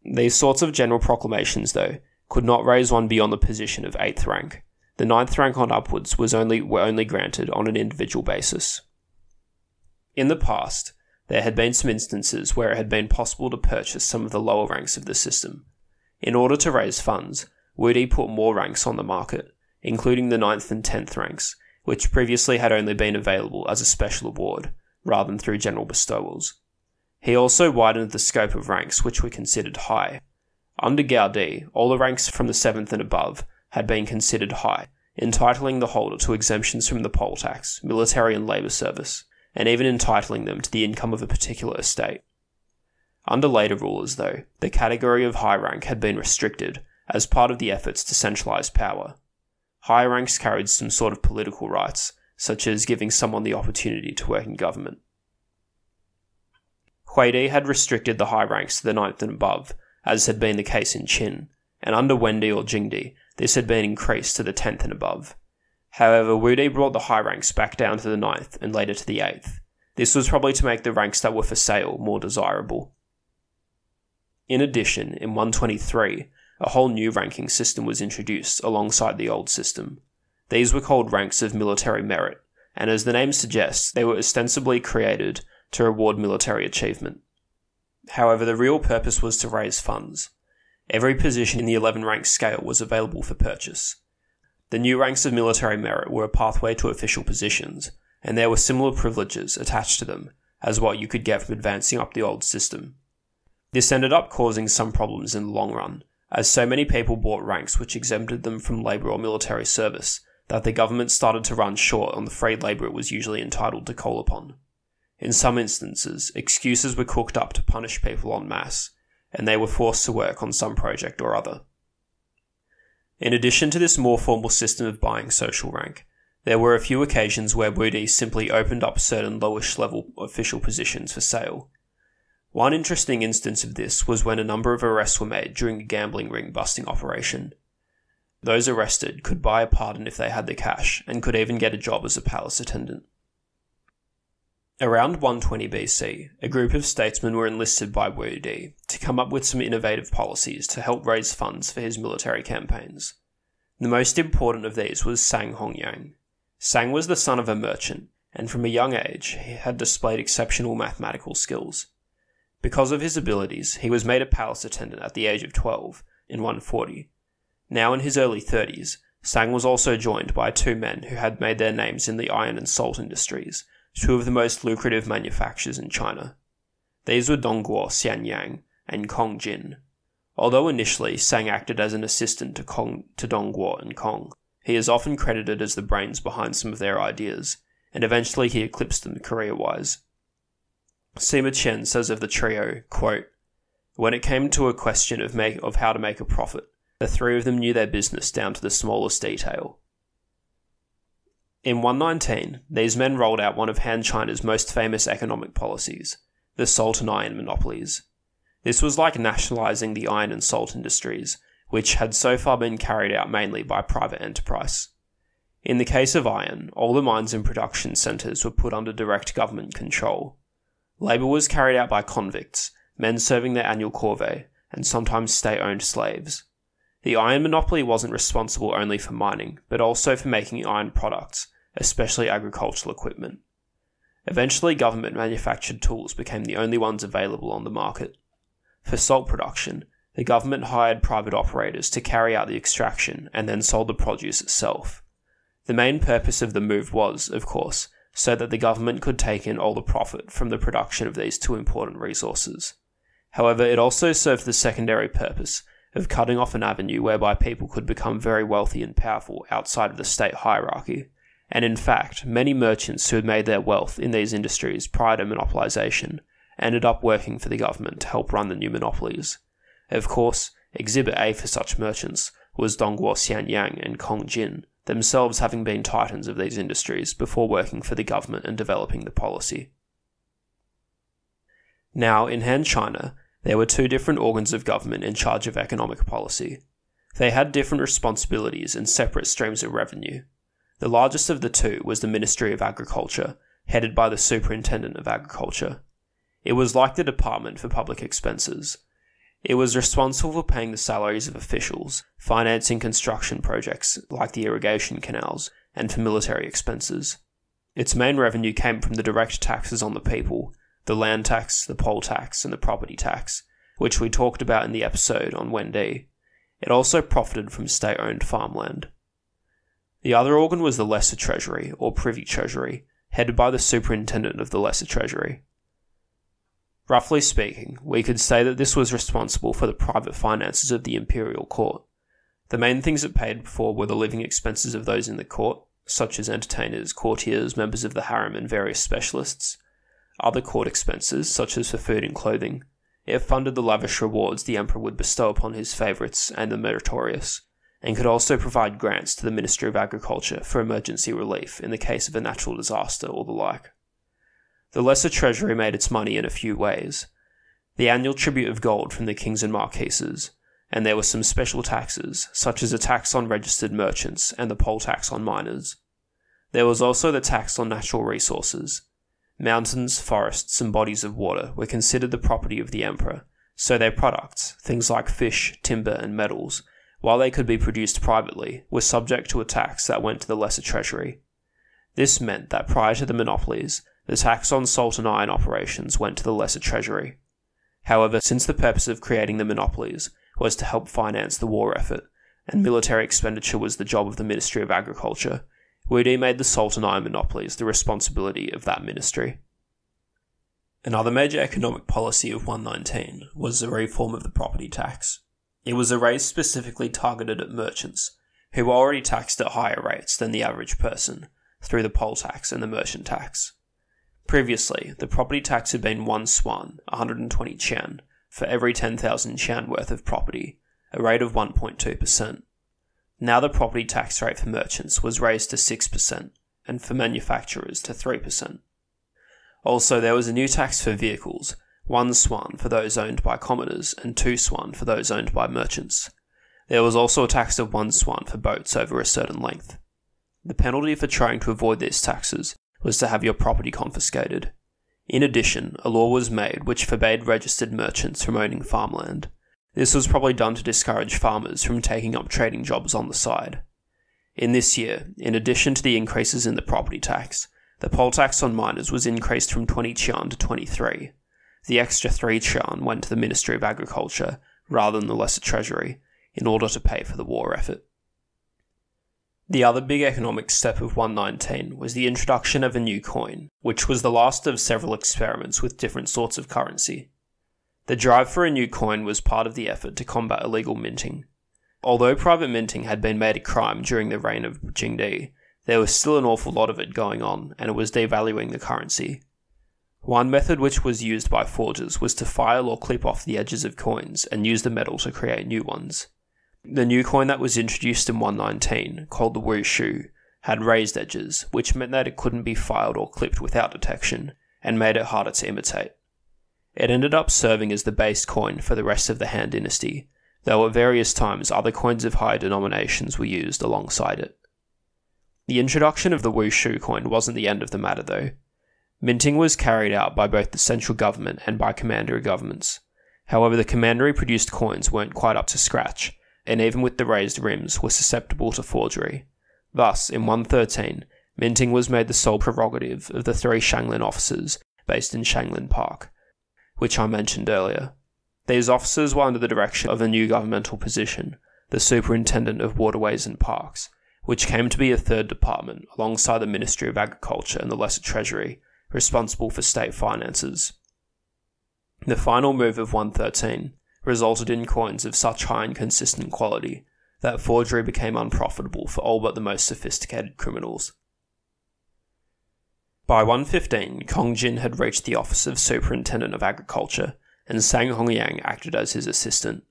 These sorts of general proclamations, though, could not raise one beyond the position of eighth rank. The ninth rank on upwards was only were only granted on an individual basis. In the past, there had been some instances where it had been possible to purchase some of the lower ranks of the system. In order to raise funds, Wudi put more ranks on the market, including the ninth and tenth ranks, which previously had only been available as a special award, rather than through general bestowals. He also widened the scope of ranks which were considered high. Under Gaodi, all the ranks from the 7th and above had been considered high, entitling the holder to exemptions from the poll tax, military and labour service, and even entitling them to the income of a particular estate. Under later rulers, though, the category of high rank had been restricted as part of the efforts to centralise power. Higher ranks carried some sort of political rights, such as giving someone the opportunity to work in government. Huidi had restricted the high ranks to the ninth and above, as had been the case in Qin, and under Wendi or Jingdi, this had been increased to the tenth and above. However, Wudi brought the high ranks back down to the ninth and later to the eighth. This was probably to make the ranks that were for sale more desirable. In addition, in 123, a whole new ranking system was introduced alongside the old system. These were called ranks of military merit, and as the name suggests, they were ostensibly created to reward military achievement. However, the real purpose was to raise funds. Every position in the 11 rank scale was available for purchase. The new ranks of military merit were a pathway to official positions, and there were similar privileges attached to them as what you could get from advancing up the old system. This ended up causing some problems in the long run, as so many people bought ranks which exempted them from labour or military service that the government started to run short on the free labour it was usually entitled to call upon. In some instances, excuses were cooked up to punish people en masse, and they were forced to work on some project or other. In addition to this more formal system of buying social rank, there were a few occasions where Wudi simply opened up certain lowish level official positions for sale. One interesting instance of this was when a number of arrests were made during a gambling ring busting operation. Those arrested could buy a pardon if they had the cash, and could even get a job as a palace attendant. Around 120 BC, a group of statesmen were enlisted by Wu Di to come up with some innovative policies to help raise funds for his military campaigns. The most important of these was Sang Hongyang. Sang was the son of a merchant, and from a young age he had displayed exceptional mathematical skills. Because of his abilities, he was made a palace attendant at the age of 12, in 140. Now in his early 30s, Sang was also joined by two men who had made their names in the iron and salt industries two of the most lucrative manufacturers in China. These were Dongguo Xianyang and Kong Jin. Although initially Sang acted as an assistant to, Kong, to Dongguo and Kong, he is often credited as the brains behind some of their ideas, and eventually he eclipsed them career wise. Sima Qian says of the trio, quote, When it came to a question of, make, of how to make a profit, the three of them knew their business down to the smallest detail. In 119, these men rolled out one of Han China's most famous economic policies, the salt and iron monopolies. This was like nationalising the iron and salt industries, which had so far been carried out mainly by private enterprise. In the case of iron, all the mines and production centres were put under direct government control. Labour was carried out by convicts, men serving their annual corvée, and sometimes state owned slaves. The iron monopoly wasn't responsible only for mining, but also for making iron products, especially agricultural equipment. Eventually, government manufactured tools became the only ones available on the market. For salt production, the government hired private operators to carry out the extraction and then sold the produce itself. The main purpose of the move was, of course, so that the government could take in all the profit from the production of these two important resources. However, it also served the secondary purpose of cutting off an avenue whereby people could become very wealthy and powerful outside of the state hierarchy. And in fact, many merchants who had made their wealth in these industries prior to monopolization ended up working for the government to help run the new monopolies. Of course, Exhibit A for such merchants was Dongguo Xianyang and Kong Jin, themselves having been titans of these industries before working for the government and developing the policy. Now, in Han China, there were two different organs of government in charge of economic policy. They had different responsibilities and separate streams of revenue. The largest of the two was the Ministry of Agriculture, headed by the Superintendent of Agriculture. It was like the Department for Public Expenses. It was responsible for paying the salaries of officials, financing construction projects like the irrigation canals, and for military expenses. Its main revenue came from the direct taxes on the people, the land tax, the poll tax, and the property tax, which we talked about in the episode on Wendi. It also profited from state owned farmland. The other organ was the Lesser Treasury, or Privy Treasury, headed by the Superintendent of the Lesser Treasury. Roughly speaking, we could say that this was responsible for the private finances of the imperial court. The main things it paid for were the living expenses of those in the court, such as entertainers, courtiers, members of the harem, and various specialists, other court expenses, such as for food and clothing. It funded the lavish rewards the emperor would bestow upon his favourites and the meritorious, and could also provide grants to the Ministry of Agriculture for emergency relief in the case of a natural disaster or the like. The Lesser Treasury made its money in a few ways. The annual tribute of gold from the kings and marquises, and there were some special taxes, such as a tax on registered merchants and the poll tax on miners. There was also the tax on natural resources, Mountains, forests, and bodies of water were considered the property of the emperor, so their products, things like fish, timber, and metals, while they could be produced privately, were subject to a tax that went to the lesser treasury. This meant that prior to the monopolies, the tax on salt and iron operations went to the lesser treasury. However, since the purpose of creating the monopolies was to help finance the war effort, and military expenditure was the job of the Ministry of Agriculture, Wu Di made the salt and iron monopolies the responsibility of that ministry. Another major economic policy of 119 was the reform of the property tax. It was a raise specifically targeted at merchants, who were already taxed at higher rates than the average person through the poll tax and the merchant tax. Previously, the property tax had been 1 suan, 120 qian, for every 10,000 qian worth of property, a rate of 1.2%. Now the property tax rate for merchants was raised to 6% and for manufacturers to 3%. Also, there was a new tax for vehicles, one suan for those owned by commoners and two suan for those owned by merchants. There was also a tax of one suan for boats over a certain length. The penalty for trying to avoid these taxes was to have your property confiscated. In addition, a law was made which forbade registered merchants from owning farmland. This was probably done to discourage farmers from taking up trading jobs on the side. In this year, in addition to the increases in the property tax, the poll tax on miners was increased from 20 qian to 23. The extra 3 qian went to the Ministry of Agriculture rather than the Lesser Treasury in order to pay for the war effort. The other big economic step of 119 was the introduction of a new coin, which was the last of several experiments with different sorts of currency. The drive for a new coin was part of the effort to combat illegal minting. Although private minting had been made a crime during the reign of Jingdi, there was still an awful lot of it going on, and it was devaluing the currency. One method which was used by forgers was to file or clip off the edges of coins and use the metal to create new ones. The new coin that was introduced in 119, called the Wu Shu, had raised edges, which meant that it couldn't be filed or clipped without detection, and made it harder to imitate. It ended up serving as the base coin for the rest of the Han Dynasty, though at various times other coins of higher denominations were used alongside it. The introduction of the Wu Shu coin wasn't the end of the matter, though. Minting was carried out by both the central government and by commandery governments. However, the commandery produced coins weren't quite up to scratch, and even with the raised rims, were susceptible to forgery. Thus, in 113, minting was made the sole prerogative of the three Shanglin officers based in Shanglin Park, which I mentioned earlier. These officers were under the direction of a new governmental position, the Superintendent of Waterways and Parks, which came to be a third department alongside the Ministry of Agriculture and the Lesser Treasury, responsible for state finances. The final move of 113 resulted in coins of such high and consistent quality that forgery became unprofitable for all but the most sophisticated criminals. By 115, Kong Jin had reached the office of Superintendent of Agriculture, and Sang Hongyang acted as his assistant.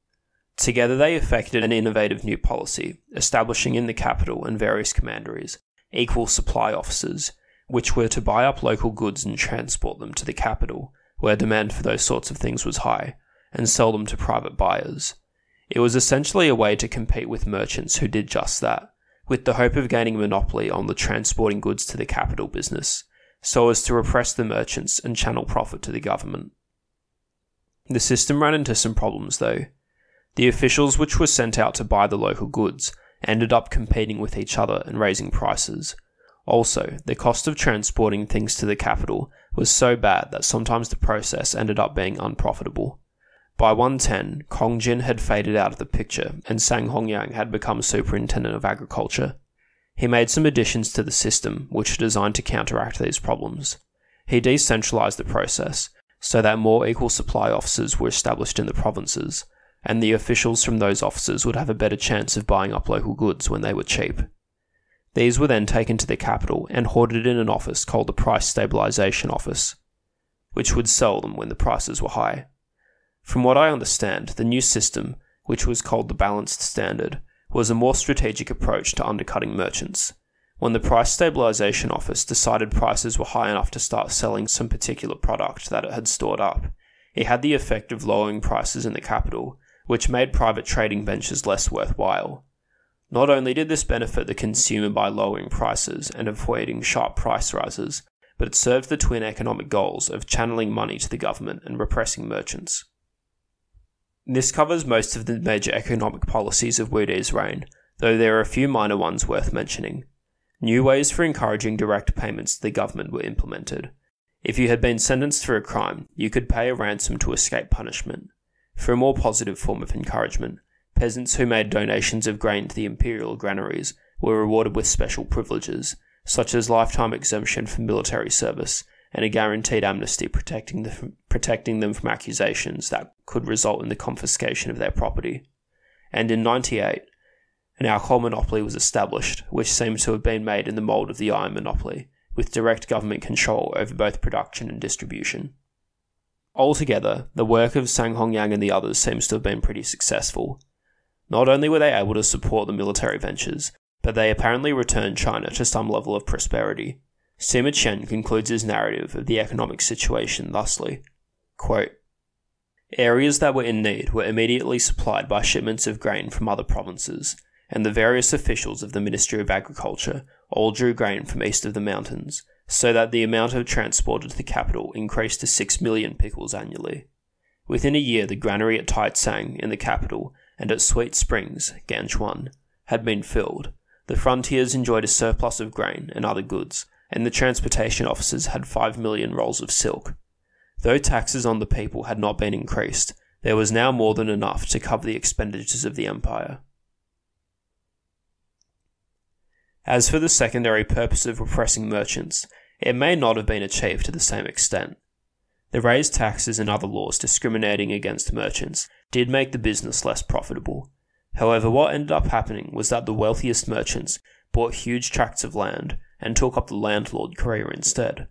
Together they effected an innovative new policy, establishing in the capital and various commanderies equal supply offices, which were to buy up local goods and transport them to the capital, where demand for those sorts of things was high, and sell them to private buyers. It was essentially a way to compete with merchants who did just that, with the hope of gaining a monopoly on the transporting goods to the capital business, so as to repress the merchants and channel profit to the government. The system ran into some problems though. The officials which were sent out to buy the local goods ended up competing with each other and raising prices. Also, the cost of transporting things to the capital was so bad that sometimes the process ended up being unprofitable. By 110, Kong Jin had faded out of the picture and Sang Hongyang had become superintendent of agriculture. He made some additions to the system which were designed to counteract these problems. He decentralized the process so that more equal supply offices were established in the provinces, and the officials from those offices would have a better chance of buying up local goods when they were cheap. These were then taken to the capital and hoarded in an office called the Price Stabilization Office, which would sell them when the prices were high. From what I understand, the new system, which was called the Balanced Standard, was a more strategic approach to undercutting merchants. When the Price Stabilization Office decided prices were high enough to start selling some particular product that it had stored up, it had the effect of lowering prices in the capital, which made private trading ventures less worthwhile. Not only did this benefit the consumer by lowering prices and avoiding sharp price rises, but it served the twin economic goals of channeling money to the government and repressing merchants. This covers most of the major economic policies of Wu Di's reign, though there are a few minor ones worth mentioning. New ways for encouraging direct payments to the government were implemented. If you had been sentenced for a crime, you could pay a ransom to escape punishment. For a more positive form of encouragement, peasants who made donations of grain to the imperial granaries were rewarded with special privileges, such as lifetime exemption from military service and a guaranteed amnesty protecting, the, protecting them from accusations that could result in the confiscation of their property. And in 98, an alcohol monopoly was established, which seems to have been made in the mould of the iron monopoly, with direct government control over both production and distribution. Altogether, the work of Sang Hongyang and the others seems to have been pretty successful. Not only were they able to support the military ventures, but they apparently returned China to some level of prosperity, Sima Qian concludes his narrative of the economic situation thusly quote, Areas that were in need were immediately supplied by shipments of grain from other provinces, and the various officials of the Ministry of Agriculture all drew grain from east of the mountains, so that the amount of transported to the capital increased to 6 million piculs annually. Within a year, the granary at Taitsang in the capital and at Sweet Springs, Ganquan, had been filled. The frontiers enjoyed a surplus of grain and other goods, and the transportation officers had 5 million rolls of silk. Though taxes on the people had not been increased, there was now more than enough to cover the expenditures of the empire. As for the secondary purpose of repressing merchants, it may not have been achieved to the same extent. The raised taxes and other laws discriminating against merchants did make the business less profitable. However, what ended up happening was that the wealthiest merchants bought huge tracts of land and took up the landlord career instead.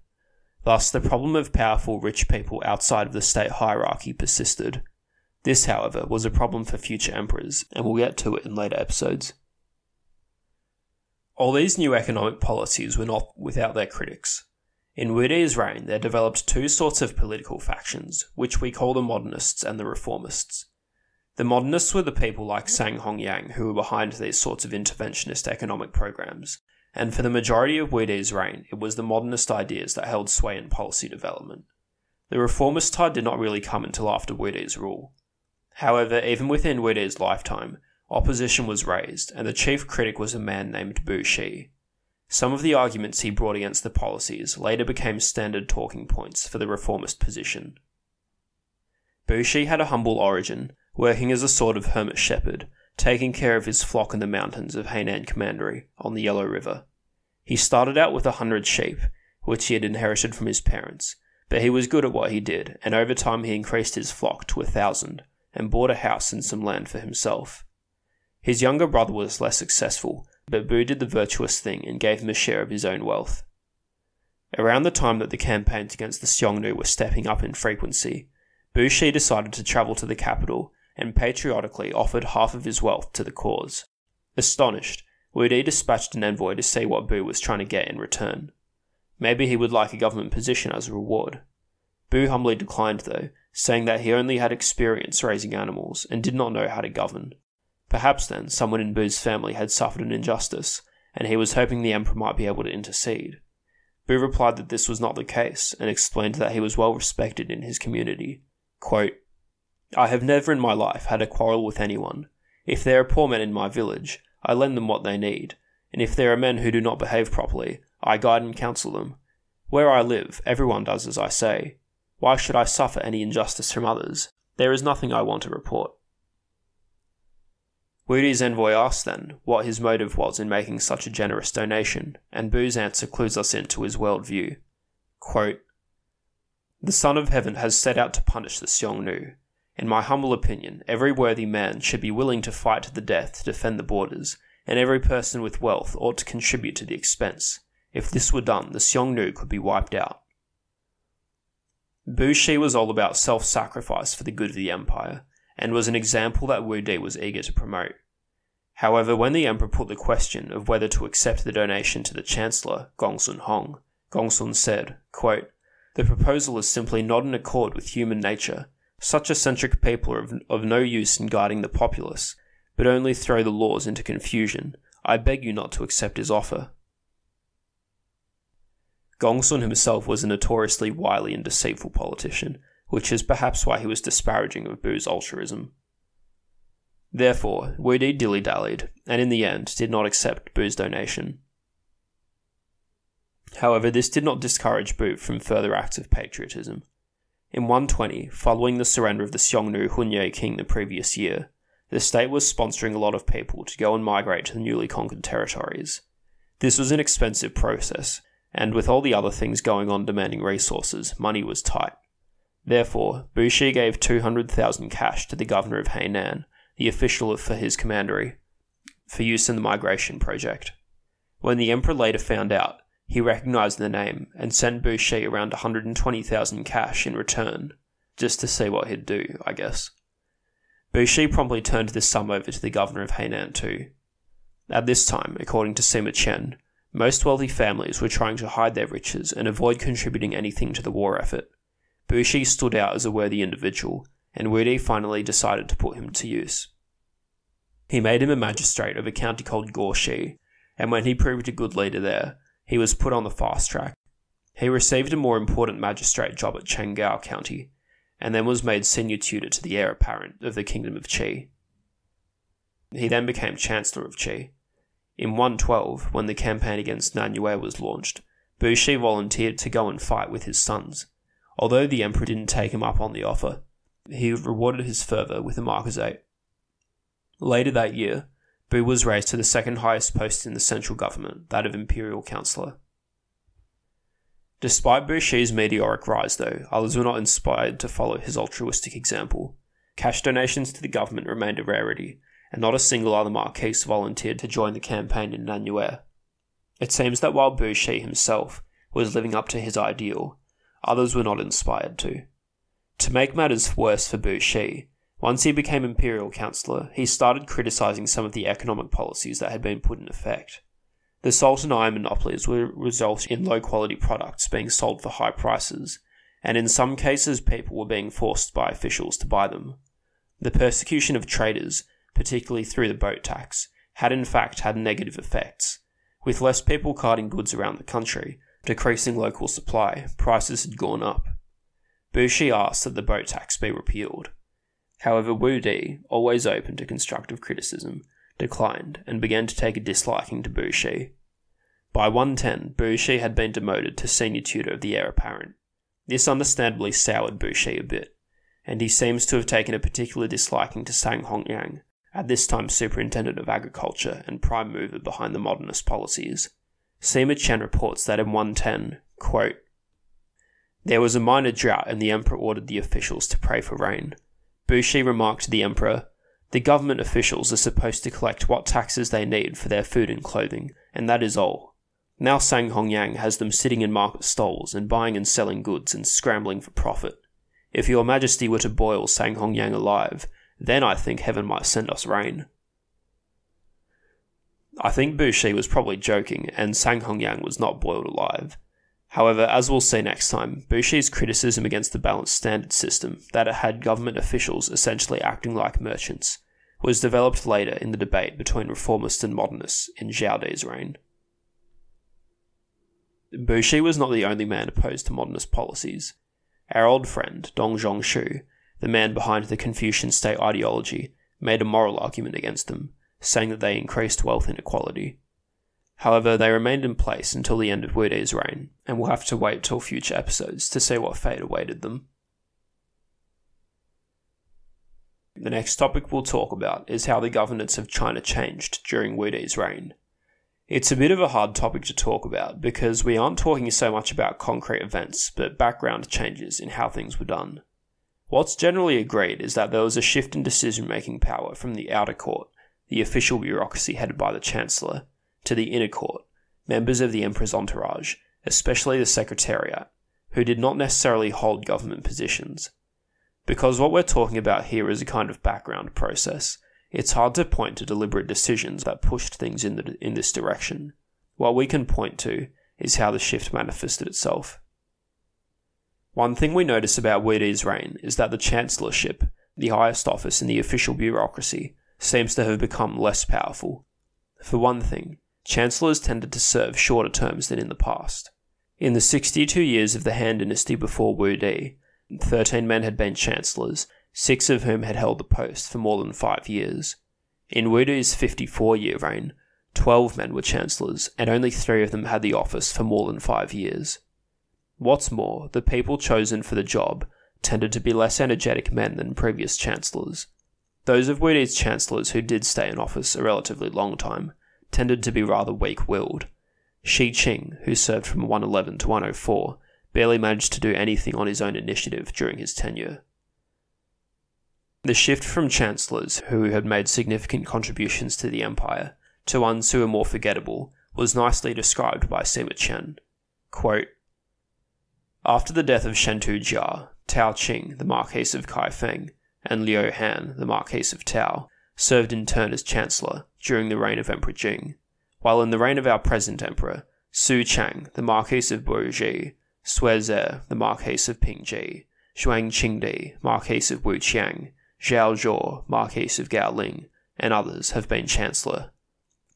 Thus, the problem of powerful rich people outside of the state hierarchy persisted. This, however, was a problem for future emperors, and we'll get to it in later episodes. All these new economic policies were not without their critics. In Wudi's reign, there developed two sorts of political factions, which we call the modernists and the reformists. The modernists were the people like Sang Hongyang who were behind these sorts of interventionist economic programs, and for the majority of Wudi's reign, it was the modernist ideas that held sway in policy development. The reformist tide did not really come until after Wudi's rule. However, even within Wudi's lifetime, opposition was raised, and the chief critic was a man named Bu Shi. Some of the arguments he brought against the policies later became standard talking points for the reformist position. Bu Shi had a humble origin, working as a sort of hermit shepherd, taking care of his flock in the mountains of Henan Commandery on the Yellow River. He started out with a hundred sheep, which he had inherited from his parents, but he was good at what he did, and over time he increased his flock to a thousand, and bought a house and some land for himself. His younger brother was less successful, but Bu did the virtuous thing and gave him a share of his own wealth. Around the time that the campaigns against the Xiongnu were stepping up in frequency, Bu Shi decided to travel to the capital and patriotically offered half of his wealth to the cause. Astonished, Wudi dispatched an envoy to see what Bu was trying to get in return. Maybe he would like a government position as a reward. Bu humbly declined, though, saying that he only had experience raising animals and did not know how to govern. Perhaps then someone in Bu's family had suffered an injustice, and he was hoping the emperor might be able to intercede. Bu replied that this was not the case, and explained that he was well respected in his community. Quote, I have never in my life had a quarrel with anyone. If there are poor men in my village, I lend them what they need, and if there are men who do not behave properly, I guide and counsel them. Where I live, everyone does as I say. Why should I suffer any injustice from others? There is nothing I want to report. Wudi's envoy asked then what his motive was in making such a generous donation, and Bu's answer clues us into his worldview. Quote, the Son of Heaven has set out to punish the Xiongnu. In my humble opinion, every worthy man should be willing to fight to the death to defend the borders, and every person with wealth ought to contribute to the expense. If this were done, the Xiongnu could be wiped out. Bu Shi was all about self sacrifice for the good of the empire, and was an example that Wu Di was eager to promote. However, when the emperor put the question of whether to accept the donation to the chancellor, Gongsun Hong, Gongsun said, quote, The proposal is simply not in accord with human nature. Such eccentric people are of, of no use in guiding the populace, but only throw the laws into confusion. I beg you not to accept his offer. Gongsun himself was a notoriously wily and deceitful politician, which is perhaps why he was disparaging of Bu's altruism. Therefore, Wudi dilly dallied, and in the end did not accept Bu's donation. However, this did not discourage Bu from further acts of patriotism. In 120, following the surrender of the Xiongnu Hunye king the previous year, the state was sponsoring a lot of people to go and migrate to the newly conquered territories. This was an expensive process, and with all the other things going on demanding resources, money was tight. Therefore, Bu Shi gave 200,000 cash to the governor of Henan, the official for his commandery, for use in the migration project. When the emperor later found out, he recognized the name and sent Shi around 120,000 cash in return, just to see what he'd do, I guess. Shi promptly turned this sum over to the governor of Henan too. At this time, according to Sima Qian, most wealthy families were trying to hide their riches and avoid contributing anything to the war effort. Shi stood out as a worthy individual, and Wudi finally decided to put him to use. He made him a magistrate of a county called Guoxi, and when he proved a good leader there, he was put on the fast track. He received a more important magistrate job at Changgao County, and then was made senior tutor to the heir apparent of the Kingdom of Qi. He then became Chancellor of Qi. In 112, when the campaign against Nanyue was launched, Bu Shi volunteered to go and fight with his sons. Although the emperor didn't take him up on the offer, he rewarded his fervour with a marquisate. Later that year, Bu was raised to the second highest post in the central government, that of imperial councillor. Despite Bu Shi's meteoric rise, though, others were not inspired to follow his altruistic example. Cash donations to the government remained a rarity, and not a single other marquis volunteered to join the campaign in Nanyue. It seems that while Bu Shi himself was living up to his ideal, others were not inspired to. To make matters worse for Bu Shi, once he became imperial councillor, he started criticising some of the economic policies that had been put in effect. The salt and iron monopolies would result in low quality products being sold for high prices, and in some cases, people were being forced by officials to buy them. The persecution of traders, particularly through the boat tax, had in fact had negative effects. With less people carting goods around the country, decreasing local supply, prices had gone up. Bu Shi asked that the boat tax be repealed. However, Wu Di, always open to constructive criticism, declined and began to take a disliking to Bu Shi. By 110, Bu Shi had been demoted to senior tutor of the heir apparent. This understandably soured Bu Shi a bit, and he seems to have taken a particular disliking to Sang Hongyang, at this time superintendent of agriculture and prime mover behind the modernist policies. Sima Qian reports that in 110, quote, there was a minor drought and the emperor ordered the officials to pray for rain. Bu Shi remarked to the emperor, the government officials are supposed to collect what taxes they need for their food and clothing, and that is all. Now Sang Hongyang has them sitting in market stalls and buying and selling goods and scrambling for profit. If your majesty were to boil Sang Hongyang alive, then I think heaven might send us rain. I think Bu Shi was probably joking, and Sang Hongyang was not boiled alive. However, as we'll see next time, Bu Shi's criticism against the balanced standard system, that it had government officials essentially acting like merchants, was developed later in the debate between reformists and modernists in Zhao Di's reign. Shi was not the only man opposed to modernist policies. Our old friend, Dong Zhongshu, the man behind the Confucian state ideology, made a moral argument against them, saying that they increased wealth inequality. However, they remained in place until the end of Wu Di's reign, and we'll have to wait till future episodes to see what fate awaited them. The next topic we'll talk about is how the governance of China changed during Wu Di's reign. It's a bit of a hard topic to talk about because we aren't talking so much about concrete events, but background changes in how things were done. What's generally agreed is that there was a shift in decision making power from the outer court, the official bureaucracy headed by the Chancellor, to the inner court, members of the emperor's entourage, especially the secretariat, who did not necessarily hold government positions. Because what we're talking about here is a kind of background process, it's hard to point to deliberate decisions that pushed things in, the, in this direction. What we can point to is how the shift manifested itself. One thing we notice about Wu reign is that the chancellorship, the highest office in the official bureaucracy, seems to have become less powerful. For one thing, chancellors tended to serve shorter terms than in the past. In the 62 years of the Han Dynasty before Wu Di, 13 men had been chancellors, six of whom had held the post for more than five years. In Wu Di's 54 year reign, 12 men were chancellors, and only three of them had the office for more than five years. What's more, the people chosen for the job tended to be less energetic men than previous chancellors. Those of Wu Di's chancellors who did stay in office a relatively long time tended to be rather weak willed. Shi Qing, who served from 111 to 104, barely managed to do anything on his own initiative during his tenure. The shift from chancellors who had made significant contributions to the empire to ones who were more forgettable was nicely described by Sima Qian. Quote, After the death of Shentu Jia, Tao Qing, the Marquess of Kaifeng, and Liu Han, the Marquess of Tao, served in turn as Chancellor during the reign of Emperor Jing, while in the reign of our present Emperor, Xu Chang, the Marquis of Bozhi, Xue Ze, the Marquis of Pingji, Zhuang Qingdi, Marquis of Wuqiang, Zhao Zhuo, Marquis of Gaoling, and others have been Chancellor.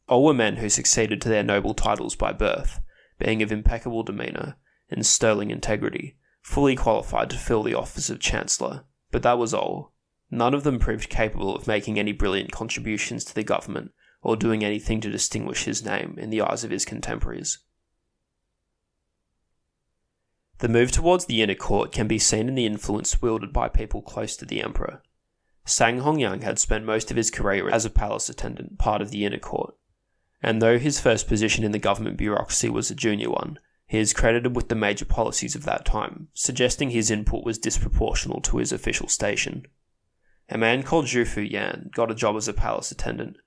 All were men who succeeded to their noble titles by birth, being of impeccable demeanour, and sterling integrity, fully qualified to fill the office of Chancellor, but that was all. None of them proved capable of making any brilliant contributions to the government or doing anything to distinguish his name in the eyes of his contemporaries. The move towards the inner court can be seen in the influence wielded by people close to the emperor. Sang Hongyang had spent most of his career as a palace attendant, part of the inner court, and though his first position in the government bureaucracy was a junior one, he is credited with the major policies of that time, suggesting his input was disproportional to his official station. A man called Zhu Fu Yan got a job as a palace attendant,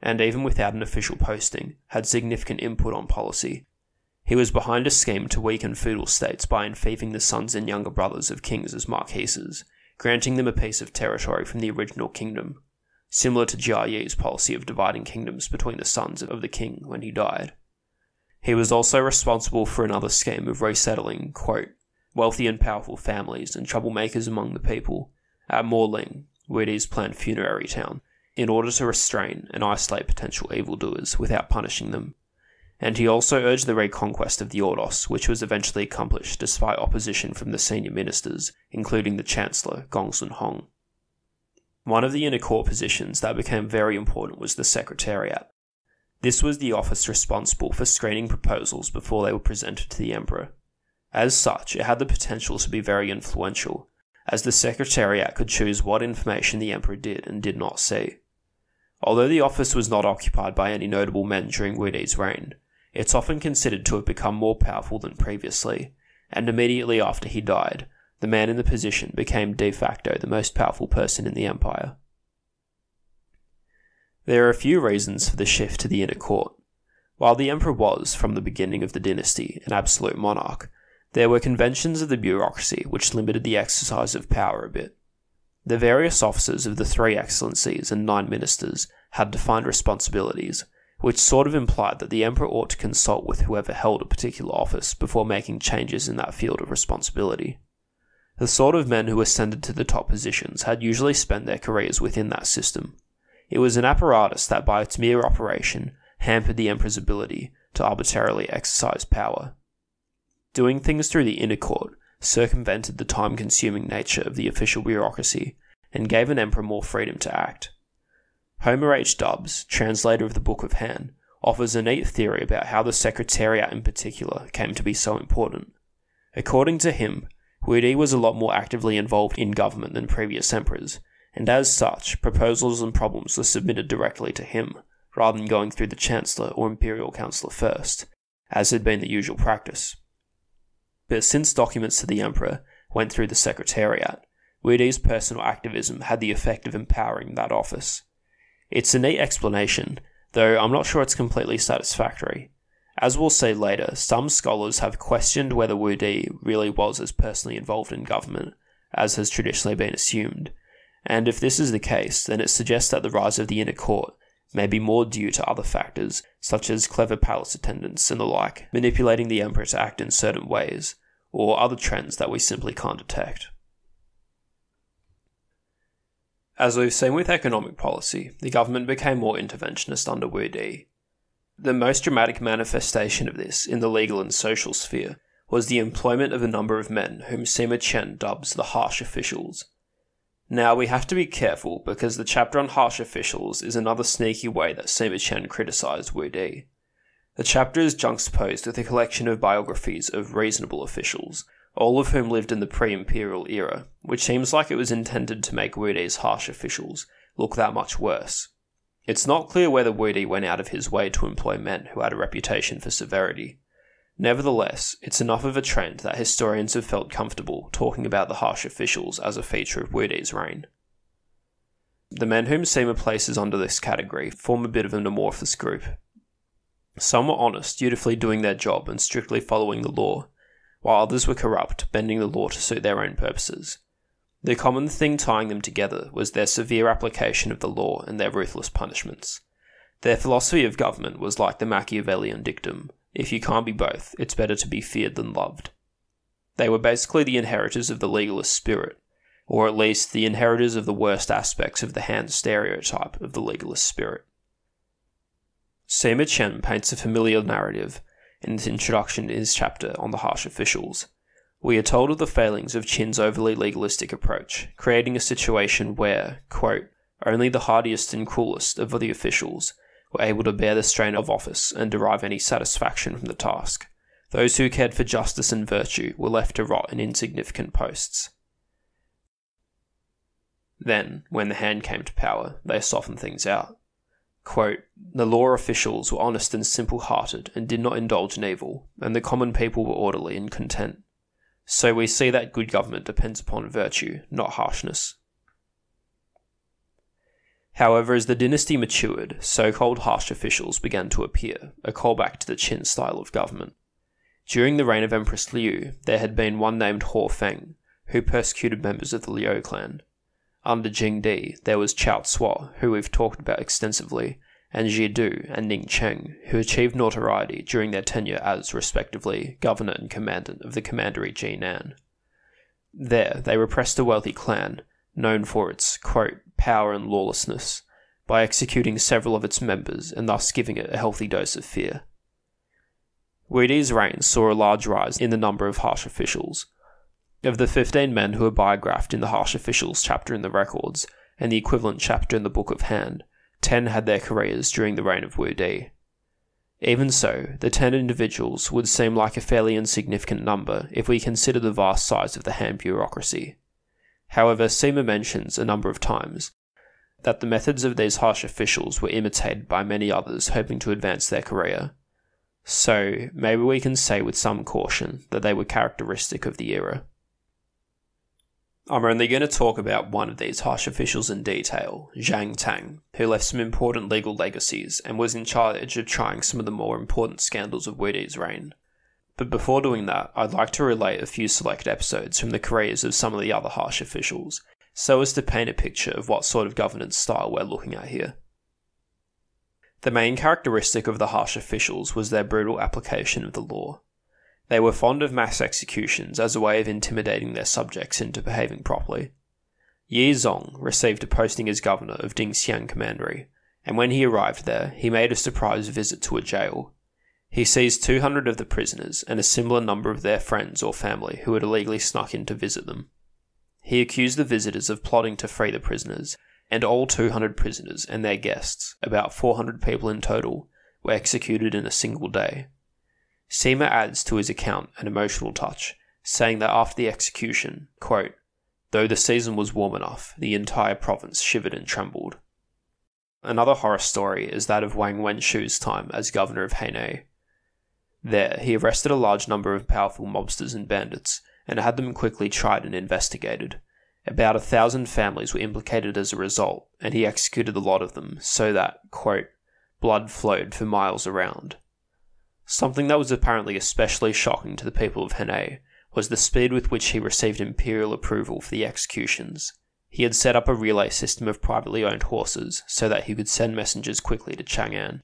and even without an official posting, had significant input on policy. He was behind a scheme to weaken feudal states by enfeoffing the sons and younger brothers of kings as marquises, granting them a piece of territory from the original kingdom, similar to Jia Yi's policy of dividing kingdoms between the sons of the king when he died. He was also responsible for another scheme of resettling, quote, wealthy and powerful families and troublemakers among the people at Maoling, Wudi's planned funerary town, in order to restrain and isolate potential evildoers without punishing them. And he also urged the reconquest of the Ordos, which was eventually accomplished despite opposition from the senior ministers, including the Chancellor, Gongsun Hong. One of the inner court positions that became very important was the Secretariat. This was the office responsible for screening proposals before they were presented to the Emperor. As such, it had the potential to be very influential, as the Secretariat could choose what information the Emperor did and did not see. Although the office was not occupied by any notable men during Wudi's reign, it's often considered to have become more powerful than previously, and immediately after he died, the man in the position became de facto the most powerful person in the empire. There are a few reasons for the shift to the inner court. While the emperor was, from the beginning of the dynasty, an absolute monarch, there were conventions of the bureaucracy which limited the exercise of power a bit. The various officers of the three excellencies and nine ministers had defined responsibilities, which sort of implied that the emperor ought to consult with whoever held a particular office before making changes in that field of responsibility. The sort of men who ascended to the top positions had usually spent their careers within that system. It was an apparatus that, by its mere operation, hampered the emperor's ability to arbitrarily exercise power. Doing things through the inner court circumvented the time consuming nature of the official bureaucracy and gave an emperor more freedom to act. Homer H. Dubs, translator of the Book of Han, offers a neat theory about how the Secretariat in particular came to be so important. According to him, Wudi was a lot more actively involved in government than previous emperors, and as such, proposals and problems were submitted directly to him, rather than going through the Chancellor or Imperial Councillor first, as had been the usual practice but since documents to the Emperor went through the Secretariat, Wudi's personal activism had the effect of empowering that office. It's a neat explanation, though I'm not sure it's completely satisfactory. As we'll see later, some scholars have questioned whether Wudi really was as personally involved in government, as has traditionally been assumed, and if this is the case, then it suggests that the rise of the inner court may be more due to other factors, such as clever palace attendants and the like, manipulating the emperor to act in certain ways, or other trends that we simply can't detect. As we've seen with economic policy, the government became more interventionist under Wu Di. The most dramatic manifestation of this in the legal and social sphere was the employment of a number of men whom Sima Qian dubs the harsh officials, now, we have to be careful because the chapter on harsh officials is another sneaky way that Sima Qian criticised Wu Di. The chapter is juxtaposed with a collection of biographies of reasonable officials, all of whom lived in the pre imperial era, which seems like it was intended to make Wu Di's harsh officials look that much worse. It's not clear whether Wu Di went out of his way to employ men who had a reputation for severity, Nevertheless, it's enough of a trend that historians have felt comfortable talking about the harsh officials as a feature of Wudi's reign. The men whom Sima places under this category form a bit of an amorphous group. Some were honest, dutifully doing their job and strictly following the law, while others were corrupt, bending the law to suit their own purposes. The common thing tying them together was their severe application of the law and their ruthless punishments. Their philosophy of government was like the Machiavellian dictum if you can't be both, it's better to be feared than loved. They were basically the inheritors of the legalist spirit, or at least the inheritors of the worst aspects of the Han stereotype of the legalist spirit. Sima Qian paints a familiar narrative in his introduction to his chapter on the harsh officials. We are told of the failings of Qin's overly legalistic approach, creating a situation where, quote, only the hardiest and cruelest of the officials were able to bear the strain of office and derive any satisfaction from the task. Those who cared for justice and virtue were left to rot in insignificant posts. Then, when the hand came to power, they softened things out. Quote, the law officials were honest and simple hearted and did not indulge in evil, and the common people were orderly and content. So we see that good government depends upon virtue, not harshness. However, as the dynasty matured, so called harsh officials began to appear, a callback to the Qin style of government. During the reign of Empress Lü, there had been one named Huo Feng, who persecuted members of the Liu clan. Under Jing Di, there was Chao Cuo, who we've talked about extensively, and Ji Du and Ning Cheng, who achieved notoriety during their tenure as, respectively, governor and commandant of the commandery Jinan. There, they repressed a wealthy clan, known for its, quote, power and lawlessness, by executing several of its members and thus giving it a healthy dose of fear. Wu Di's reign saw a large rise in the number of harsh officials, of the 15 men who are biographed in the Harsh Officials chapter in the records, and the equivalent chapter in the Book of Han, 10 had their careers during the reign of Wu Di. Even so, the 10 individuals would seem like a fairly insignificant number if we consider the vast size of the Han bureaucracy. However, Sima mentions a number of times that the methods of these harsh officials were imitated by many others hoping to advance their career. So, maybe we can say with some caution that they were characteristic of the era. I'm only going to talk about one of these harsh officials in detail, Zhang Tang, who left some important legal legacies and was in charge of trying some of the more important scandals of Wu Di's reign. But before doing that, I'd like to relate a few select episodes from the careers of some of the other harsh officials, so as to paint a picture of what sort of governance style we're looking at here. The main characteristic of the harsh officials was their brutal application of the law. They were fond of mass executions as a way of intimidating their subjects into behaving properly. Yi Zong received a posting as governor of Dingxiang Commandery, and when he arrived there, he made a surprise visit to a jail. He seized 200 of the prisoners and a similar number of their friends or family who had illegally snuck in to visit them. He accused the visitors of plotting to free the prisoners, and all 200 prisoners and their guests, about 400 people in total, were executed in a single day. Sima adds to his account an emotional touch, saying that after the execution, quote, though the season was warm enough, the entire province shivered and trembled. Another horror story is that of Wang Wenshu's time as governor of Henei. There, he arrested a large number of powerful mobsters and bandits and had them quickly tried and investigated. About a thousand families were implicated as a result, and he executed a lot of them so that, quote, blood flowed for miles around. Something that was apparently especially shocking to the people of Henei was the speed with which he received imperial approval for the executions. He had set up a relay system of privately owned horses so that he could send messengers quickly to Chang'an.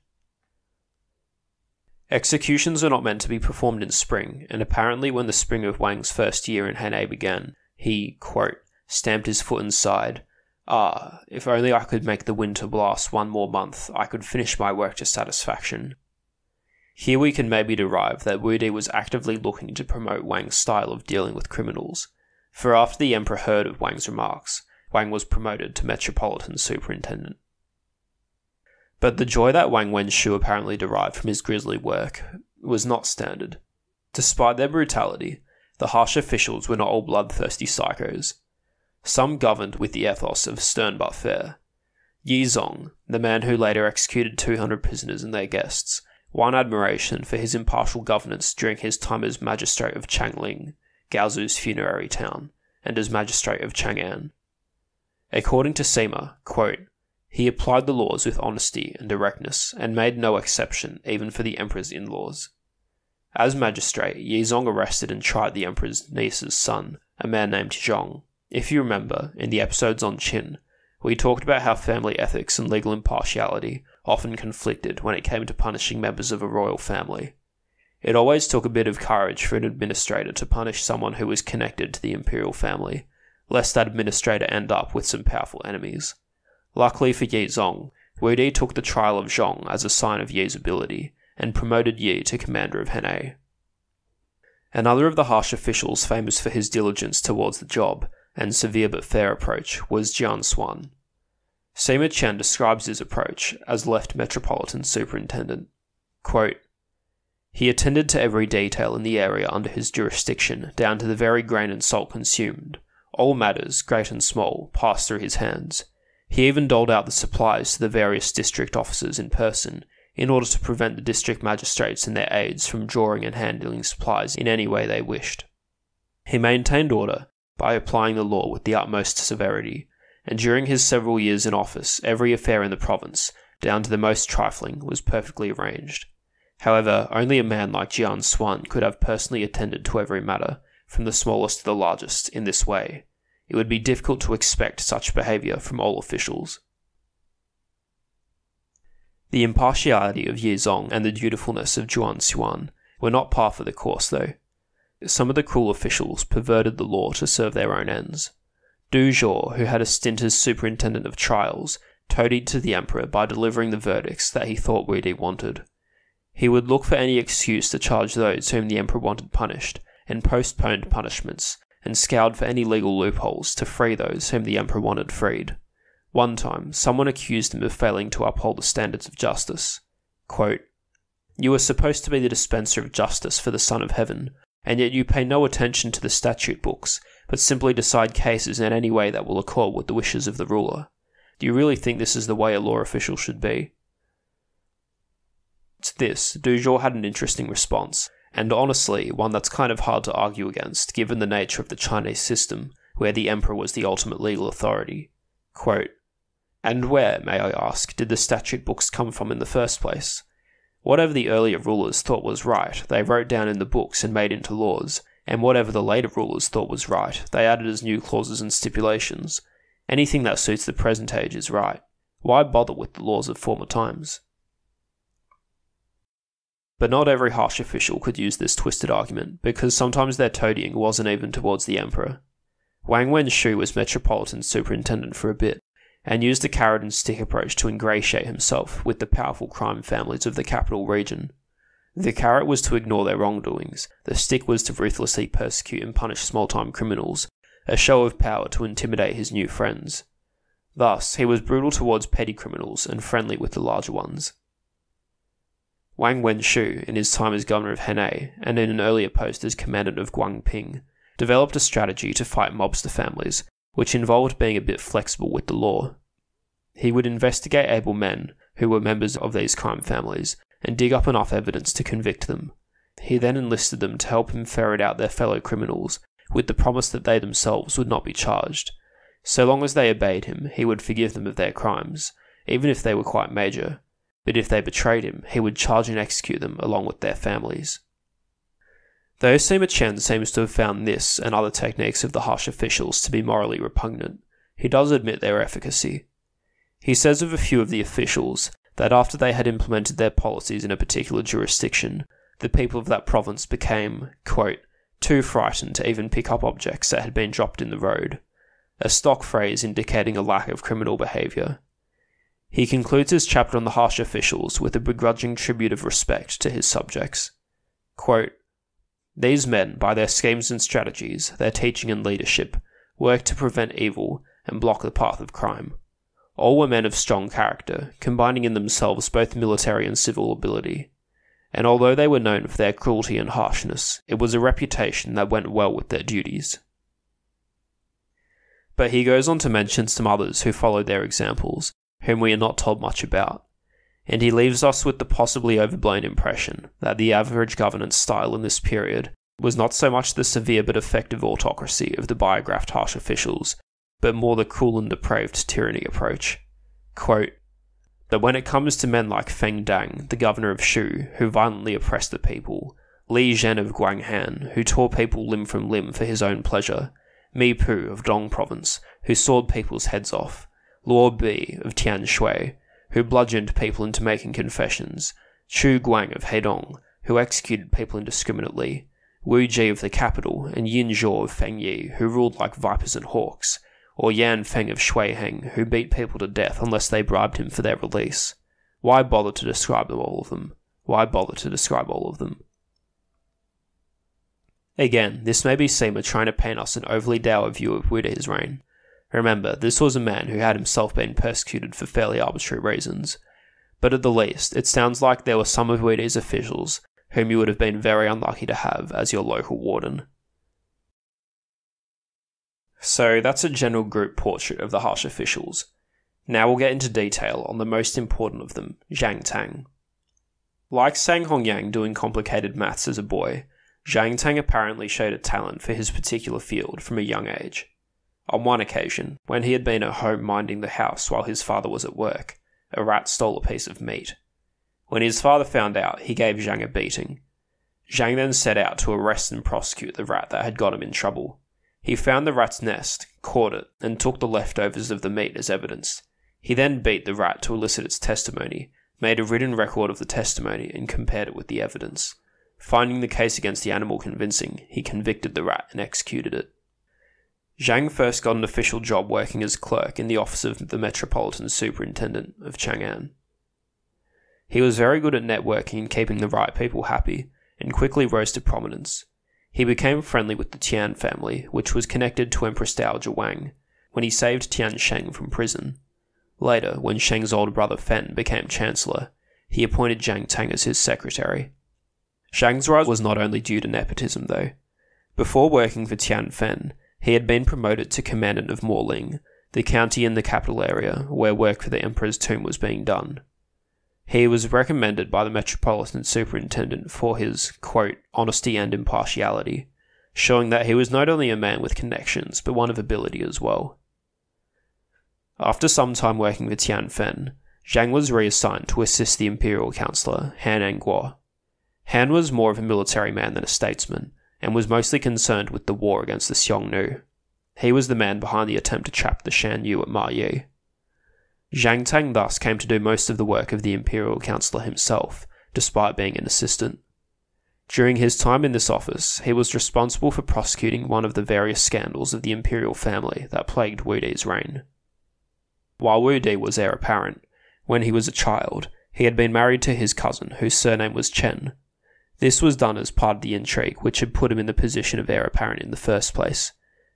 Executions are not meant to be performed in spring, and apparently when the spring of Wang's first year in Henei began, he, quote, stamped his foot and sighed, Ah, if only I could make the winter last one more month, I could finish my work to satisfaction. Here we can maybe derive that Wu Di was actively looking to promote Wang's style of dealing with criminals, for after the emperor heard of Wang's remarks, Wang was promoted to metropolitan superintendent. But the joy that Wang Wenshu apparently derived from his grisly work was not standard. Despite their brutality, the harsh officials were not all bloodthirsty psychos. Some governed with the ethos of stern but fair. Yi Zong, the man who later executed 200 prisoners and their guests, won admiration for his impartial governance during his time as magistrate of Changling, Gaozu's funerary town, and as magistrate of Chang'an. According to Sima, quote, he applied the laws with honesty and directness and made no exception even for the emperor's in laws. As magistrate, Yizong arrested and tried the emperor's niece's son, a man named Zhong. If you remember, in the episodes on Qin, we talked about how family ethics and legal impartiality often conflicted when it came to punishing members of a royal family. It always took a bit of courage for an administrator to punish someone who was connected to the imperial family, lest that administrator end up with some powerful enemies. Luckily for Yi Zong, Wu Di took the trial of Zhong as a sign of Yi's ability, and promoted Yi to commander of Henei. Another of the harsh officials famous for his diligence towards the job and severe but fair approach was Jian Xuan. Sima Qian describes his approach as left metropolitan superintendent. Quote, he attended to every detail in the area under his jurisdiction, down to the very grain and salt consumed. All matters, great and small, passed through his hands. He even doled out the supplies to the various district officers in person, in order to prevent the district magistrates and their aides from drawing and handling supplies in any way they wished. He maintained order by applying the law with the utmost severity, and during his several years in office, every affair in the province, down to the most trifling, was perfectly arranged. However, only a man like Jian Xuan could have personally attended to every matter, from the smallest to the largest, in this way. It would be difficult to expect such behaviour from all officials. The impartiality of Yi Zong and the dutifulness of Jian Xuan were not par for the course, though. Some of the cruel officials perverted the law to serve their own ends. Du Zhou, who had a stint as superintendent of trials, toadied to the emperor by delivering the verdicts that he thought Wudi wanted. He would look for any excuse to charge those whom the emperor wanted punished, and postponed punishments, and scoured for any legal loopholes to free those whom the emperor wanted freed. One time, someone accused him of failing to uphold the standards of justice. Quote, you are supposed to be the dispenser of justice for the Son of Heaven, and yet you pay no attention to the statute books, but simply decide cases in any way that will accord with the wishes of the ruler. Do you really think this is the way a law official should be? To this, Du had an interesting response, and honestly, one that's kind of hard to argue against given the nature of the Chinese system, where the emperor was the ultimate legal authority. Quote, and where, may I ask, did the statute books come from in the first place? Whatever the earlier rulers thought was right, they wrote down in the books and made into laws, and whatever the later rulers thought was right, they added as new clauses and stipulations. Anything that suits the present age is right. Why bother with the laws of former times? But not every harsh official could use this twisted argument, because sometimes their toadying wasn't even towards the emperor. Wang Wenshu was metropolitan superintendent for a bit, and used the carrot and stick approach to ingratiate himself with the powerful crime families of the capital region. The carrot was to ignore their wrongdoings, the stick was to ruthlessly persecute and punish small time criminals, a show of power to intimidate his new friends. Thus, he was brutal towards petty criminals and friendly with the larger ones. Wang Wenshu, in his time as governor of Henei and in an earlier post as commandant of Guangping, developed a strategy to fight mobster families, which involved being a bit flexible with the law. He would investigate able men who were members of these crime families and dig up enough evidence to convict them. He then enlisted them to help him ferret out their fellow criminals, with the promise that they themselves would not be charged. So long as they obeyed him, he would forgive them of their crimes, even if they were quite major, but if they betrayed him, he would charge and execute them along with their families. Though Sima Qian seems to have found this and other techniques of the harsh officials to be morally repugnant, he does admit their efficacy. He says of a few of the officials that after they had implemented their policies in a particular jurisdiction, the people of that province became, quote, too frightened to even pick up objects that had been dropped in the road, a stock phrase indicating a lack of criminal behaviour. He concludes his chapter on the harsh officials with a begrudging tribute of respect to his subjects. Quote, These men, by their schemes and strategies, their teaching and leadership, work to prevent evil and block the path of crime. All were men of strong character, combining in themselves both military and civil ability. And although they were known for their cruelty and harshness, it was a reputation that went well with their duties. But he goes on to mention some others who followed their examples, whom we are not told much about, and he leaves us with the possibly overblown impression that the average governance style in this period was not so much the severe but effective autocracy of the biographed harsh officials, but more the cruel and depraved tyranny approach. Quote, that when it comes to men like Feng Dang, the governor of Shu, who violently oppressed the people, Li Zhen of Guanghan, who tore people limb from limb for his own pleasure, Mi Pu of Dong province, who sawed people's heads off, Luo Bi of Tianshui, who bludgeoned people into making confessions, Chu Guang of Hedong, who executed people indiscriminately, Wu Ji of the capital, and Yin Zhou of Fengyi, who ruled like vipers and hawks, or Yan Feng of Shuiheng, who beat people to death unless they bribed him for their release. Why bother to describe them all of them? why bother to describe all of them? Again, this may be Sima trying to paint us an overly dour view of Wu Di's reign. Remember, this was a man who had himself been persecuted for fairly arbitrary reasons, but at the least, it sounds like there were some of Di's officials whom you would have been very unlucky to have as your local warden. So that's a general group portrait of the harsh officials. Now we'll get into detail on the most important of them, Zhang Tang. Like Sang Hongyang doing complicated maths as a boy, Zhang Tang apparently showed a talent for his particular field from a young age. On one occasion, when he had been at home minding the house while his father was at work, a rat stole a piece of meat. When his father found out, he gave Zhang a beating. Zhang then set out to arrest and prosecute the rat that had got him in trouble. He found the rat's nest, caught it, and took the leftovers of the meat as evidence. He then beat the rat to elicit its testimony, made a written record of the testimony, and compared it with the evidence. Finding the case against the animal convincing, he convicted the rat and executed it. Zhang first got an official job working as clerk in the office of the Metropolitan Superintendent of Chang'an. He was very good at networking and keeping the right people happy, and quickly rose to prominence. He became friendly with the Tian family, which was connected to Empress Dowager Wang, when he saved Tian Sheng from prison. Later, when Sheng's older brother Fen became chancellor, he appointed Zhang Tang as his secretary. Zhang's rise was not only due to nepotism, though. Before working for Tian Fen, he had been promoted to commandant of Maoling, the county in the capital area where work for the emperor's tomb was being done. He was recommended by the metropolitan superintendent for his, quote, honesty and impartiality, showing that he was not only a man with connections, but one of ability as well. After some time working with Tian Fen, Zhang was reassigned to assist the imperial councillor, Han Anguo, Han was more of a military man than a statesman, and was mostly concerned with the war against the Xiongnu. He was the man behind the attempt to trap the Shan Yu at Ma Yi. Zhang Tang thus came to do most of the work of the imperial councillor himself, despite being an assistant. During his time in this office, he was responsible for prosecuting one of the various scandals of the imperial family that plagued Wu Di's reign. While Wu Di was heir apparent, when he was a child, he had been married to his cousin, whose surname was Chen, this was done as part of the intrigue which had put him in the position of heir apparent in the first place.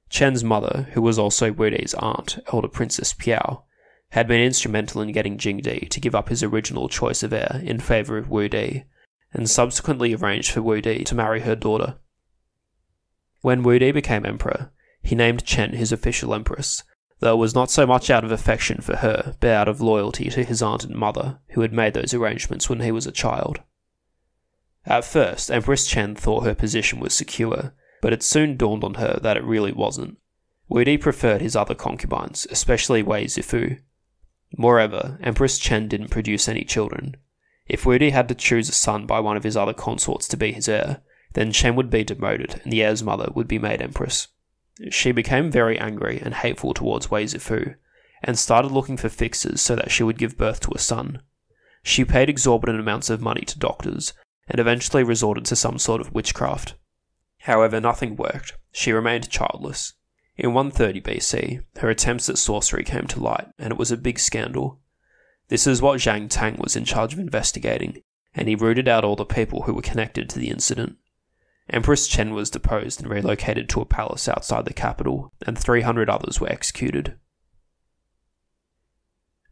Chen's mother, who was also Wu Di's aunt, Elder Princess Piao, had been instrumental in getting Jing Di to give up his original choice of heir in favour of Wu Di, and subsequently arranged for Wu Di to marry her daughter. When Wu Di became emperor, he named Chen his official empress, though it was not so much out of affection for her, but out of loyalty to his aunt and mother, who had made those arrangements when he was a child. At first, Empress Chen thought her position was secure, but it soon dawned on her that it really wasn't. Wu Di preferred his other concubines, especially Wei Zifu. Moreover, Empress Chen didn't produce any children. If Wu Di had to choose a son by one of his other consorts to be his heir, then Chen would be demoted and the heir's mother would be made empress. She became very angry and hateful towards Wei Zifu, and started looking for fixes so that she would give birth to a son. She paid exorbitant amounts of money to doctors, and eventually resorted to some sort of witchcraft. However, nothing worked. She remained childless. In 130 BC, her attempts at sorcery came to light, and it was a big scandal. This is what Zhang Tang was in charge of investigating, and he rooted out all the people who were connected to the incident. Empress Chen was deposed and relocated to a palace outside the capital, and 300 others were executed.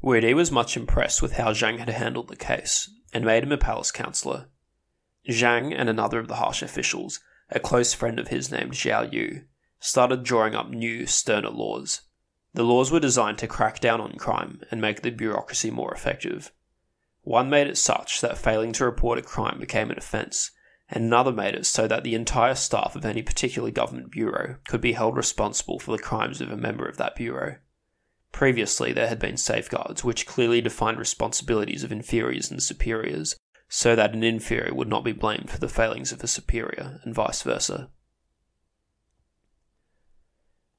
Wu Di was much impressed with how Zhang had handled the case, and made him a palace councillor, Zhang and another of the harsh officials, a close friend of his named Zhao Yu, started drawing up new, sterner laws. The laws were designed to crack down on crime and make the bureaucracy more effective. One made it such that failing to report a crime became an offence, and another made it so that the entire staff of any particular government bureau could be held responsible for the crimes of a member of that bureau. Previously, there had been safeguards which clearly defined responsibilities of inferiors and superiors, so that an inferior would not be blamed for the failings of a superior, and vice versa.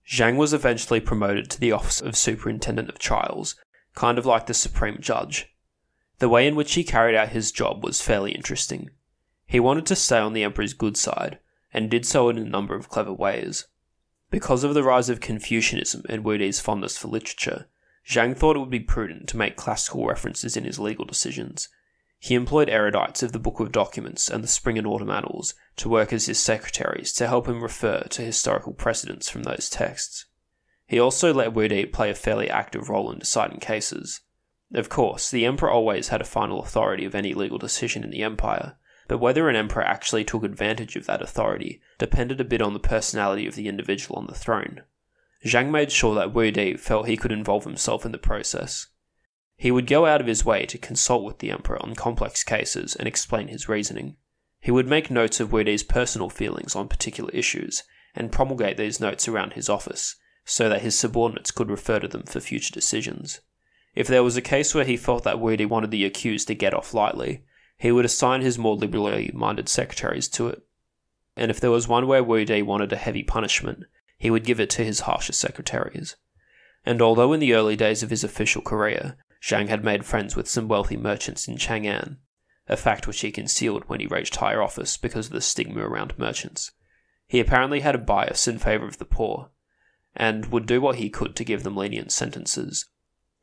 Zhang was eventually promoted to the office of Superintendent of Trials, kind of like the Supreme Judge. The way in which he carried out his job was fairly interesting. He wanted to stay on the Emperor's good side, and did so in a number of clever ways. Because of the rise of Confucianism and Wu Di's fondness for literature, Zhang thought it would be prudent to make classical references in his legal decisions, He employed erudites of the Book of Documents and the Spring and Autumn Annals to work as his secretaries to help him refer to historical precedents from those texts. He also let Wu Di play a fairly active role in deciding cases. Of course, the emperor always had a final authority of any legal decision in the empire, but whether an emperor actually took advantage of that authority depended a bit on the personality of the individual on the throne. Zhang made sure that Wu Di felt he could involve himself in the process. He would go out of his way to consult with the emperor on complex cases and explain his reasoning. He would make notes of Wudi's personal feelings on particular issues and promulgate these notes around his office so that his subordinates could refer to them for future decisions. If there was a case where he felt that Wu wanted the accused to get off lightly, he would assign his more liberally minded secretaries to it. And if there was one where Wu wanted a heavy punishment, he would give it to his harsher secretaries. And although in the early days of his official career, Zhang had made friends with some wealthy merchants in Chang'an, a fact which he concealed when he reached higher office because of the stigma around merchants. He apparently had a bias in favour of the poor, and would do what he could to give them lenient sentences.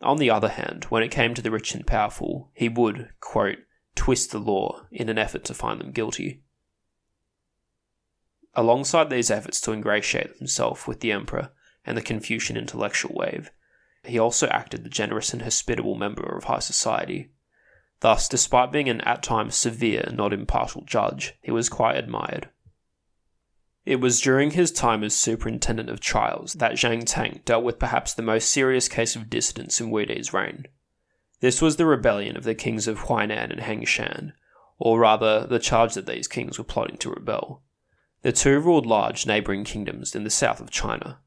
On the other hand, when it came to the rich and powerful, he would, quote, twist the law in an effort to find them guilty. Alongside these efforts to ingratiate himself with the emperor and the Confucian intellectual wave, he also acted the generous and hospitable member of high society. Thus, despite being an at times severe, and not impartial judge, he was quite admired. It was during his time as superintendent of trials that Zhang Tang dealt with perhaps the most serious case of dissidence in Wu Di's reign. This was the rebellion of the kings of Huainan and Hengshan, or rather, the charge that these kings were plotting to rebel. The two ruled large neighbouring kingdoms in the south of China,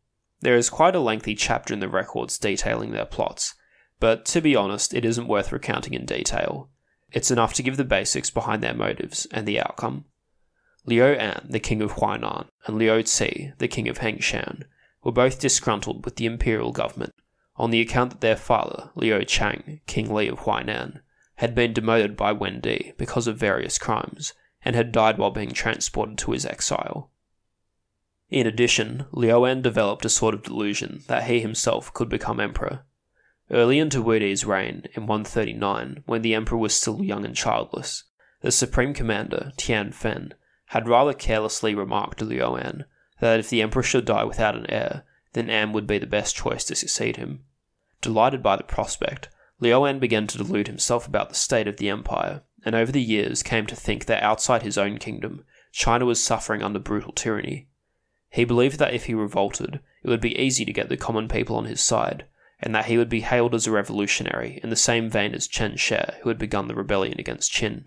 there is quite a lengthy chapter in the records detailing their plots, but to be honest, it isn't worth recounting in detail. It's enough to give the basics behind their motives and the outcome. Liu An, the king of Huainan, and Liu Ci, the king of Hengshan, were both disgruntled with the imperial government on the account that their father, Liu Chang, King Li of Huainan, had been demoted by Wen Di because of various crimes and had died while being transported to his exile. In addition, Liuan developed a sort of delusion that he himself could become emperor. Early into Wu Di's reign, in 139, when the emperor was still young and childless, the supreme commander, Tian Fen, had rather carelessly remarked to Liuan that if the emperor should die without an heir, then An would be the best choice to succeed him. Delighted by the prospect, Liuan began to delude himself about the state of the empire, and over the years came to think that outside his own kingdom, China was suffering under brutal tyranny, he believed that if he revolted, it would be easy to get the common people on his side, and that he would be hailed as a revolutionary in the same vein as Chen Shi, who had begun the rebellion against Qin.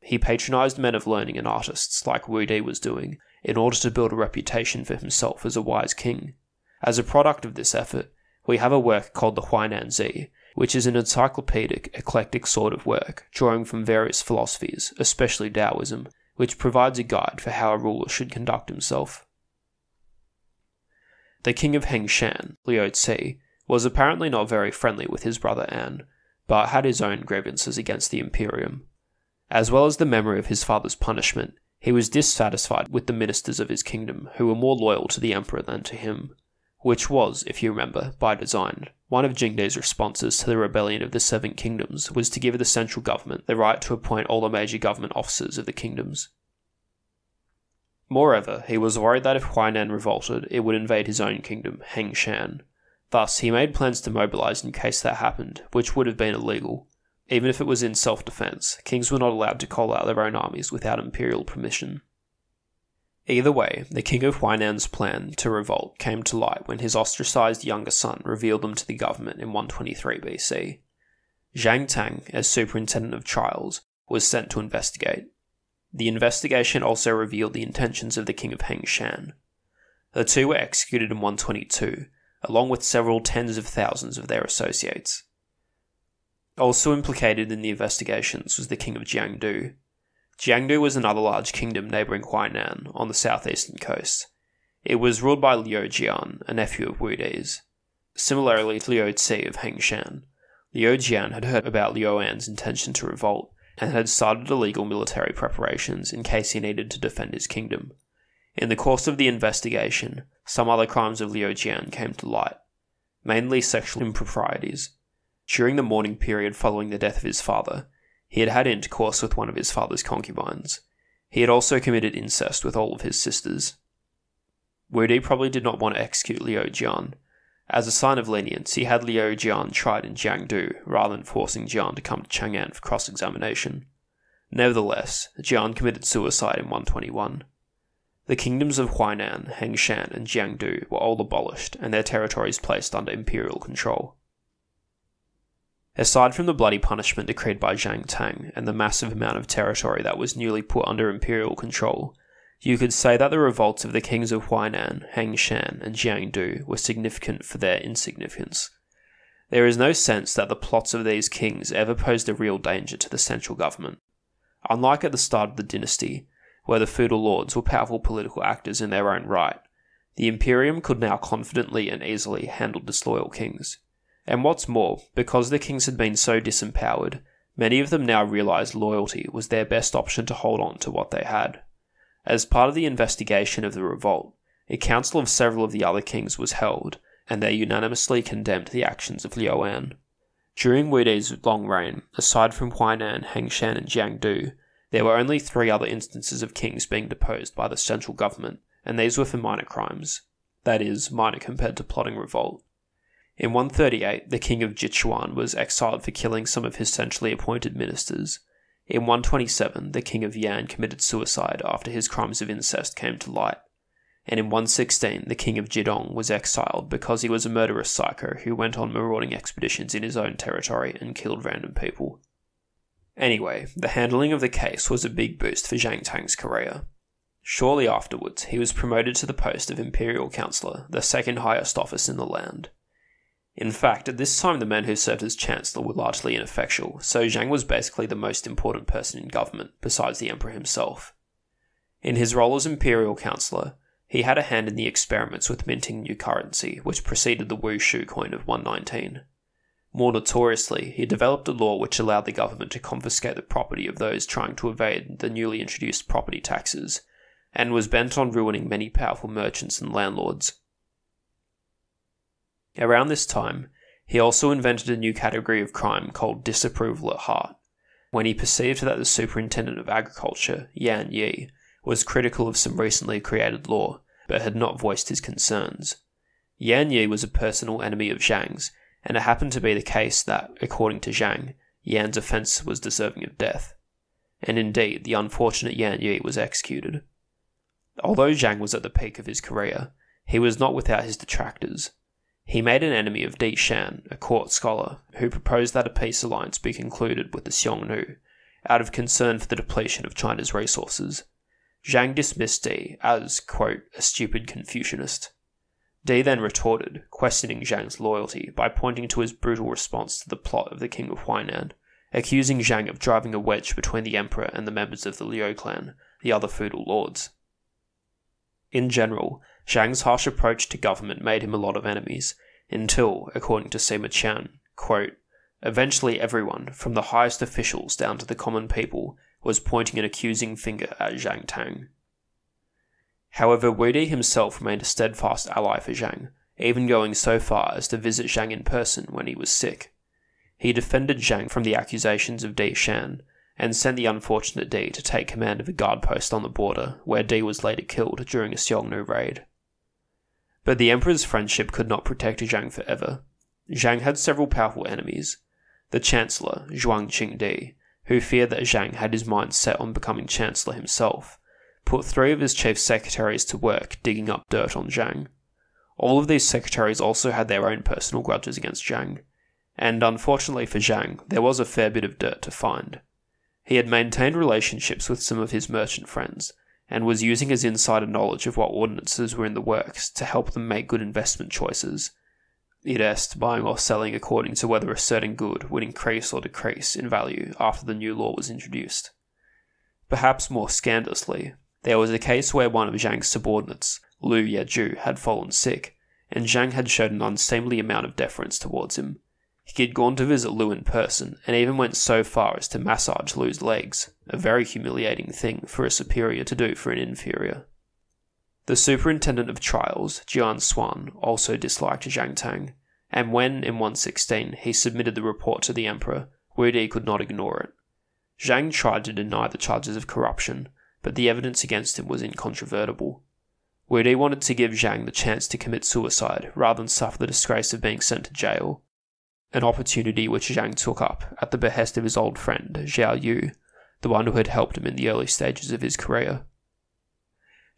He patronized men of learning and artists, like Wu Di was doing, in order to build a reputation for himself as a wise king. As a product of this effort, we have a work called the Huainan Zi, which is an encyclopedic, eclectic sort of work, drawing from various philosophies, especially Taoism, which provides a guide for how a ruler should conduct himself. The king of Hengshan, Liu was apparently not very friendly with his brother An, but had his own grievances against the Imperium. As well as the memory of his father's punishment, he was dissatisfied with the ministers of his kingdom, who were more loyal to the emperor than to him, which was, if you remember, by design. One of Jingdi's responses to the rebellion of the Seven Kingdoms was to give the central government the right to appoint all the major government officers of the kingdoms. Moreover, he was worried that if Huainan revolted, it would invade his own kingdom, Hengshan. Thus, he made plans to mobilize in case that happened, which would have been illegal. Even if it was in self defense, kings were not allowed to call out their own armies without imperial permission. Either way, the king of Huainan's plan to revolt came to light when his ostracized younger son revealed them to the government in 123 BC. Zhang Tang, as superintendent of trials, was sent to investigate. The investigation also revealed the intentions of the king of Hengshan. The two were executed in 122, along with several tens of thousands of their associates. Also implicated in the investigations was the king of Jiangdu. Jiangdu was another large kingdom neighbouring Huainan on the southeastern coast. It was ruled by Liu Jian, a nephew of Wu Di's. Similarly to Liu Ci of Hengshan, Liu Jian had heard about Liu An's intention to revolt and had started illegal military preparations in case he needed to defend his kingdom. In the course of the investigation, some other crimes of Liu Jian came to light, mainly sexual improprieties. During the mourning period following the death of his father, he had had intercourse with one of his father's concubines. He had also committed incest with all of his sisters. Wu Di probably did not want to execute Liu Jian. As a sign of lenience, he had Liu Jian tried in Jiangdu rather than forcing Jian to come to Chang'an for cross examination. Nevertheless, Jian committed suicide in 121. The kingdoms of Huainan, Hengshan, and Jiangdu were all abolished and their territories placed under imperial control. Aside from the bloody punishment decreed by Zhang Tang and the massive amount of territory that was newly put under imperial control, you could say that the revolts of the kings of Huainan, Hengshan, and Jiangdu were significant for their insignificance. There is no sense that the plots of these kings ever posed a real danger to the central government. Unlike at the start of the dynasty, where the feudal lords were powerful political actors in their own right, the Imperium could now confidently and easily handle disloyal kings. And what's more, because the kings had been so disempowered, many of them now realised loyalty was their best option to hold on to what they had. As part of the investigation of the revolt, a council of several of the other kings was held, and they unanimously condemned the actions of Liu An. During Wu Di's long reign, aside from Huainan, Hengshan, and Jiangdu, there were only three other instances of kings being deposed by the central government, and these were for minor crimes. That is, minor compared to plotting revolt. In 138, the king of Jichuan was exiled for killing some of his centrally appointed ministers. In 127, the king of Yan committed suicide after his crimes of incest came to light. And in 116, the king of Jidong was exiled because he was a murderous psycho who went on marauding expeditions in his own territory and killed random people. Anyway, the handling of the case was a big boost for Zhang Tang's career. Shortly afterwards, he was promoted to the post of imperial counselor, the second highest office in the land. In fact, at this time the men who served as chancellor were largely ineffectual, so Zhang was basically the most important person in government, besides the emperor himself. In his role as imperial counselor, he had a hand in the experiments with minting new currency, which preceded the Wu Shu coin of 119. More notoriously, he developed a law which allowed the government to confiscate the property of those trying to evade the newly introduced property taxes, and was bent on ruining many powerful merchants and landlords. Around this time, he also invented a new category of crime called disapproval at heart, when he perceived that the superintendent of agriculture, Yan Yi, was critical of some recently created law, but had not voiced his concerns. Yan Yi was a personal enemy of Zhang's and it happened to be the case that, according to Zhang, Yan's offence was deserving of death. And indeed, the unfortunate Yan Yi was executed. Although Zhang was at the peak of his career, he was not without his detractors. He made an enemy of Di Shan, a court scholar, who proposed that a peace alliance be concluded with the Xiongnu, out of concern for the depletion of China's resources. Zhang dismissed Di as, quote, a stupid Confucianist. Di then retorted, questioning Zhang's loyalty by pointing to his brutal response to the plot of the King of Huainan, accusing Zhang of driving a wedge between the emperor and the members of the Liu clan, the other feudal lords. In general, Zhang's harsh approach to government made him a lot of enemies, until, according to Sima Qian, quote, eventually everyone, from the highest officials down to the common people, was pointing an accusing finger at Zhang Tang. However, Wu Di himself remained a steadfast ally for Zhang, even going so far as to visit Zhang in person when he was sick. He defended Zhang from the accusations of Di Shan, and sent the unfortunate Di to take command of a guard post on the border, where Di was later killed during a Xiongnu raid. But the emperor's friendship could not protect Zhang forever. Zhang had several powerful enemies. The chancellor, Zhuang Qingdi, who feared that Zhang had his mind set on becoming chancellor himself, put three of his chief secretaries to work digging up dirt on Zhang. All of these secretaries also had their own personal grudges against Zhang, and unfortunately for Zhang, there was a fair bit of dirt to find. He had maintained relationships with some of his merchant friends, and was using his insider knowledge of what ordinances were in the works to help them make good investment choices. It est, buying or selling according to whether a certain good would increase or decrease in value after the new law was introduced. Perhaps more scandalously, there was a case where one of Zhang's subordinates, Lu Yezhu, had fallen sick, and Zhang had showed an unseemly amount of deference towards him. He had gone to visit Lu in person, and even went so far as to massage Lu's legs, a very humiliating thing for a superior to do for an inferior. The superintendent of trials, Jian Xuan, also disliked Zhang Tang, and when, in 116, he submitted the report to the emperor, Wu Di could not ignore it. Zhang tried to deny the charges of corruption, but the evidence against him was incontrovertible. Wu Di wanted to give Zhang the chance to commit suicide rather than suffer the disgrace of being sent to jail, an opportunity which Zhang took up at the behest of his old friend Zhao Yu, the one who had helped him in the early stages of his career.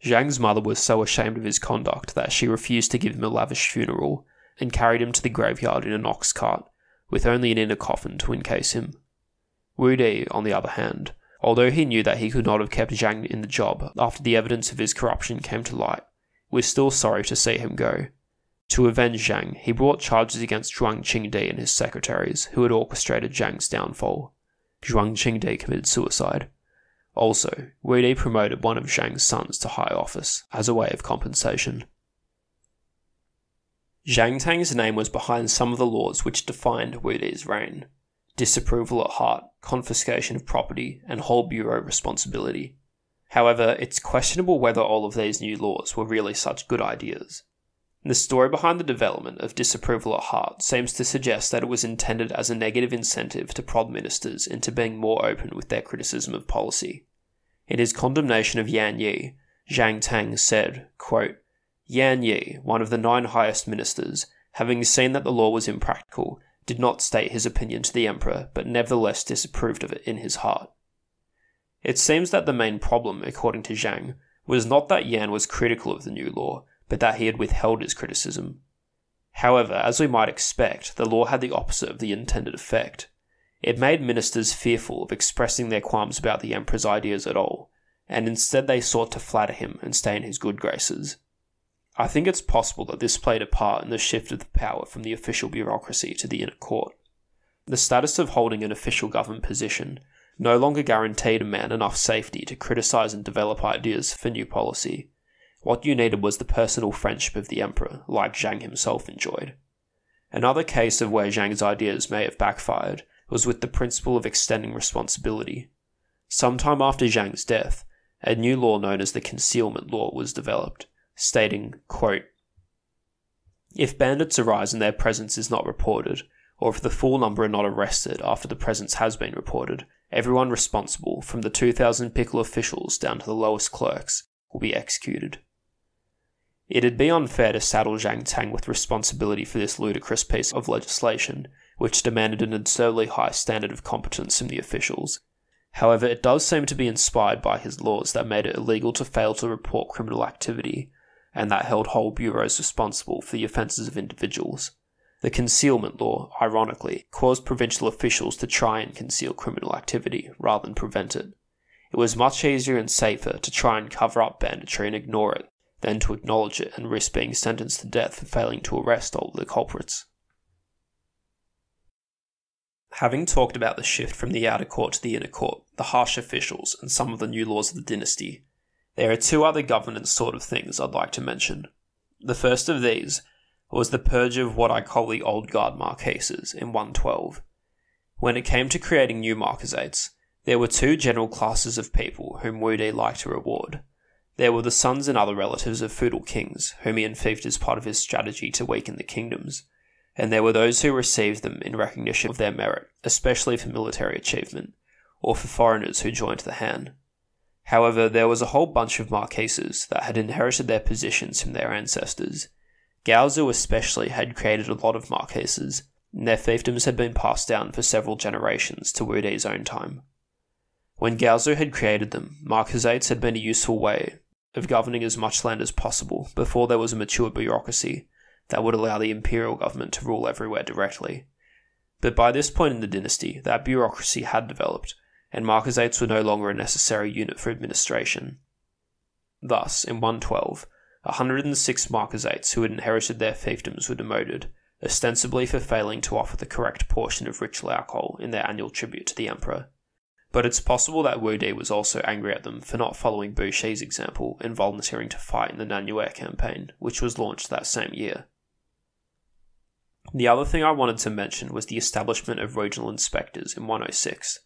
Zhang's mother was so ashamed of his conduct that she refused to give him a lavish funeral and carried him to the graveyard in an ox cart, with only an inner coffin to encase him. Wu Di, on the other hand, although he knew that he could not have kept Zhang in the job after the evidence of his corruption came to light, was still sorry to see him go. To avenge Zhang, he brought charges against Zhuang Qingdi and his secretaries, who had orchestrated Zhang's downfall. Zhuang Qingdi committed suicide. Also, Wu Di promoted one of Zhang's sons to high office as a way of compensation. Zhang Tang's name was behind some of the laws which defined Wu Di's reign disapproval at heart, confiscation of property, and whole bureau responsibility. However, it's questionable whether all of these new laws were really such good ideas. The story behind the development of disapproval at heart seems to suggest that it was intended as a negative incentive to prod ministers into being more open with their criticism of policy. In his condemnation of Yan Yi, Zhang Tang said, quote, Yan Yi, one of the nine highest ministers, having seen that the law was impractical, did not state his opinion to the emperor, but nevertheless disapproved of it in his heart. It seems that the main problem, according to Zhang, was not that Yan was critical of the new law, but that he had withheld his criticism. However, as we might expect, the law had the opposite of the intended effect. It made ministers fearful of expressing their qualms about the emperor's ideas at all, and instead they sought to flatter him and stay in his good graces. I think it's possible that this played a part in the shift of the power from the official bureaucracy to the inner court. The status of holding an official government position no longer guaranteed a man enough safety to criticise and develop ideas for new policy. What you needed was the personal friendship of the emperor, like Zhang himself enjoyed. Another case of where Zhang's ideas may have backfired was with the principle of extending responsibility. Sometime after Zhang's death, a new law known as the concealment law was developed stating, quote, If bandits arise and their presence is not reported, or if the full number are not arrested after the presence has been reported, everyone responsible, from the 2,000 picul officials down to the lowest clerks, will be executed. It'd be unfair to saddle Zhang Tang with responsibility for this ludicrous piece of legislation, which demanded an absurdly high standard of competence from the officials, However, it does seem to be inspired by his laws that made it illegal to fail to report criminal activity, and that held whole bureaus responsible for the offences of individuals. The concealment law, ironically, caused provincial officials to try and conceal criminal activity rather than prevent it. It was much easier and safer to try and cover up banditry and ignore it than to acknowledge it and risk being sentenced to death for failing to arrest all the culprits. Having talked about the shift from the outer court to the inner court, the harsh officials, and some of the new laws of the dynasty, there are two other governance sort of things I'd like to mention. The first of these was the purge of what I call the old guard marquises in 112. When it came to creating new marquisates, there were two general classes of people whom Wu Di liked to reward. There were the sons and other relatives of feudal kings, whom he enfeoffed as part of his strategy to weaken the kingdoms, and there were those who received them in recognition of their merit, especially for military achievement, or for foreigners who joined the Han. However, there was a whole bunch of marquises that had inherited their positions from their ancestors. Gaozu especially had created a lot of marquises, and their fiefdoms had been passed down for several generations to Wu Di's own time. When Gaozu had created them, marquisates had been a useful way of governing as much land as possible before there was a mature bureaucracy that would allow the imperial government to rule everywhere directly. But by this point in the dynasty, that bureaucracy had developed, and marquisates were no longer a necessary unit for administration. Thus, in 112, 106 marquisates who had inherited their fiefdoms were demoted, ostensibly for failing to offer the correct portion of ritual alcohol in their annual tribute to the emperor. But it's possible that Wu Di was also angry at them for not following Bu Shi's example and volunteering to fight in the Nanyue campaign, which was launched that same year. The other thing I wanted to mention was the establishment of regional inspectors in 106.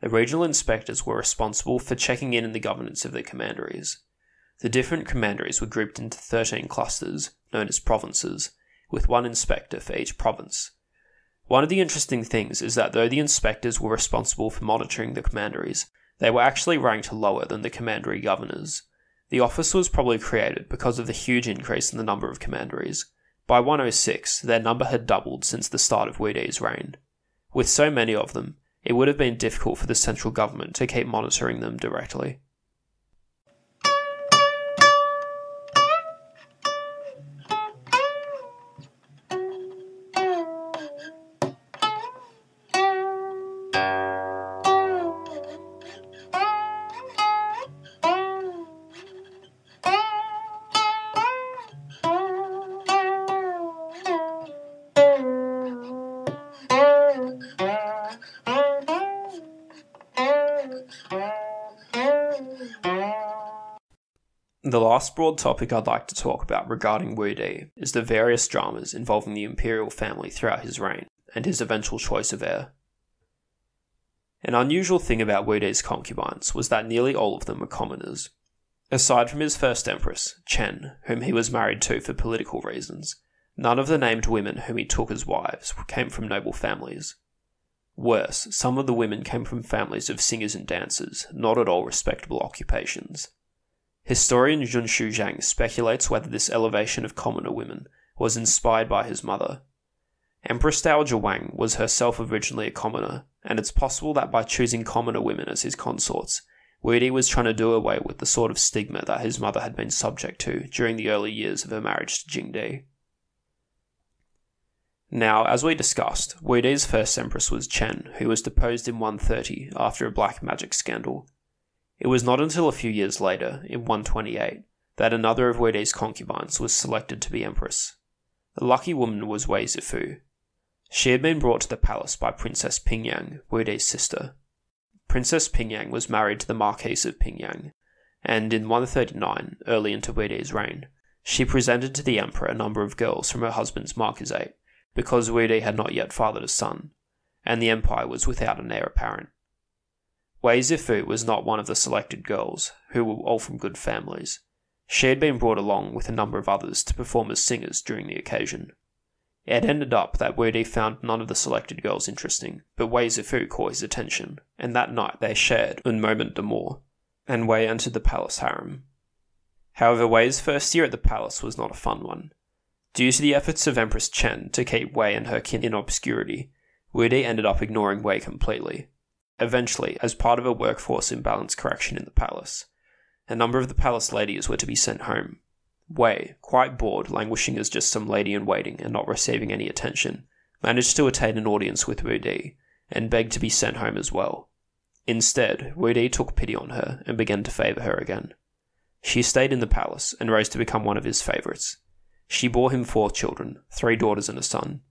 The regional inspectors were responsible for checking in on the governance of the commanderies. The different commanderies were grouped into 13 clusters, known as provinces, with one inspector for each province. One of the interesting things is that though the inspectors were responsible for monitoring the commanderies, they were actually ranked lower than the commandery governors. The office was probably created because of the huge increase in the number of commanderies. By 106, their number had doubled since the start of Wudi's reign. With so many of them, it would have been difficult for the central government to keep monitoring them directly. Last broad topic I'd like to talk about regarding Wu Di is the various dramas involving the imperial family throughout his reign and his eventual choice of heir. An unusual thing about Wu Di's concubines was that nearly all of them were commoners. Aside from his first empress, Chen, whom he was married to for political reasons, none of the named women whom he took as wives came from noble families. Worse, some of the women came from families of singers and dancers, not at all respectable occupations. Historian Junshu Zhang speculates whether this elevation of commoner women was inspired by his mother. Empress Dowager Wang was herself originally a commoner, and it's possible that by choosing commoner women as his consorts, Wu Di was trying to do away with the sort of stigma that his mother had been subject to during the early years of her marriage to Jing Jingdi. Now, as we discussed, Wu Di's first empress was Chen, who was deposed in 130 after a black magic scandal, it was not until a few years later, in 128, that another of Wu Di's concubines was selected to be empress. The lucky woman was Wei Zifu. She had been brought to the palace by Princess Pingyang, Wu Di's sister. Princess Pingyang was married to the Marquis of Pingyang, and in 139, early into Wu Di's reign, she presented to the emperor a number of girls from her husband's marquisate, because Wu Di had not yet fathered a son, and the empire was without an heir apparent. Wei Zifu was not one of the selected girls, who were all from good families. She had been brought along with a number of others to perform as singers during the occasion. It ended up that Di found none of the selected girls interesting, but Wei Zifu caught his attention, and that night they shared un moment d'amour, and Wei entered the palace harem. However, Wei's first year at the palace was not a fun one. Due to the efforts of Empress Chen to keep Wei and her kin in obscurity, Wu Di ended up ignoring Wei completely, Eventually, as part of a workforce imbalance correction in the palace, a number of the palace ladies were to be sent home. Wei, quite bored, languishing as just some lady in waiting and not receiving any attention, managed to attain an audience with Wu Di and begged to be sent home as well. Instead, Wu Di took pity on her and began to favour her again. She stayed in the palace and rose to become one of his favourites. She bore him four children, three daughters and a son.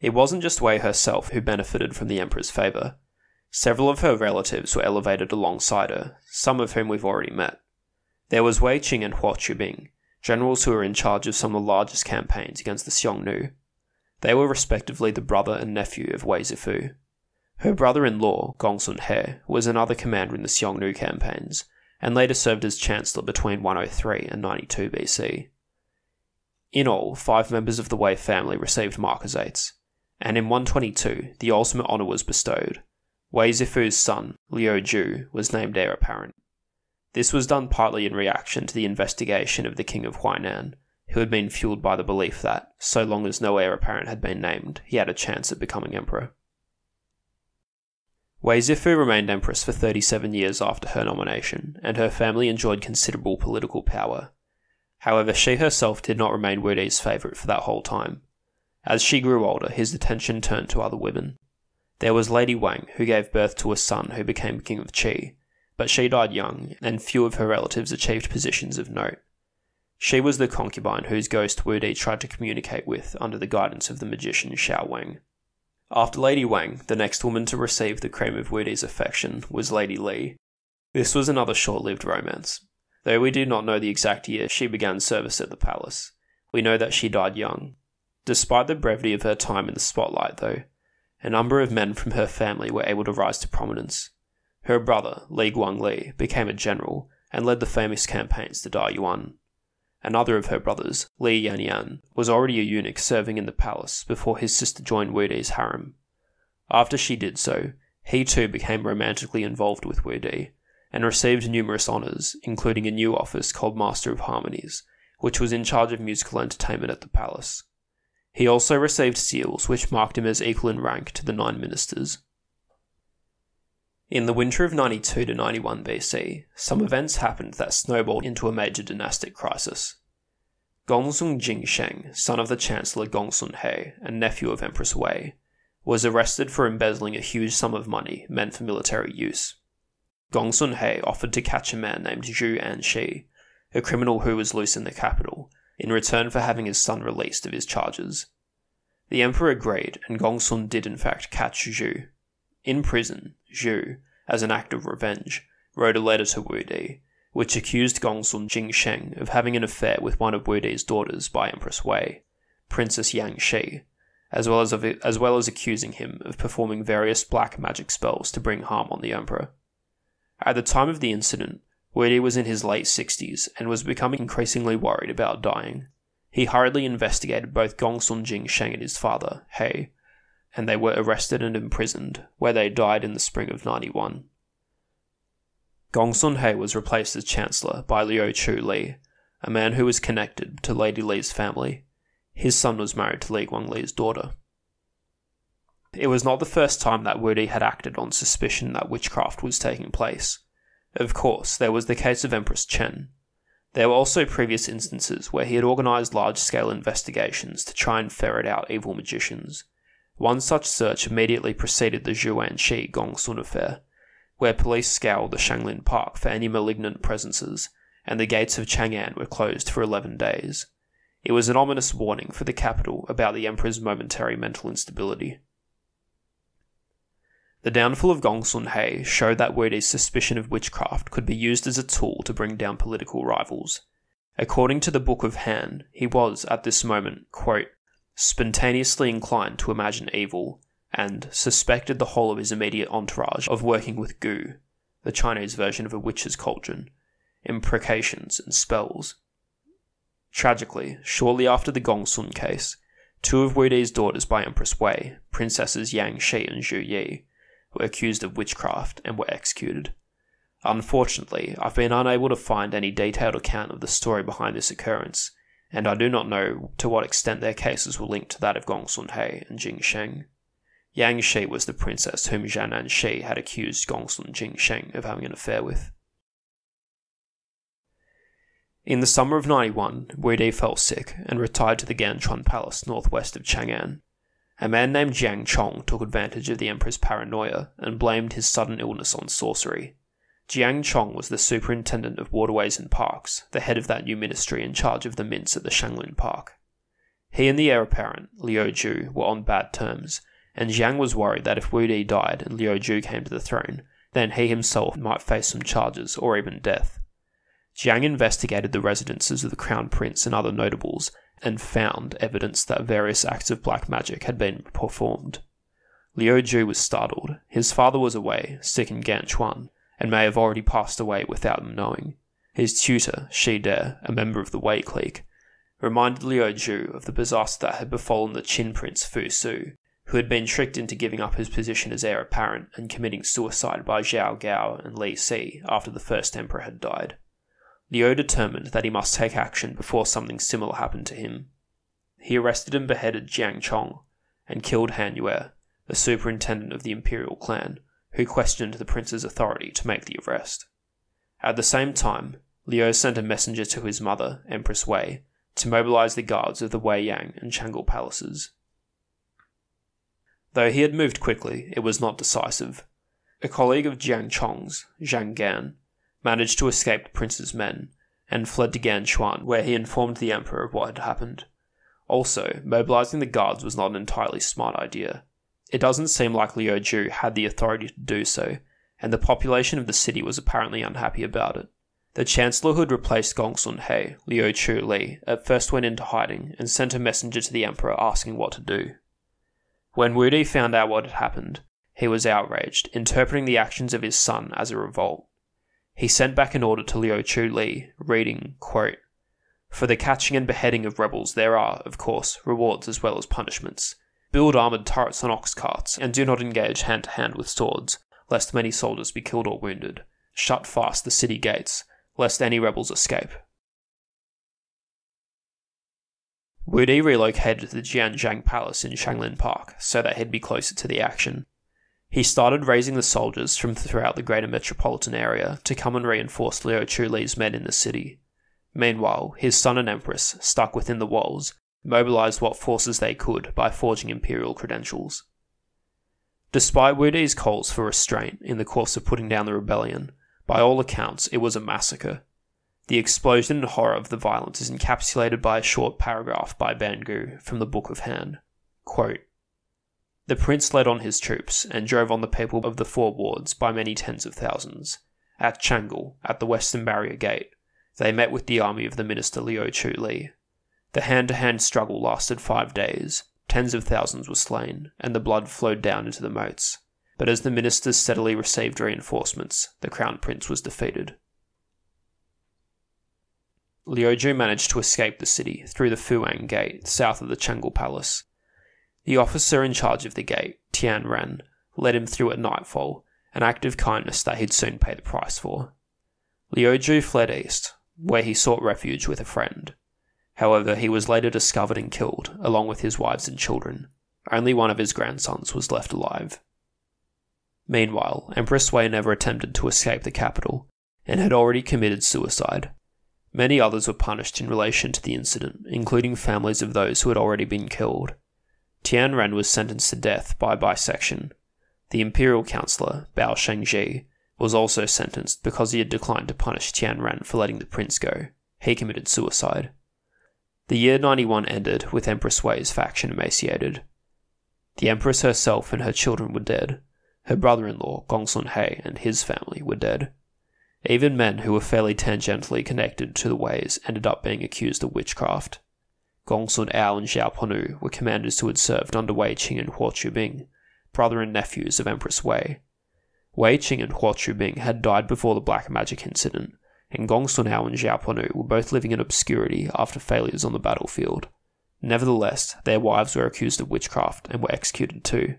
It wasn't just Wei herself who benefited from the emperor's favour. Several of her relatives were elevated alongside her, some of whom we've already met. There was Wei Qing and Huo Qubing, generals who were in charge of some of the largest campaigns against the Xiongnu. They were respectively the brother and nephew of Wei Zifu. Her brother-in-law, Gongsun He, was another commander in the Xiongnu campaigns, and later served as chancellor between 103 and 92 BC. In all, five members of the Wei family received marquisates, and in 122 the ultimate honour was bestowed, Wei Zifu's son, Liu Ju, was named heir apparent. This was done partly in reaction to the investigation of the King of Huainan, who had been fueled by the belief that, so long as no heir apparent had been named, he had a chance at becoming emperor. Wei Zifu remained empress for 37 years after her nomination, and her family enjoyed considerable political power. However, she herself did not remain Wu Di's favourite for that whole time. As she grew older, his attention turned to other women. There was Lady Wang, who gave birth to a son who became King of Qi, but she died young, and few of her relatives achieved positions of note. She was the concubine whose ghost Wu Di tried to communicate with under the guidance of the magician Xiaoweng. After Lady Wang, the next woman to receive the cream of Wu Di's affection was Lady Li. This was another short-lived romance. Though we do not know the exact year she began service at the palace, we know that she died young. Despite the brevity of her time in the spotlight, though, a number of men from her family were able to rise to prominence. Her brother, Li Guangli, became a general and led the famous campaigns to Dayuan. Another of her brothers, Li Yannian, was already a eunuch serving in the palace before his sister joined Wu Di's harem. After she did so, he too became romantically involved with Wu Di and received numerous honours, including a new office called Master of Harmonies, which was in charge of musical entertainment at the palace. He also received seals which marked him as equal in rank to the nine ministers. In the winter of 92 to 91 BC, some events happened that snowballed into a major dynastic crisis. Gongsun Jingsheng, son of the Chancellor Gongsun He and nephew of Empress Wei, was arrested for embezzling a huge sum of money meant for military use. Gongsun He offered to catch a man named Zhu Anshi, a criminal who was loose in the capital, in return for having his son released of his charges. The emperor agreed, and Gongsun did in fact catch Zhu. In prison, Zhu, as an act of revenge, wrote a letter to Wu Di, which accused Gongsun Jingsheng of having an affair with one of Wu Di's daughters by Empress Wei, Princess Yang Shi, as well as, of, as well as accusing him of performing various black magic spells to bring harm on the emperor. At the time of the incident, Di was in his late 60s and was becoming increasingly worried about dying. He hurriedly investigated both Gong Sun Jing Jingsheng and his father, He, and they were arrested and imprisoned, where they died in the spring of 91. Gong Sun He was replaced as Chancellor by Liu Chu Li, a man who was connected to Lady Li's family. His son was married to Li Guangli's daughter. It was not the first time that Wu Di had acted on suspicion that witchcraft was taking place. Of course, there was the case of Empress Chen. There were also previous instances where he had organized large scale investigations to try and ferret out evil magicians. One such search immediately preceded the Zhu Anshi Gongsun affair, where police scoured the Shanglin Park for any malignant presences, and the gates of Chang'an were closed for 11 days. It was an ominous warning for the capital about the emperor's momentary mental instability. The downfall of Gongsun He showed that Wu Di's suspicion of witchcraft could be used as a tool to bring down political rivals. According to the Book of Han, he was, at this moment, quote, spontaneously inclined to imagine evil, and suspected the whole of his immediate entourage of working with gu, the Chinese version of a witch's cauldron, imprecations and spells. Tragically, shortly after the Gongsun case, two of Wu Di's daughters by Empress Wei, Princesses Yang Shi and Zhu Yi, were accused of witchcraft and were executed. Unfortunately, I've been unable to find any detailed account of the story behind this occurrence, and I do not know to what extent their cases were linked to that of Gongsun He and Jing Sheng. Yang Shi was the princess whom Zhan Shi had accused Gongsun Jing Sheng of having an affair with. In the summer of 91, Wu Di fell sick and retired to the Ganquan Palace northwest of Chang'an. A man named Jiang Chong took advantage of the emperor's paranoia and blamed his sudden illness on sorcery. Jiang Chong was the superintendent of waterways and parks, the head of that new ministry in charge of the mints at the Shanglin Park. He and the heir apparent, Liu Ju, were on bad terms, and Jiang was worried that if Wu Di died and Liu Ju came to the throne, then he himself might face some charges or even death. Jiang investigated the residences of the crown prince and other notables and found evidence that various acts of black magic had been performed. Liu Ju was startled. His father was away, sick in Ganquan, and may have already passed away without him knowing. His tutor, Shi De, a member of the Wei clique, reminded Liu Ju of the disaster that had befallen the Qin prince Fu Su, who had been tricked into giving up his position as heir apparent and committing suicide by Zhao Gao and Li Si after the first emperor had died. Liu determined that he must take action before something similar happened to him. He arrested and beheaded Jiang Chong and killed Han Yue, the superintendent of the imperial clan, who questioned the prince's authority to make the arrest. At the same time, Liu sent a messenger to his mother, Empress Wei, to mobilize the guards of the Wei Yang and Chang'an palaces. Though he had moved quickly, it was not decisive. A colleague of Jiang Chong's, Zhang Gan, managed to escape the prince's men and fled to Ganquan, where he informed the emperor of what had happened. Also, mobilizing the guards was not an entirely smart idea. It doesn't seem like Liu Ju had the authority to do so, and the population of the city was apparently unhappy about it. The chancellor who had replaced Gongsun He, Liu Chu Li, at first went into hiding and sent a messenger to the emperor asking what to do. When Wu Di found out what had happened, he was outraged, interpreting the actions of his son as a revolt. He sent back an order to Liu Chu Li, reading, quote, For the catching and beheading of rebels, there are, of course, rewards as well as punishments. Build armoured turrets on ox carts, and do not engage hand to hand with swords, lest many soldiers be killed or wounded. Shut fast the city gates, lest any rebels escape. Wu Di relocated to the Jianzhang Palace in Shanglin Park so that he'd be closer to the action. He started raising the soldiers from throughout the greater metropolitan area to come and reinforce Liu Chuli's men in the city. Meanwhile, his son and empress, stuck within the walls, mobilized what forces they could by forging imperial credentials. Despite Wu Di's calls for restraint in the course of putting down the rebellion, by all accounts it was a massacre, the explosion and horror of the violence is encapsulated by a short paragraph by Bangu from the Book of Han. Quote, the prince led on his troops and drove on the people of the four wards by many tens of thousands. At Changle, at the western barrier gate, they met with the army of the minister Liu Chu Li. The hand to hand struggle lasted five days, tens of thousands were slain, and the blood flowed down into the moats. But as the ministers steadily received reinforcements, the crown prince was defeated. Liu Ju managed to escape the city through the Fuang Gate south of the Changle Palace. The officer in charge of the gate, Tian Ren, led him through at nightfall, an act of kindness that he'd soon pay the price for. Liu fled east, where he sought refuge with a friend. However, he was later discovered and killed, along with his wives and children. Only one of his grandsons was left alive. Meanwhile, Empress Wei never attempted to escape the capital, and had already committed suicide. Many others were punished in relation to the incident, including families of those who had already been killed. Tian Ren was sentenced to death by bisection. The imperial councillor, Bao Shengji, was also sentenced because he had declined to punish Tian Ren for letting the prince go. He committed suicide. The year 91 ended with Empress Wei's faction emaciated. The empress herself and her children were dead. Her brother in law, Gongsun He, and his family were dead. Even men who were fairly tangentially connected to the Weis ended up being accused of witchcraft. Gongsun Ao and Xiao Ponu were commanders who had served under Wei Qing and Huo Qubing, brother and nephews of Empress Wei. Wei Qing and Huo Qubing had died before the black magic incident, and Gongsun Ao and Xiao Ponu were both living in obscurity after failures on the battlefield. Nevertheless, their wives were accused of witchcraft and were executed too.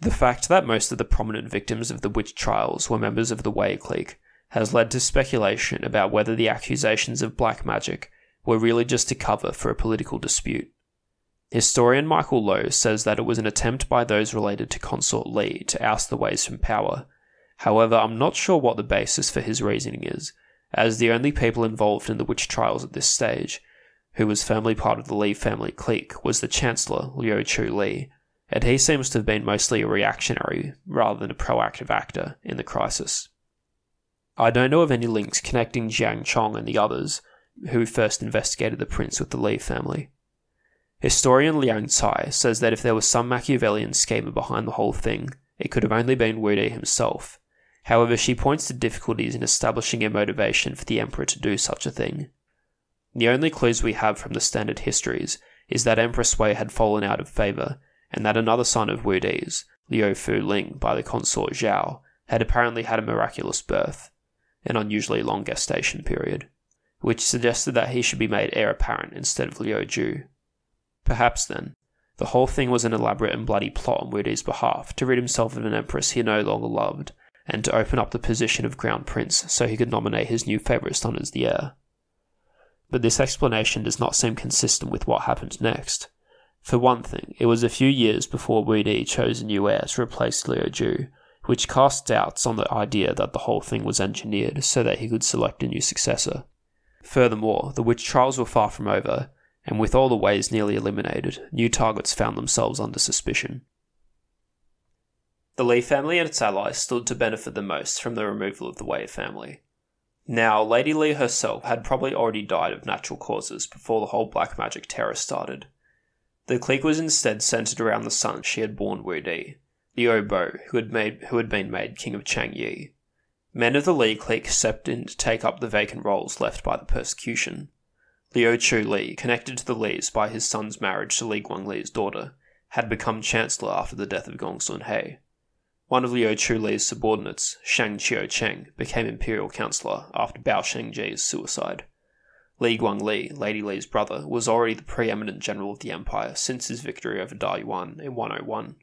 The fact that most of the prominent victims of the witch trials were members of the Wei clique has led to speculation about whether the accusations of black magic were really just a cover for a political dispute. Historian Michael Loewe says that it was an attempt by those related to Consort Li to oust the Weis from power. However, I'm not sure what the basis for his reasoning is, as the only people involved in the witch trials at this stage, who was firmly part of the Li family clique, was the Chancellor, Liu Chu Li, and he seems to have been mostly a reactionary rather than a proactive actor in the crisis. I don't know of any links connecting Jiang Chong and the others who first investigated the prince with the Li family. Historian Liang Cai says that if there was some Machiavellian schemer behind the whole thing, it could have only been Wu Di himself. However, she points to difficulties in establishing a motivation for the emperor to do such a thing. The only clues we have from the standard histories is that Empress Wei had fallen out of favour and that another son of Wu Di's, Liu Fu Ling by the consort Zhao, had apparently had a miraculous birth, an unusually long gestation period, which suggested that he should be made heir apparent instead of Liu Ju. Perhaps then, the whole thing was an elaborate and bloody plot on Wu Di's behalf to rid himself of an empress he no longer loved, and to open up the position of Crown Prince so he could nominate his new favourite son as the heir. But this explanation does not seem consistent with what happened next. For one thing, it was a few years before Wu Di chose a new heir to replace Liu Ju, which cast doubts on the idea that the whole thing was engineered so that he could select a new successor. Furthermore, the witch trials were far from over, and with all the Weis nearly eliminated, new targets found themselves under suspicion. The Li family and its allies stood to benefit the most from the removal of the Wei family. Now, Lady Li herself had probably already died of natural causes before the whole black magic terror started, the clique was instead centered around the son she had born Wu Di, Liu Bo, who had, made, who had been made king of Changyi. Men of the Li clique stepped in to take up the vacant roles left by the persecution. Liu Chu Li, connected to the Lis by his son's marriage to Li Guangli's daughter, had become chancellor after the death of Gongsun He. One of Liu Chu Li's subordinates, Shang Qiu Cheng, became imperial counselor after Bao Shengji's suicide. Li Guangli, Lady Li's brother, was already the preeminent general of the empire since his victory over Da Yuan in 101.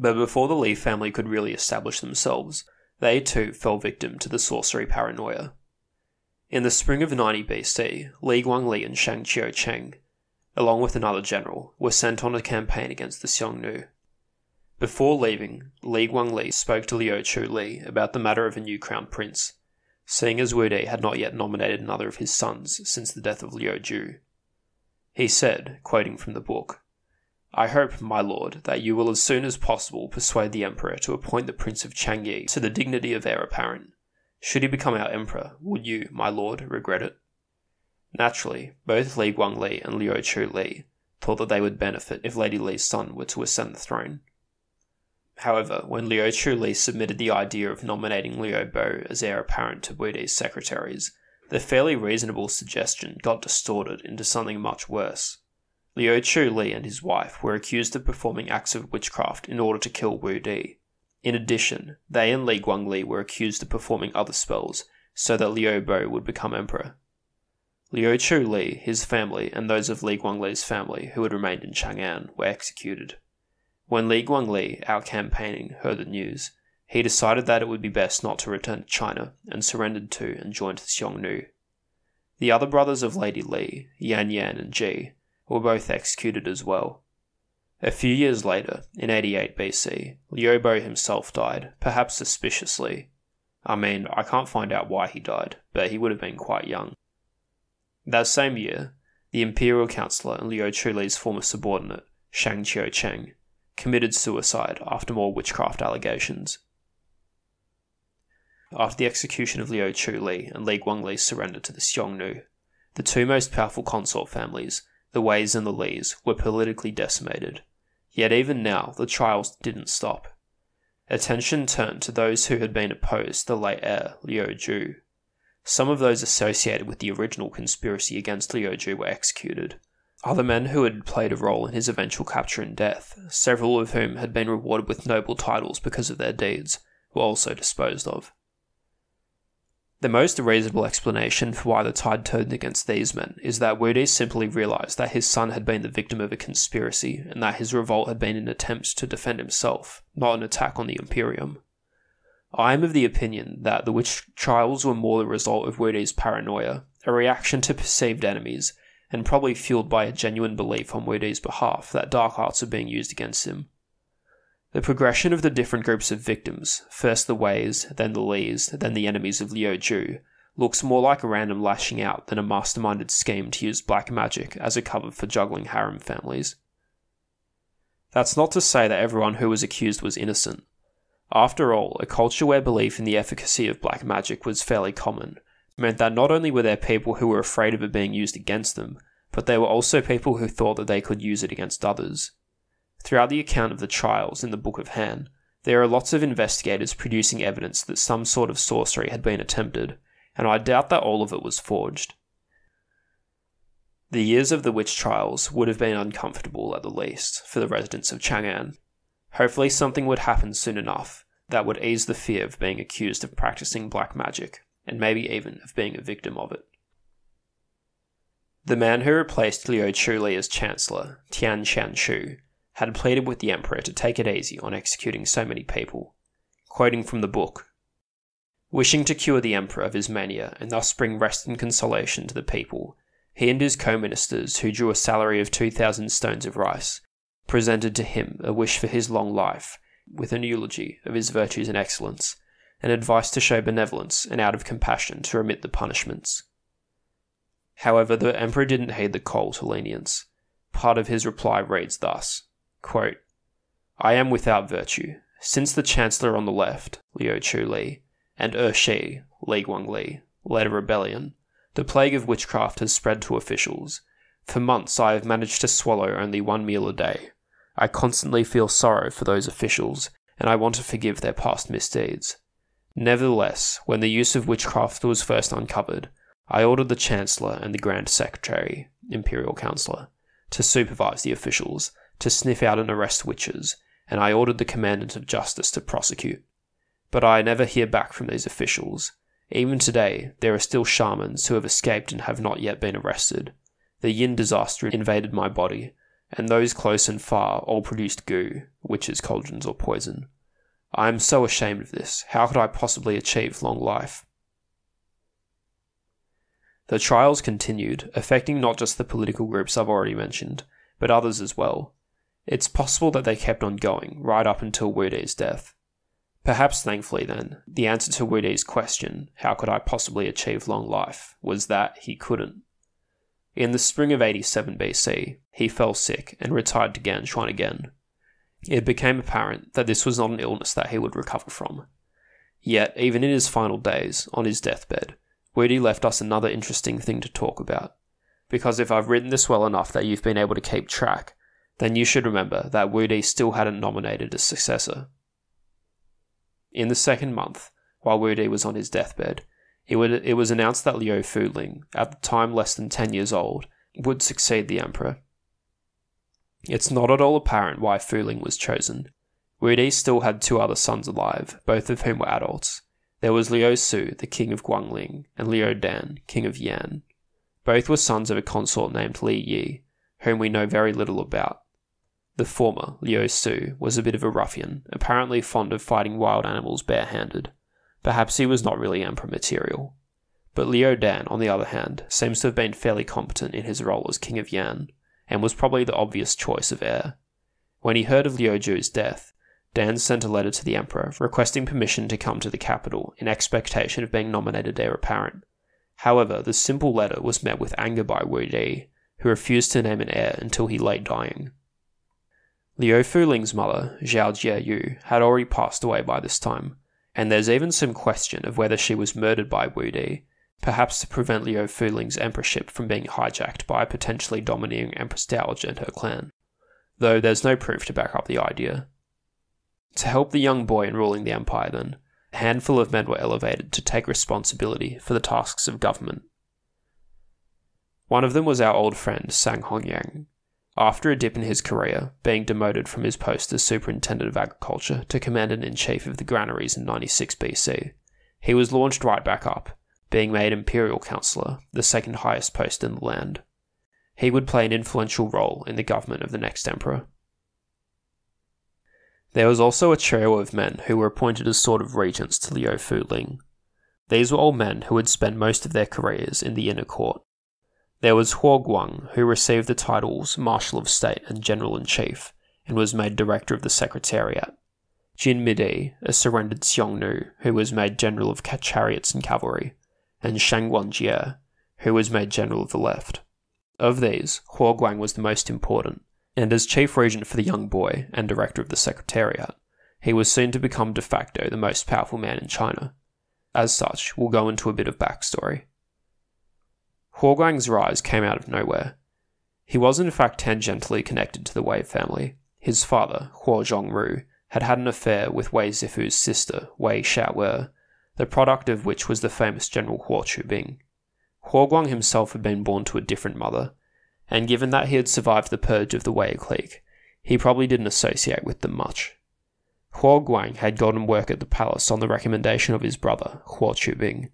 But before the Li family could really establish themselves, they too fell victim to the sorcery paranoia. In the spring of 90 BC, Li Guangli and Shang Cheng, along with another general, were sent on a campaign against the Xiongnu. Before leaving, Li Guangli spoke to Liu Chu Li about the matter of a new crown prince, seeing as Wu Di had not yet nominated another of his sons since the death of Liu Ju. He said, quoting from the book, I hope, my lord, that you will as soon as possible persuade the emperor to appoint the Prince of Changyi to the dignity of heir apparent. Should he become our emperor, would you, my lord, regret it? Naturally, both Li Guangli and Liu Chu Li thought that they would benefit if Lady Li's son were to ascend the throne. However, when Liu Chu Li submitted the idea of nominating Liu Bo as heir apparent to Wu Di's secretaries, the fairly reasonable suggestion got distorted into something much worse. Liu Chu Li and his wife were accused of performing acts of witchcraft in order to kill Wu Di. In addition, they and Li Guangli were accused of performing other spells so that Liu Bo would become emperor. Liu Chu Li, his family, and those of Li Guangli's family who had remained in Chang'an were executed. When Li Guangli, out campaigning, heard the news, he decided that it would be best not to return to China and surrendered to and joined Xiongnu. The other brothers of Lady Li, Yan Yan and Ji, were both executed as well. A few years later, in 88 BC, Liu Bo himself died, perhaps suspiciously. I mean, I can't find out why he died, but he would have been quite young. That same year, the imperial counselor and Liu Chuli's former subordinate, Shang Qiu Cheng, committed suicide after more witchcraft allegations. After the execution of Liu Chu Li and Li Guangli surrendered to the Xiongnu, the two most powerful consort families the Weis and the Lis were politically decimated. Yet even now, the trials didn't stop. Attention turned to those who had been opposed to the late heir, er, Liu Ju. Some of those associated with the original conspiracy against Liu Ju were executed. Other men who had played a role in his eventual capture and death, several of whom had been rewarded with noble titles because of their deeds, were also disposed of. The most reasonable explanation for why the tide turned against these men is that Wu simply realized that his son had been the victim of a conspiracy and that his revolt had been an attempt to defend himself, not an attack on the Imperium. I am of the opinion that the witch trials were more the result of Wu paranoia, a reaction to perceived enemies, and probably fueled by a genuine belief on Wu behalf that dark arts were being used against him. The progression of the different groups of victims, first the Weis, then the Lis, then the enemies of Liu Ju, looks more like a random lashing out than a masterminded scheme to use black magic as a cover for juggling harem families. That's not to say that everyone who was accused was innocent. After all, a culture where belief in the efficacy of black magic was fairly common meant that not only were there people who were afraid of it being used against them, but there were also people who thought that they could use it against others. Throughout the account of the trials in the Book of Han, there are lots of investigators producing evidence that some sort of sorcery had been attempted, and I doubt that all of it was forged. The years of the witch trials would have been uncomfortable at the least for the residents of Chang'an. Hopefully, something would happen soon enough that would ease the fear of being accused of practicing black magic, and maybe even of being a victim of it. The man who replaced Liu Chuli as Chancellor, Tian Qianshu, had pleaded with the emperor to take it easy on executing so many people. Quoting from the book Wishing to cure the emperor of his mania and thus bring rest and consolation to the people, he and his co ministers, who drew a salary of 2,000 stones of rice, presented to him a wish for his long life, with an eulogy of his virtues and excellence, and advice to show benevolence and out of compassion to remit the punishments. However, the emperor didn't heed the call to lenience. Part of his reply reads thus Quote, I am without virtue, since the Chancellor on the left, Liu Chu Li, and Er Shi, Li Guangli, led a rebellion. The plague of witchcraft has spread to officials. For months I have managed to swallow only one meal a day. I constantly feel sorrow for those officials, and I want to forgive their past misdeeds. Nevertheless, when the use of witchcraft was first uncovered, I ordered the Chancellor and the Grand Secretary, Imperial Councillor, to supervise the officials to sniff out and arrest witches, and I ordered the Commandant of Justice to prosecute. But I never hear back from these officials. Even today, there are still shamans who have escaped and have not yet been arrested. The yin disaster invaded my body, and those close and far all produced goo, witches' cauldrons or poison. I am so ashamed of this. How could I possibly achieve long life? The trials continued, affecting not just the political groups I've already mentioned, but others as well. It's possible that they kept on going, right up until Wudi's death. Perhaps thankfully, then, the answer to Wudi's question, how could I possibly achieve long life, was that he couldn't. In the spring of 87 BC, he fell sick and retired to Ganquan again. It became apparent that this was not an illness that he would recover from. Yet, even in his final days, on his deathbed, Wudi left us another interesting thing to talk about. Because if I've written this well enough that you've been able to keep track, then you should remember that Wudi still hadn't nominated a successor. In the second month, while Wudi was on his deathbed, it, was announced that Liu Fuling, at the time less than 10 years old, would succeed the emperor. It's not at all apparent why Fuling was chosen. Wudi still had two other sons alive, both of whom were adults. There was Liu Xu, the king of Guangling, and Liu Dan, king of Yan. Both were sons of a consort named Li Yi, whom we know very little about. The former, Liu Xu, was a bit of a ruffian, apparently fond of fighting wild animals barehanded. Perhaps he was not really emperor material. But Liu Dan, on the other hand, seems to have been fairly competent in his role as king of Yan, and was probably the obvious choice of heir. When he heard of Liu Ju's death, Dan sent a letter to the emperor requesting permission to come to the capital in expectation of being nominated heir apparent. However, the simple letter was met with anger by Wu Di, who refused to name an heir until he lay dying. Liu Fuling's mother, Zhao Jieyu, had already passed away by this time, and there's even some question of whether she was murdered by Wu Di, perhaps to prevent Liu Fuling's emperorship from being hijacked by a potentially domineering Empress Dowager and her clan, though there's no proof to back up the idea. To help the young boy in ruling the empire, then, a handful of men were elevated to take responsibility for the tasks of government. One of them was our old friend Sang Hongyang, after a dip in his career, being demoted from his post as Superintendent of Agriculture to Commandant in Chief of the granaries in 96 BC, he was launched right back up, being made Imperial Councillor, the second highest post in the land. He would play an influential role in the government of the next emperor. There was also a trio of men who were appointed as sort of regents to Liu Fuling. These were all men who had spent most of their careers in the inner court, there was Huo Guang, who received the titles Marshal of State and General in Chief, and was made Director of the Secretariat. Jin Midi, a surrendered Xiongnu, who was made General of Chariots and Cavalry, and Shang Guanjie, who was made General of the Left. Of these, Huo Guang was the most important, and as Chief Regent for the young boy and Director of the Secretariat, he was soon to become de facto the most powerful man in China. As such, we'll go into a bit of backstory. Huoguang's rise came out of nowhere. He was in fact tangentially connected to the Wei family. His father, Huo Zhongru, had had an affair with Wei Zifu's sister, Wei Xiaowe, the product of which was the famous General Huo Qubing. Huoguang himself had been born to a different mother, and given that he had survived the purge of the Wei clique, he probably didn't associate with them much. Huo Guang had gotten work at the palace on the recommendation of his brother, Huo Qubing,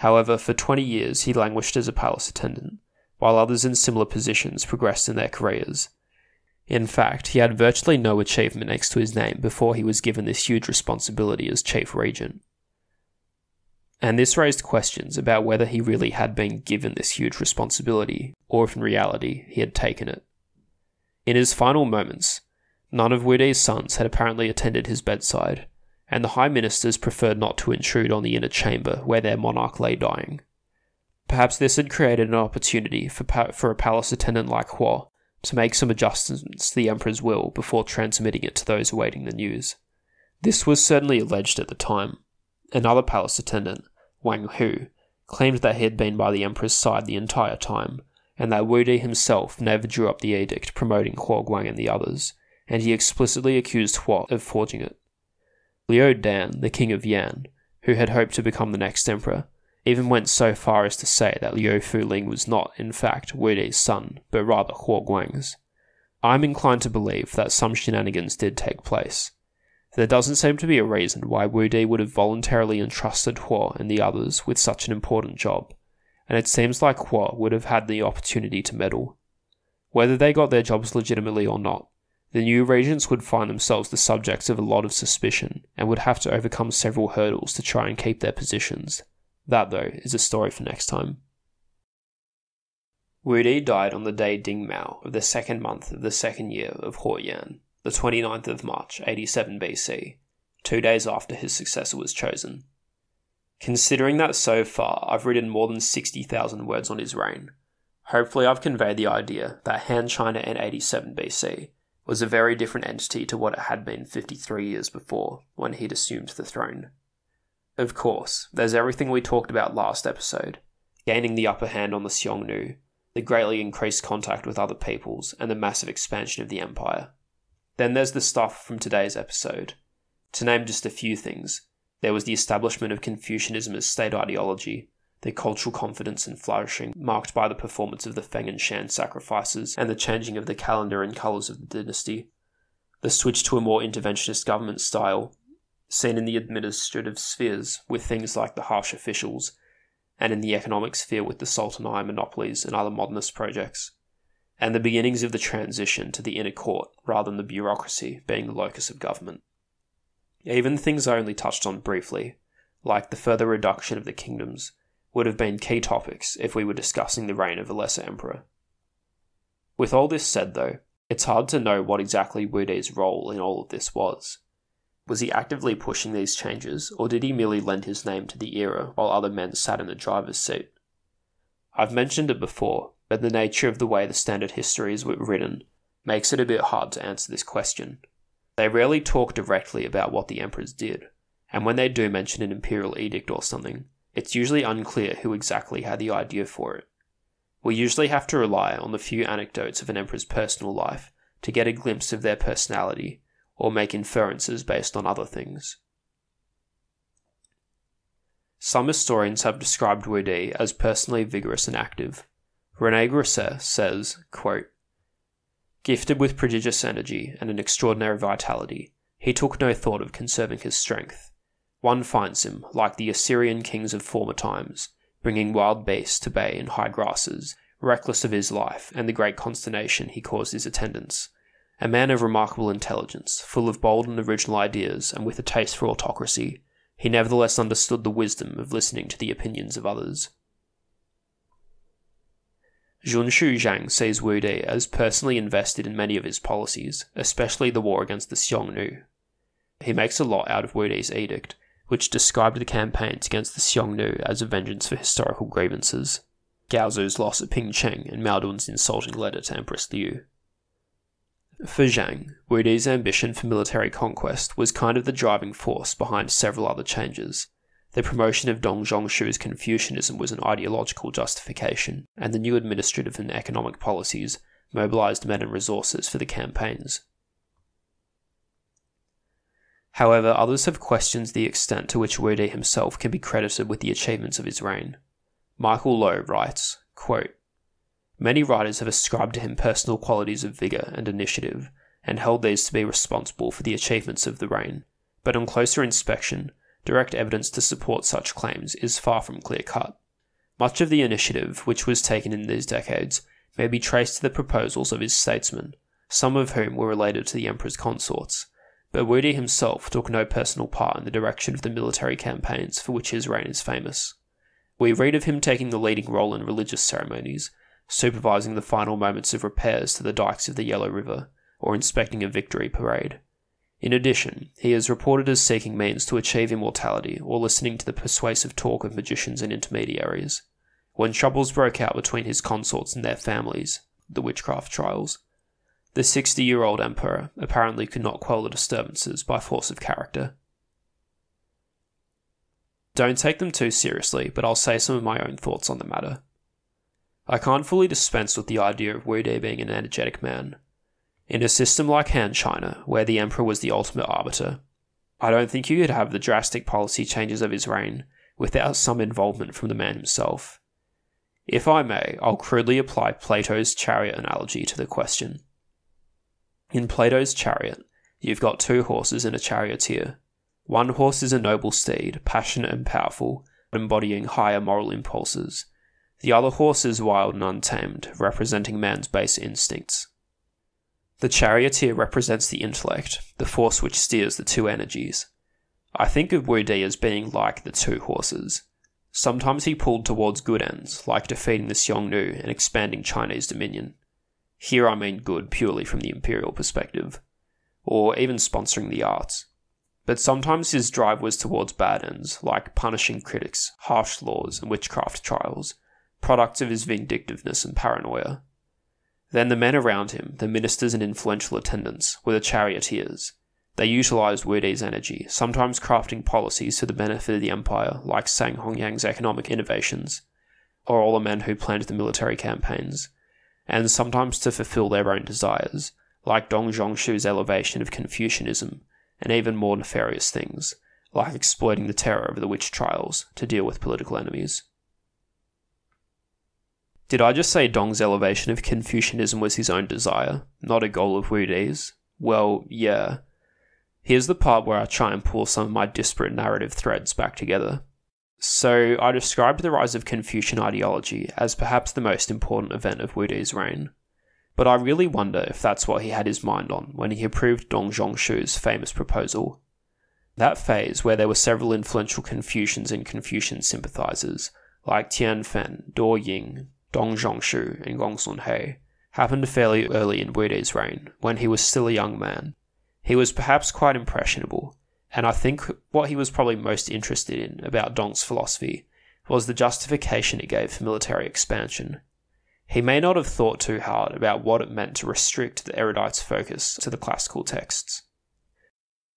However, for 20 years he languished as a palace attendant, while others in similar positions progressed in their careers. In fact, he had virtually no achievement next to his name before he was given this huge responsibility as chief regent. And this raised questions about whether he really had been given this huge responsibility, or if in reality he had taken it. In his final moments, none of Wudi's sons had apparently attended his bedside, and the high ministers preferred not to intrude on the inner chamber where their monarch lay dying. Perhaps this had created an opportunity for, pa- for a palace attendant like Huo to make some adjustments to the emperor's will before transmitting it to those awaiting the news. This was certainly alleged at the time. Another palace attendant, Wang Hu, claimed that he had been by the emperor's side the entire time, and that Wu Di himself never drew up the edict promoting Huo Guang and the others, and he explicitly accused Huo of forging it. Liu Dan, the king of Yan, who had hoped to become the next emperor, even went so far as to say that Liu Fuling was not, in fact, Wu Di's son, but rather Huo Guang's. I'm inclined to believe that some shenanigans did take place. There doesn't seem to be a reason why Wu Di would have voluntarily entrusted Huo and the others with such an important job, and it seems like Huo would have had the opportunity to meddle. Whether they got their jobs legitimately or not, the new regents would find themselves the subjects of a lot of suspicion and would have to overcome several hurdles to try and keep their positions. That, though, is a story for next time. Wu Di died on the day Ding Mao of the second month of the second year of Huo Yan, the 29th of March, 87 BC, two days after his successor was chosen. Considering that so far I've written more than 60,000 words on his reign, hopefully I've conveyed the idea that Han China in 87 BC was a very different entity to what it had been 53 years before when he'd assumed the throne. Of course, there's everything we talked about last episode gaining the upper hand on the Xiongnu, the greatly increased contact with other peoples, and the massive expansion of the empire. Then there's the stuff from today's episode. To name just a few things, there was the establishment of Confucianism as state ideology, their cultural confidence and flourishing, marked by the performance of the Feng and Shan sacrifices and the changing of the calendar and colours of the dynasty. The switch to a more interventionist government style, seen in the administrative spheres with things like the harsh officials, and in the economic sphere with the salt and iron monopolies and other modernist projects, and the beginnings of the transition to the inner court rather than the bureaucracy being the locus of government. Even things I only touched on briefly, like the further reduction of the kingdoms, would have been key topics if we were discussing the reign of a lesser emperor. With all this said, though, it's hard to know what exactly Wu Di's role in all of this was. Was he actively pushing these changes, or did he merely lend his name to the era while other men sat in the driver's seat? I've mentioned it before, but the nature of the way the standard history is written makes it a bit hard to answer this question. They rarely talk directly about what the emperors did, and when they do mention an imperial edict or something, it's usually unclear who exactly had the idea for it. We usually have to rely on the few anecdotes of an emperor's personal life to get a glimpse of their personality or make inferences based on other things. Some historians have described Wu Di as personally vigorous and active. Rene Grousset says, quote, Gifted with prodigious energy and an extraordinary vitality, he took no thought of conserving his strength one finds him, like the Assyrian kings of former times, bringing wild beasts to bay in high grasses, reckless of his life and the great consternation he caused his attendants. A man of remarkable intelligence, full of bold and original ideas, and with a taste for autocracy, he nevertheless understood the wisdom of listening to the opinions of others. Junshu Zhang sees Wu Di as personally invested in many of his policies, especially the war against the Xiongnu. He makes a lot out of Wu Di's edict, which described the campaigns against the Xiongnu as a vengeance for historical grievances, Gaozu's loss at Pingcheng, and Mao Dun's insulting letter to Empress Lü. For Zhang, Wu Di's ambition for military conquest was kind of the driving force behind several other changes. The promotion of Dong Zhongshu's Confucianism was an ideological justification, and the new administrative and economic policies mobilized men and resources for the campaigns. However, others have questioned the extent to which Wu Di himself can be credited with the achievements of his reign. Michael Loewe writes, quote, Many writers have ascribed to him personal qualities of vigour and initiative, and held these to be responsible for the achievements of the reign, but on closer inspection, direct evidence to support such claims is far from clear cut. Much of the initiative which was taken in these decades may be traced to the proposals of his statesmen, some of whom were related to the emperor's consorts, but Wu himself took no personal part in the direction of the military campaigns for which his reign is famous. We read of him taking the leading role in religious ceremonies, supervising the final moments of repairs to the dikes of the Yellow River, or inspecting a victory parade. In addition, he is reported as seeking means to achieve immortality or listening to the persuasive talk of magicians and intermediaries. When troubles broke out between his consorts and their families, the witchcraft trials, the 60 year old emperor apparently could not quell the disturbances by force of character. Don't take them too seriously, but I'll say some of my own thoughts on the matter. I can't fully dispense with the idea of Wu Di being an energetic man. In a system like Han China, where the emperor was the ultimate arbiter, I don't think you could have the drastic policy changes of his reign without some involvement from the man himself. If I may, I'll crudely apply Plato's chariot analogy to the question. In Plato's chariot, you've got two horses and a charioteer. One horse is a noble steed, passionate and powerful, embodying higher moral impulses. The other horse is wild and untamed, representing man's base instincts. The charioteer represents the intellect, the force which steers the two energies. I think of Wu Di as being like the two horses. Sometimes he pulled towards good ends, like defeating the Xiongnu and expanding Chinese dominion. Here I mean good purely from the imperial perspective, or even sponsoring the arts. But sometimes his drive was towards bad ends, like punishing critics, harsh laws, and witchcraft trials, products of his vindictiveness and paranoia. Then the men around him, the ministers and influential attendants, were the charioteers, they utilized Wu Di's energy, sometimes crafting policies to the benefit of the empire, like Sang Hongyang's economic innovations, or all the men who planned the military campaigns, and sometimes to fulfill their own desires, like Dong Zhongshu's elevation of Confucianism, and even more nefarious things, like exploiting the terror of the witch trials to deal with political enemies. Did I just say Dong's elevation of Confucianism was his own desire, not a goal of Wu Di's? Well, yeah, Here's the part where I try and pull some of my disparate narrative threads back together. So, I described the rise of Confucian ideology as perhaps the most important event of Wu Di's reign. But I really wonder if that's what he had his mind on when he approved Dong Zhongshu's famous proposal. That phase, where there were several influential Confucians and Confucian sympathizers, like Tian Fen, Dou Ying, Dong Zhongshu, and Gongsun He, happened fairly early in Wu Di's reign, when he was still a young man, he was perhaps quite impressionable, and I think what he was probably most interested in about Dong's philosophy was the justification it gave for military expansion. He may not have thought too hard about what it meant to restrict the erudite's focus to the classical texts.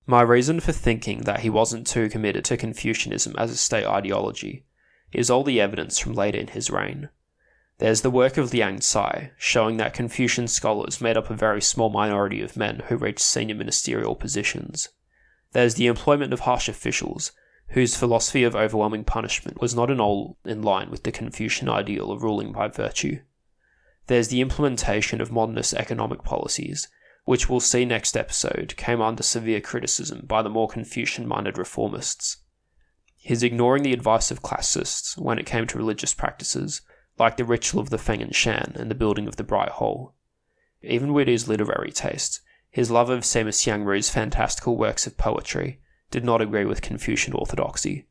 My reason for thinking that he wasn't too committed to Confucianism as a state ideology is all the evidence from later in his reign. There's the work of Liang Cai, showing that Confucian scholars made up a very small minority of men who reached senior ministerial positions. There's the employment of harsh officials, whose philosophy of overwhelming punishment was not at all in line with the Confucian ideal of ruling by virtue. There's the implementation of modernist economic policies, which we'll see next episode came under severe criticism by the more Confucian minded reformists. His ignoring the advice of classicists when it came to religious practices like the ritual of the Feng and Shan and the building of the Bright Hall. Even with his literary taste, his love of Sima Xiangru's fantastical works of poetry did not agree with Confucian orthodoxy.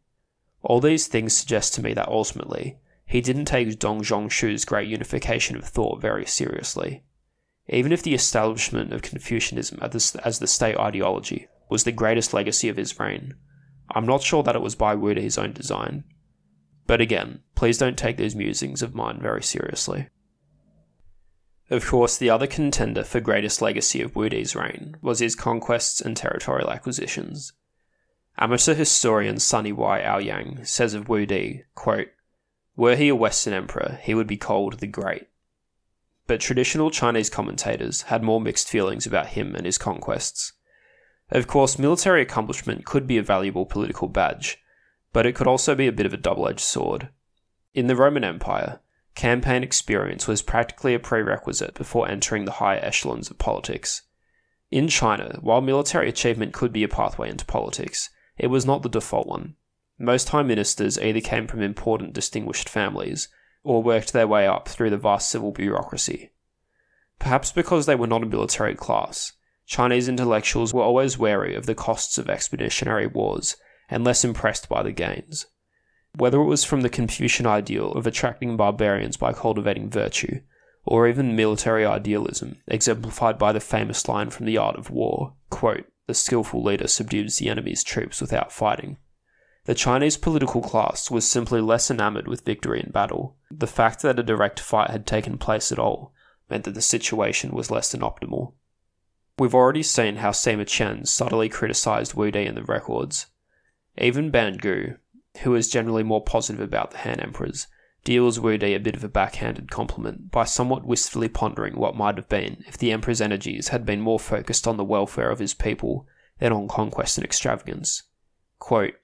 All these things suggest to me that ultimately, he didn't take Dong Zhongshu's great unification of thought very seriously. Even if the establishment of Confucianism as the state ideology was the greatest legacy of his reign, I'm not sure that it was by Wu Di's own design. But again, please don't take these musings of mine very seriously. Of course, the other contender for greatest legacy of Wu Di's reign was his conquests and territorial acquisitions. Amateur historian Sunny Y. Auyang says of Wu Di, quote, Were he a Western emperor, he would be called the Great. But traditional Chinese commentators had more mixed feelings about him and his conquests. Of course, military accomplishment could be a valuable political badge, but it could also be a bit of a double edged sword. In the Roman Empire, campaign experience was practically a prerequisite before entering the higher echelons of politics. In China, while military achievement could be a pathway into politics, it was not the default one. Most High Ministers either came from important distinguished families or worked their way up through the vast civil bureaucracy. Perhaps because they were not a military class, Chinese intellectuals were always wary of the costs of expeditionary wars and less impressed by the gains. Whether it was from the Confucian ideal of attracting barbarians by cultivating virtue, or even military idealism, exemplified by the famous line from The Art of War quote, The skillful leader subdues the enemy's troops without fighting. The Chinese political class was simply less enamored with victory in battle. The fact that a direct fight had taken place at all meant that the situation was less than optimal. We've already seen how Sima Qian subtly criticized Wu Di in the records, even Ban Gu, who is generally more positive about the Han Emperors, deals Wu a bit of a backhanded compliment by somewhat wistfully pondering what might have been if the Emperor's energies had been more focused on the welfare of his people than on conquest and extravagance. Quote,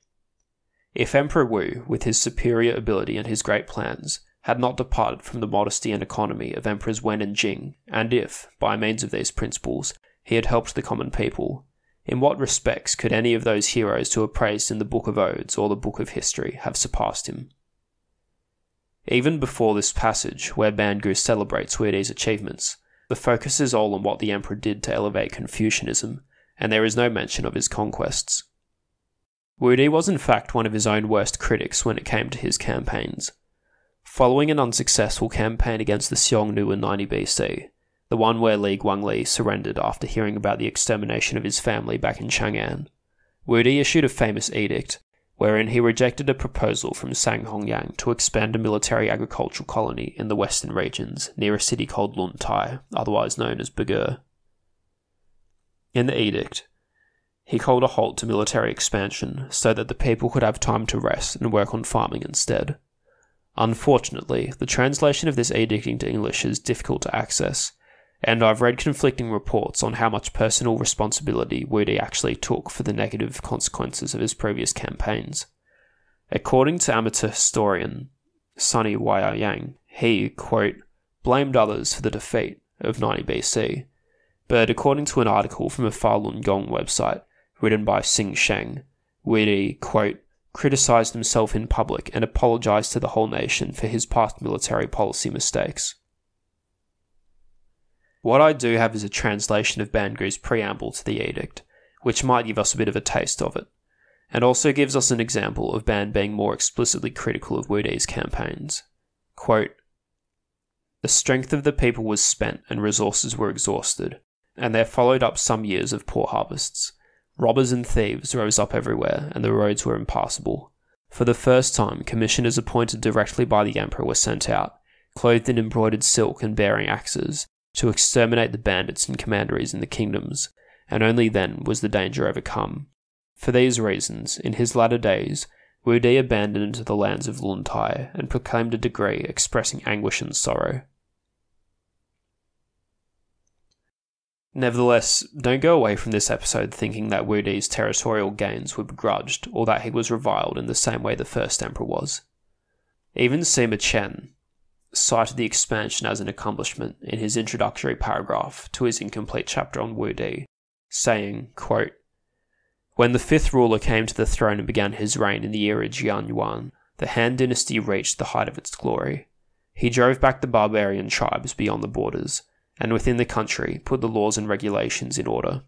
if Emperor Wu, with his superior ability and his great plans, had not departed from the modesty and economy of Emperors Wen and Jing, and if, by means of these principles, he had helped the common people, in what respects could any of those heroes who are praised in the Book of Odes or the Book of History have surpassed him? Even before this passage, where Bangu celebrates Wu Di's achievements, the focus is all on what the emperor did to elevate Confucianism, and there is no mention of his conquests. Wu Di was in fact one of his own worst critics when it came to his campaigns. Following an unsuccessful campaign against the Xiongnu in 90 BC, the one where Li Guangli surrendered after hearing about the extermination of his family back in Chang'an, Wu Di issued a famous edict wherein he rejected a proposal from Sang Hongyang to expand a military agricultural colony in the western regions near a city called Luntai, otherwise known as Buge. In the edict, he called a halt to military expansion so that the people could have time to rest and work on farming instead. Unfortunately, the translation of this edict into English is difficult to access, and I've read conflicting reports on how much personal responsibility Di actually took for the negative consequences of his previous campaigns. According to amateur historian Sunny Yang, he, quote, blamed others for the defeat of 90 BC, but according to an article from a Falun Gong website written by Sing Sheng, Di, quote, criticized himself in public and apologized to the whole nation for his past military policy mistakes. What I do have is a translation of Bangu's preamble to the edict, which might give us a bit of a taste of it, and also gives us an example of Ban being more explicitly critical of Wu Di's campaigns. Quote, the strength of the people was spent and resources were exhausted, and there followed up some years of poor harvests. Robbers and thieves rose up everywhere, and the roads were impassable. For the first time, commissioners appointed directly by the emperor were sent out, clothed in embroidered silk and bearing axes, to exterminate the bandits and commanderies in the kingdoms, and only then was the danger overcome. For these reasons, in his latter days, Wu Di abandoned the lands of Lun Tai and proclaimed a decree expressing anguish and sorrow. Nevertheless, don't go away from this episode thinking that Wu Di's territorial gains were begrudged or that he was reviled in the same way the first emperor was. Even Sima Qian, cited the expansion as an accomplishment in his introductory paragraph to his incomplete chapter on Wu Di, saying, quote, When the fifth ruler came to the throne and began his reign in the era Jian Yuan, the Han dynasty reached the height of its glory. He drove back the barbarian tribes beyond the borders, and within the country put the laws and regulations in order.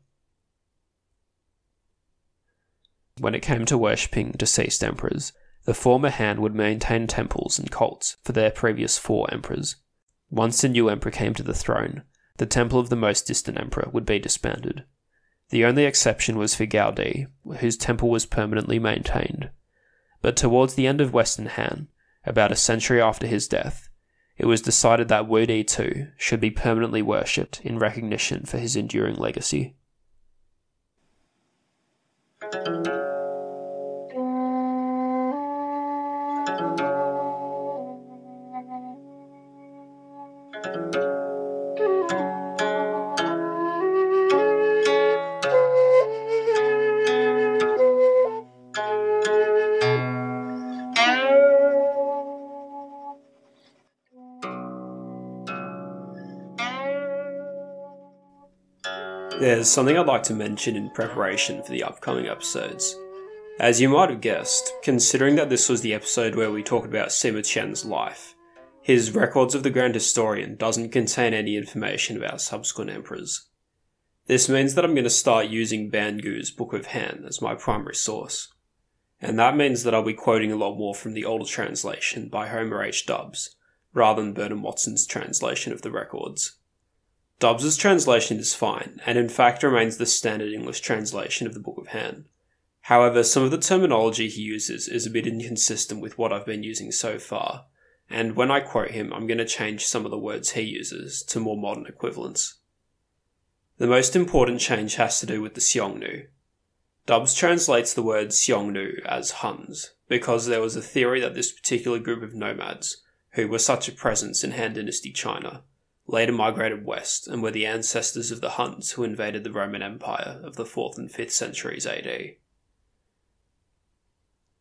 When it came to worshipping deceased emperors, the former Han would maintain temples and cults for their previous four emperors. Once a new emperor came to the throne, the temple of the most distant emperor would be disbanded. The only exception was for Gao Di, whose temple was permanently maintained. But towards the end of Western Han, about a century after his death, it was decided that Wu Di too should be permanently worshipped in recognition for his enduring legacy. There's something I'd like to mention in preparation for the upcoming episodes. As you might have guessed, considering that this was the episode where we talked about Sima Qian's life, his Records of the Grand Historian doesn't contain any information about subsequent emperors. This means that I'm going to start using Bangu's Book of Han as my primary source. And that means that I'll be quoting a lot more from the older translation by Homer H. Dubs, rather than Burton Watson's translation of the records. Dubs's translation is fine, and in fact remains the standard English translation of the Book of Han. However, some of the terminology he uses is a bit inconsistent with what I've been using so far, and when I quote him, I'm going to change some of the words he uses to more modern equivalents. The most important change has to do with the Xiongnu. Dubs translates the word Xiongnu as Huns, because there was a theory that this particular group of nomads, who were such a presence in Han Dynasty China, later migrated west and were the ancestors of the Huns who invaded the Roman Empire of the 4th and 5th centuries AD.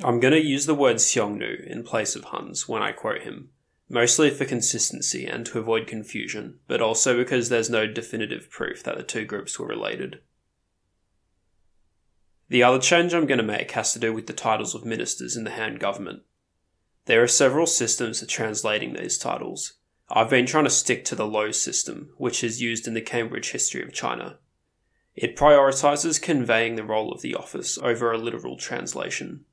I'm going to use the word Xiongnu in place of Huns when I quote him, mostly for consistency and to avoid confusion, but also because there's no definitive proof that the two groups were related. The other change I'm going to make has to do with the titles of ministers in the Han government. There are several systems for translating these titles. I've been trying to stick to the Loewe system, which is used in the Cambridge History of China. It prioritises conveying the role of the office over a literal translation.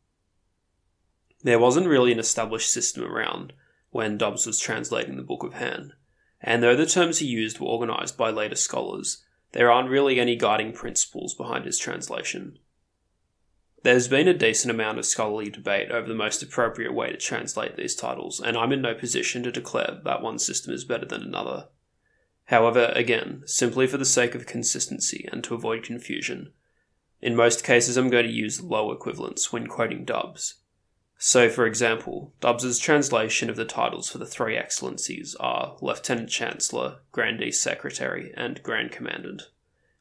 There wasn't really an established system around when Dubs was translating the Book of Han, and though the terms he used were organised by later scholars, there aren't really any guiding principles behind his translation. There's been a decent amount of scholarly debate over the most appropriate way to translate these titles, and I'm in no position to declare that one system is better than another. However, again, simply for the sake of consistency and to avoid confusion, in most cases I'm going to use Loewe equivalents when quoting Dubs. So, for example, Dubs's translation of the titles for the three excellencies are Lieutenant Chancellor, Grandee Secretary, and Grand Commandant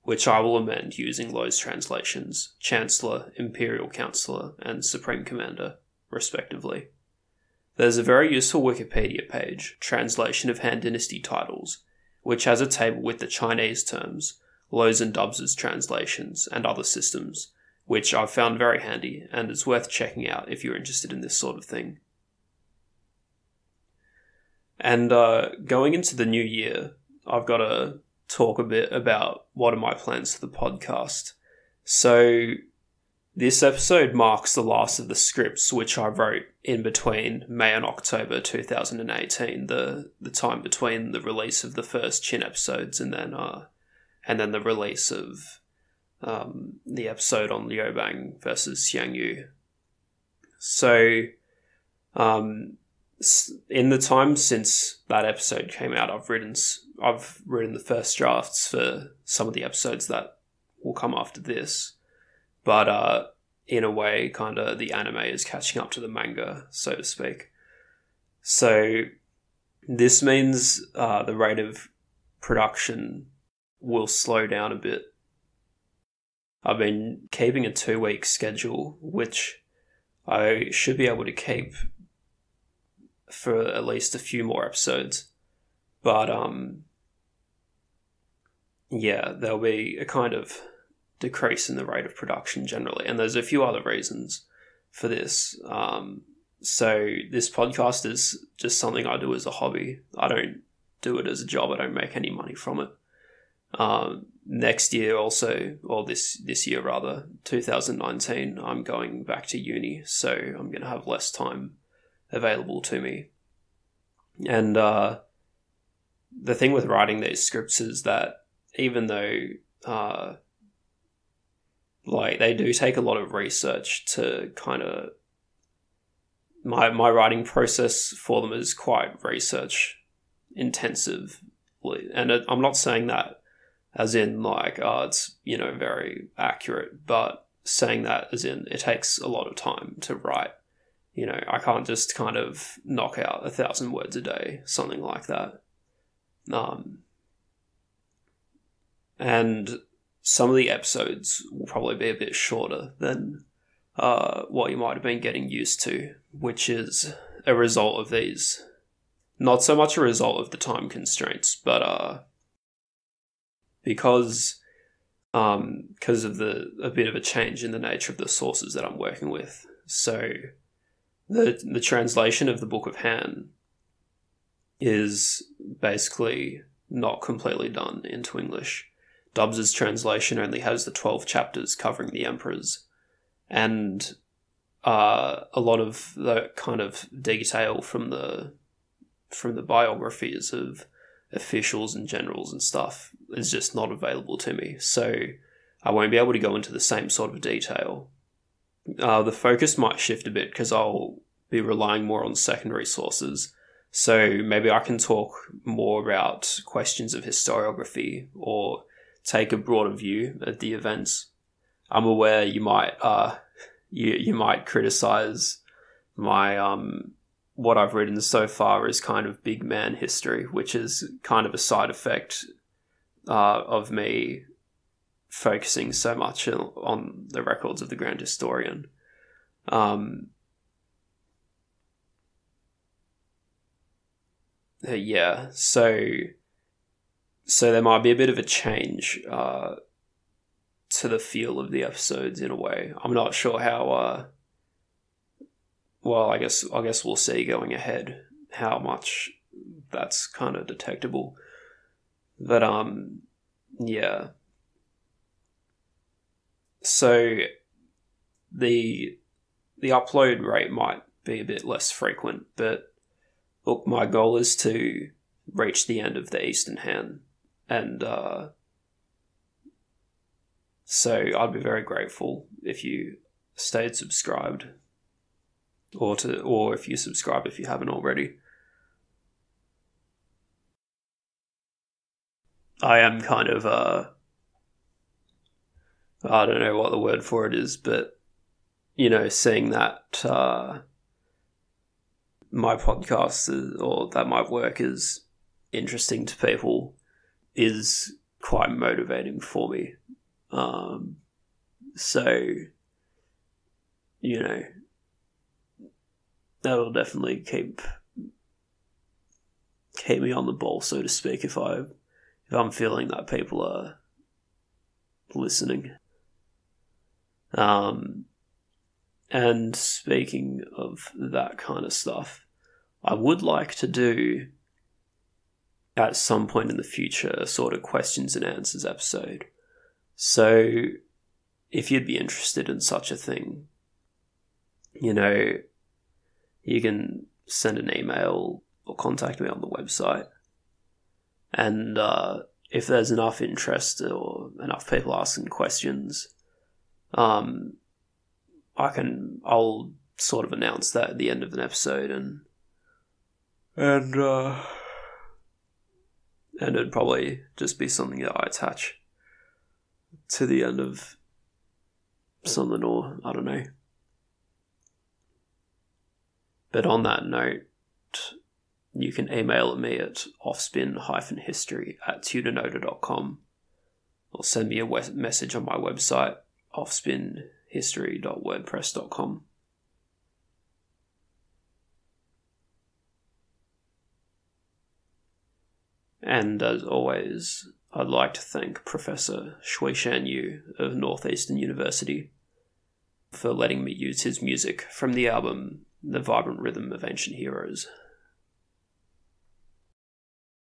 which I will amend using Loewe's translations Chancellor, Imperial Counselor, and Supreme Commander, respectively. There's a very useful Wikipedia page, Translation of Han Dynasty Titles, which has a table with the Chinese terms, Loewe's and Dubs's translations, and other systems, which I've found very handy and is worth checking out if you're interested in this sort of thing. And uh, going into the new year, I've got a talk a bit about what are my plans for the podcast. So, this episode marks the last of the scripts which I wrote in between May and October 2018, the the time between the release of the first Qin episodes and then uh, and then the release of um, the episode on Liu Bang versus Xiang Yu. So, um, in the time since that episode came out, I've written I've written the first drafts for some of the episodes that will come after this, but uh, in a way, kind of the anime is catching up to the manga, so to speak. So this means uh, the rate of production will slow down a bit. I've been keeping a two week schedule, which I should be able to keep for at least a few more episodes. But um yeah, there'll be a kind of decrease in the rate of production generally, and there's a few other reasons for this. Um, so this podcast is just something I do as a hobby. I don't do it as a job. I don't make any money from it. Um, next year, also, or this this year rather, 2019, I'm going back to uni, so I'm going to have less time available to me. And uh, the thing with writing these scripts is that even though uh, like they do take a lot of research to kind of my my writing process for them is quite research intensive and I'm not saying that as in like oh it's you know very accurate but saying that as in it takes a lot of time to write you know I can't just kind of knock out a thousand words a day something like that um and some of the episodes will probably be a bit shorter than uh, what you might have been getting used to, which is a result of these. Not so much a result of the time constraints, but uh, because um, because of the a bit of a change in the nature of the sources that I'm working with. So the the translation of the Book of Han is basically not completely done into English. Dubs's translation only has the 12 chapters covering the emperors, and uh, a lot of the kind of detail from the from the biographies of officials and generals and stuff is just not available to me. So I won't be able to go into the same sort of detail. Uh, the focus might shift a bit because I'll be relying more on secondary sources. So maybe I can talk more about questions of historiography or take a broader view of the events. I'm aware you might uh, you you might criticize my um what I've written so far is kind of big man history, which is kind of a side effect uh, of me focusing so much on the records of the Grand Historian. Um, uh, yeah, so so there might be a bit of a change uh, to the feel of the episodes in a way. I'm not sure how. Uh, well, I guess I guess we'll see going ahead how much that's kind of detectable. But um, yeah. So the the upload rate might be a bit less frequent, but look, my goal is to reach the end of the Eastern Han, and uh, so I'd be very grateful if you stayed subscribed, or to or if you subscribe if you haven't already. I am kind of uh I don't know what the word for it is, but you know, seeing that uh, my podcast is, or that my work is interesting to people is quite motivating for me. Um, so, you know, that'll definitely keep keep me on the ball, so to speak, if I if I'm feeling that people are listening. Um, and speaking of that kind of stuff, I would like to do at some point in the future a sort of questions and answers episode. So if you'd be interested in such a thing, you know, you can send an email or contact me on the website. And uh, if there's enough interest or enough people asking questions, um, I can I'll sort of announce that at the end of an episode and and uh, and it'd probably just be something that I attach to the end of something or I don't know. But on that note, you can email me at offspin-history at tudornoda.com or send me a message on my website, offspinhistory.wordpress.com. And as always, I'd like to thank Professor Shui-Shan Yu of Northeastern University for letting me use his music from the album The Vibrant Rhythm of Ancient Heroes.